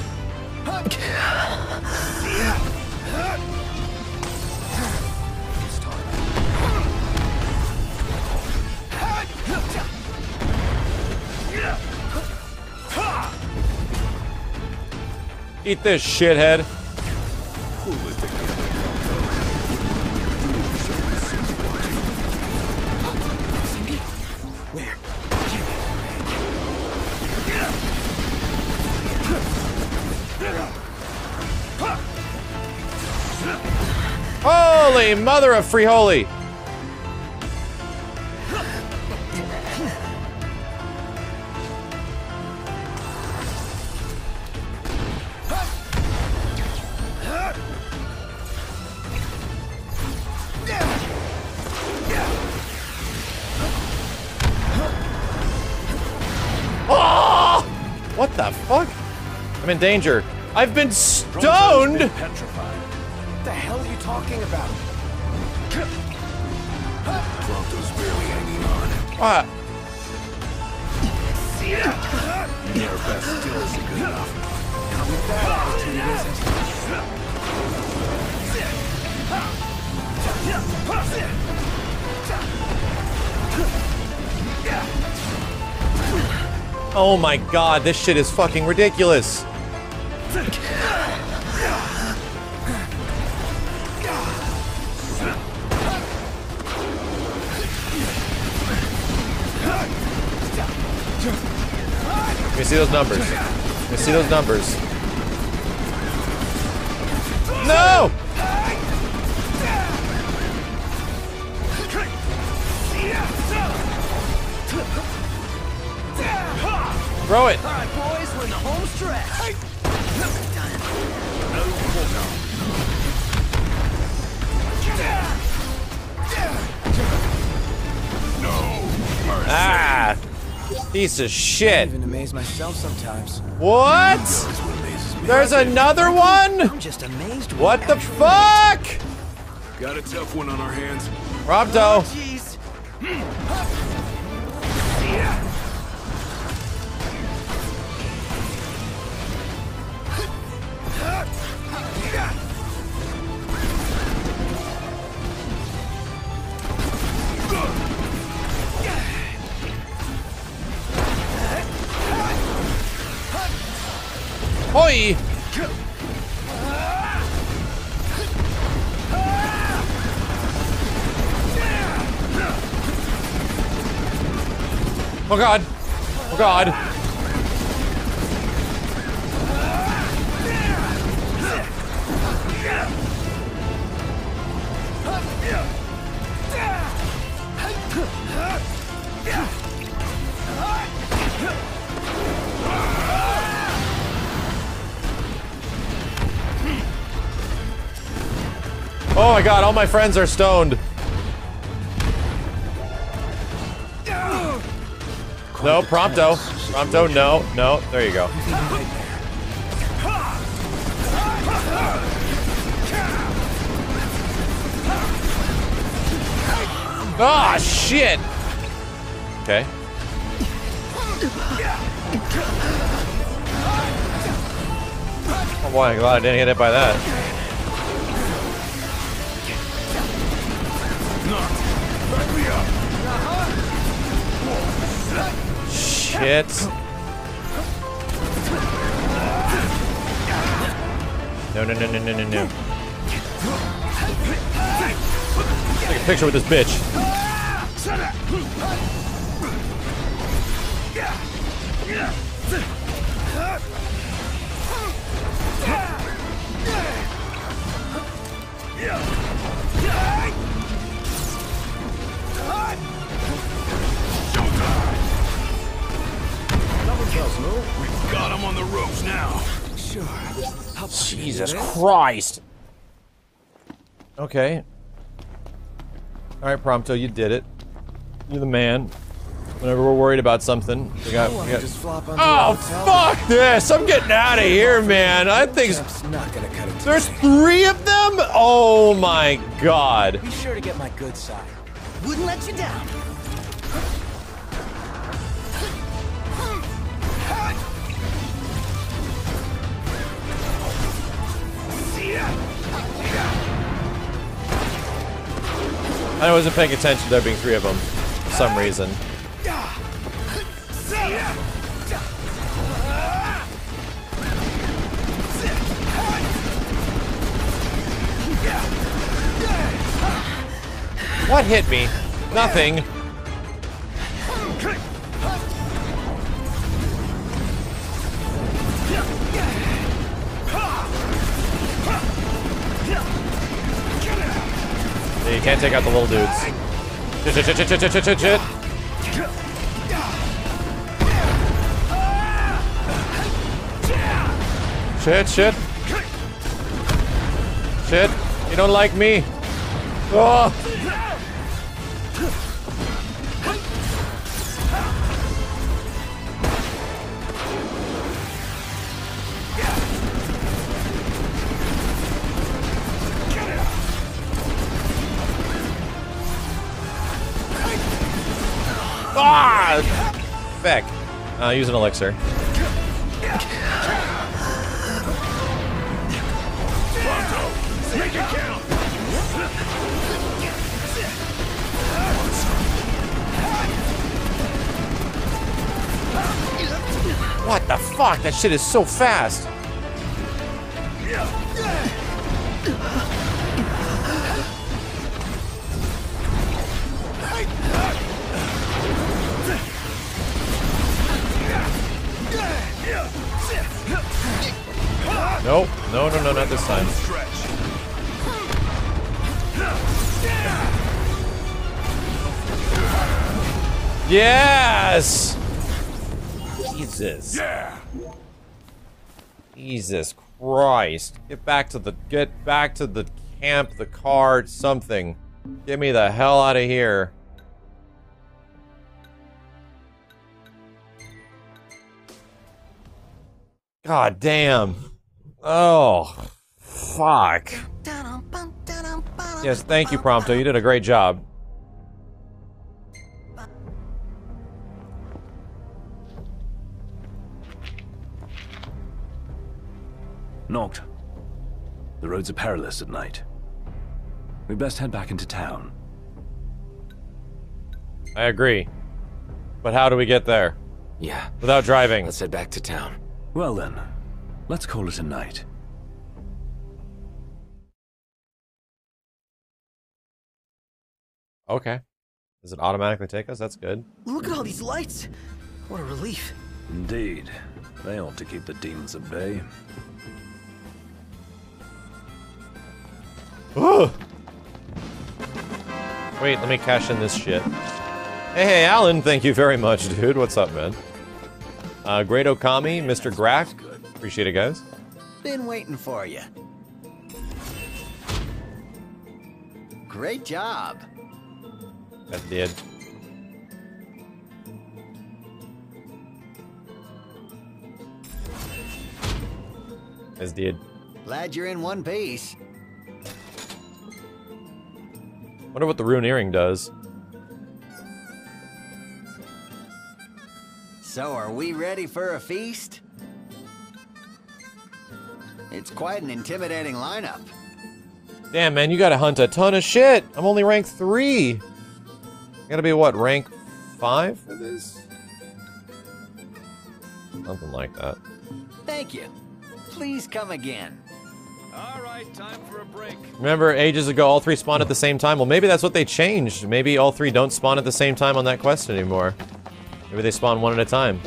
Eat this, shithead. Holy mother of free holy! In danger. I've been stoned! petrified. What the hell are you talking about? Barely hanging on. Ah. Their best still isn't good enough. With that attitude, it isn't. Oh my god, this shit is fucking ridiculous. See those numbers. Let me see those numbers. No! Throw it. All right, boys, we're in the home stretch. Ah! Piece of I shit. even amaze myself sometimes. What? There's another one? I'm just amazed. What the fuck? Got a tough one on our hands. Robdo. Oh, jeez. Hmm. god. Oh god. Oh my god, all my friends are stoned. No, Prompto. Prompto, no, no. There you go. Ah, shit! Okay. Oh boy, I'm glad I didn't get hit by that. Shit. No, no, no, no, no, no, no. Take a picture with this bitch. Okay. Alright, Prompto, you did it. You're the man. Whenever we're worried about something, we got. We got... Just flop onto Oh, fuck this! I'm getting out of here, man. I think not gonna cut it. there's three of them. Oh my god. Be sure to get my good side. Wouldn't let you down. I wasn't paying attention to there being three of them for some reason. What hit me? Nothing. You can't take out the little dudes. Shit, shit, shit, shit, shit, shit, shit, shit. Shit, shit. Shit. You don't like me. Oh. Uh, use an elixir. What the fuck? That shit is so fast. No, no, no, not this time. Yes! Jesus. Yeah. Jesus Christ. Get back to the get back to the camp, the car, something. Get me the hell out of here. God damn. Oh, fuck. Yes, thank you, Prompto. You did a great job. Noct. The roads are perilous at night. We best head back into town. I agree. But how do we get there? Yeah. Without driving. Let's head back to town. Well then, let's call it a night. Okay. Does it automatically take us? That's good. Look at all these lights. What a relief. Indeed. They ought to keep the demons at bay. Ugh. Wait, let me cash in this shit. Hey, hey, Alan, thank you very much, dude. What's up, man? Uh, Great Okami, Mr. Grack. Appreciate it, guys. Been waiting for you. Great job. That did. As did. Glad you're in one piece. Wonder what the rune earring does. So, are we ready for a feast? It's quite an intimidating lineup. Damn, man, you gotta hunt a ton of shit. I'm only rank three. Gotta be what, rank five for this? Something like that. Thank you. Please come again. All right, time for a break. Remember, ages ago, all three spawned at the same time? Well, maybe that's what they changed. Maybe all three don't spawn at the same time on that quest anymore. Maybe they spawn one at a time.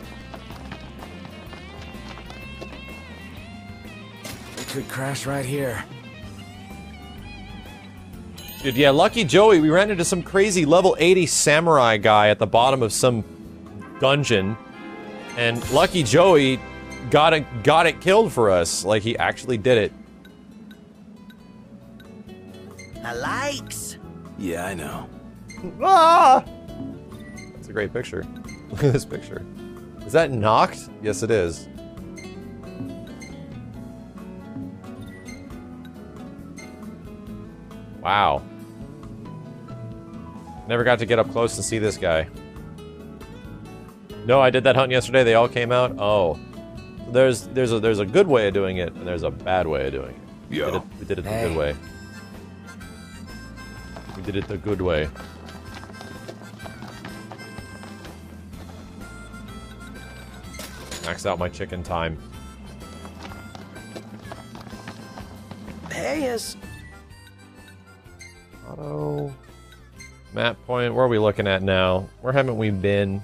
Could crash right here. Dude, yeah, Lucky Joey, we ran into some crazy level 80 samurai guy at the bottom of some dungeon. And Lucky Joey got it, got it killed for us. Like, he actually did it. A likes. Yeah, I know. Ah! That's a great picture. Look at this picture. Is that Noct? Yes, it is. Wow. Never got to get up close and see this guy. No, I did that hunt yesterday. They all came out. Oh, there's there's a there's a good way of doing it, and there's a bad way of doing it. We did it, we did it the good way. We did it the good way. Max out my chicken time. Hey, is Auto. Map point. Where are we looking at now? Where haven't we been?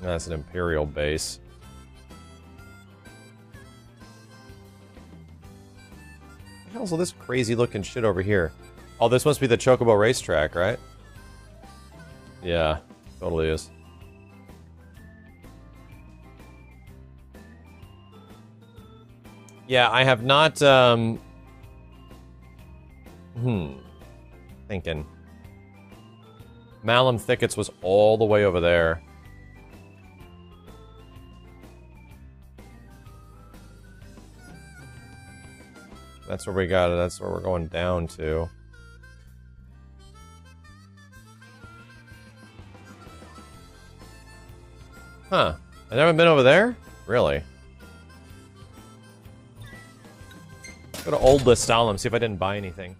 That's an Imperial base. Hell's all this crazy looking shit over here? Oh, this must be the Chocobo racetrack, right? Yeah, totally is. Yeah, I have not, um... Hmm. Thinking. Malmalam Thicket was all the way over there. That's where we got it. That's where we're going down to. Huh. I never been over there? Really? Go to Old Lestallum, see if I didn't buy anything.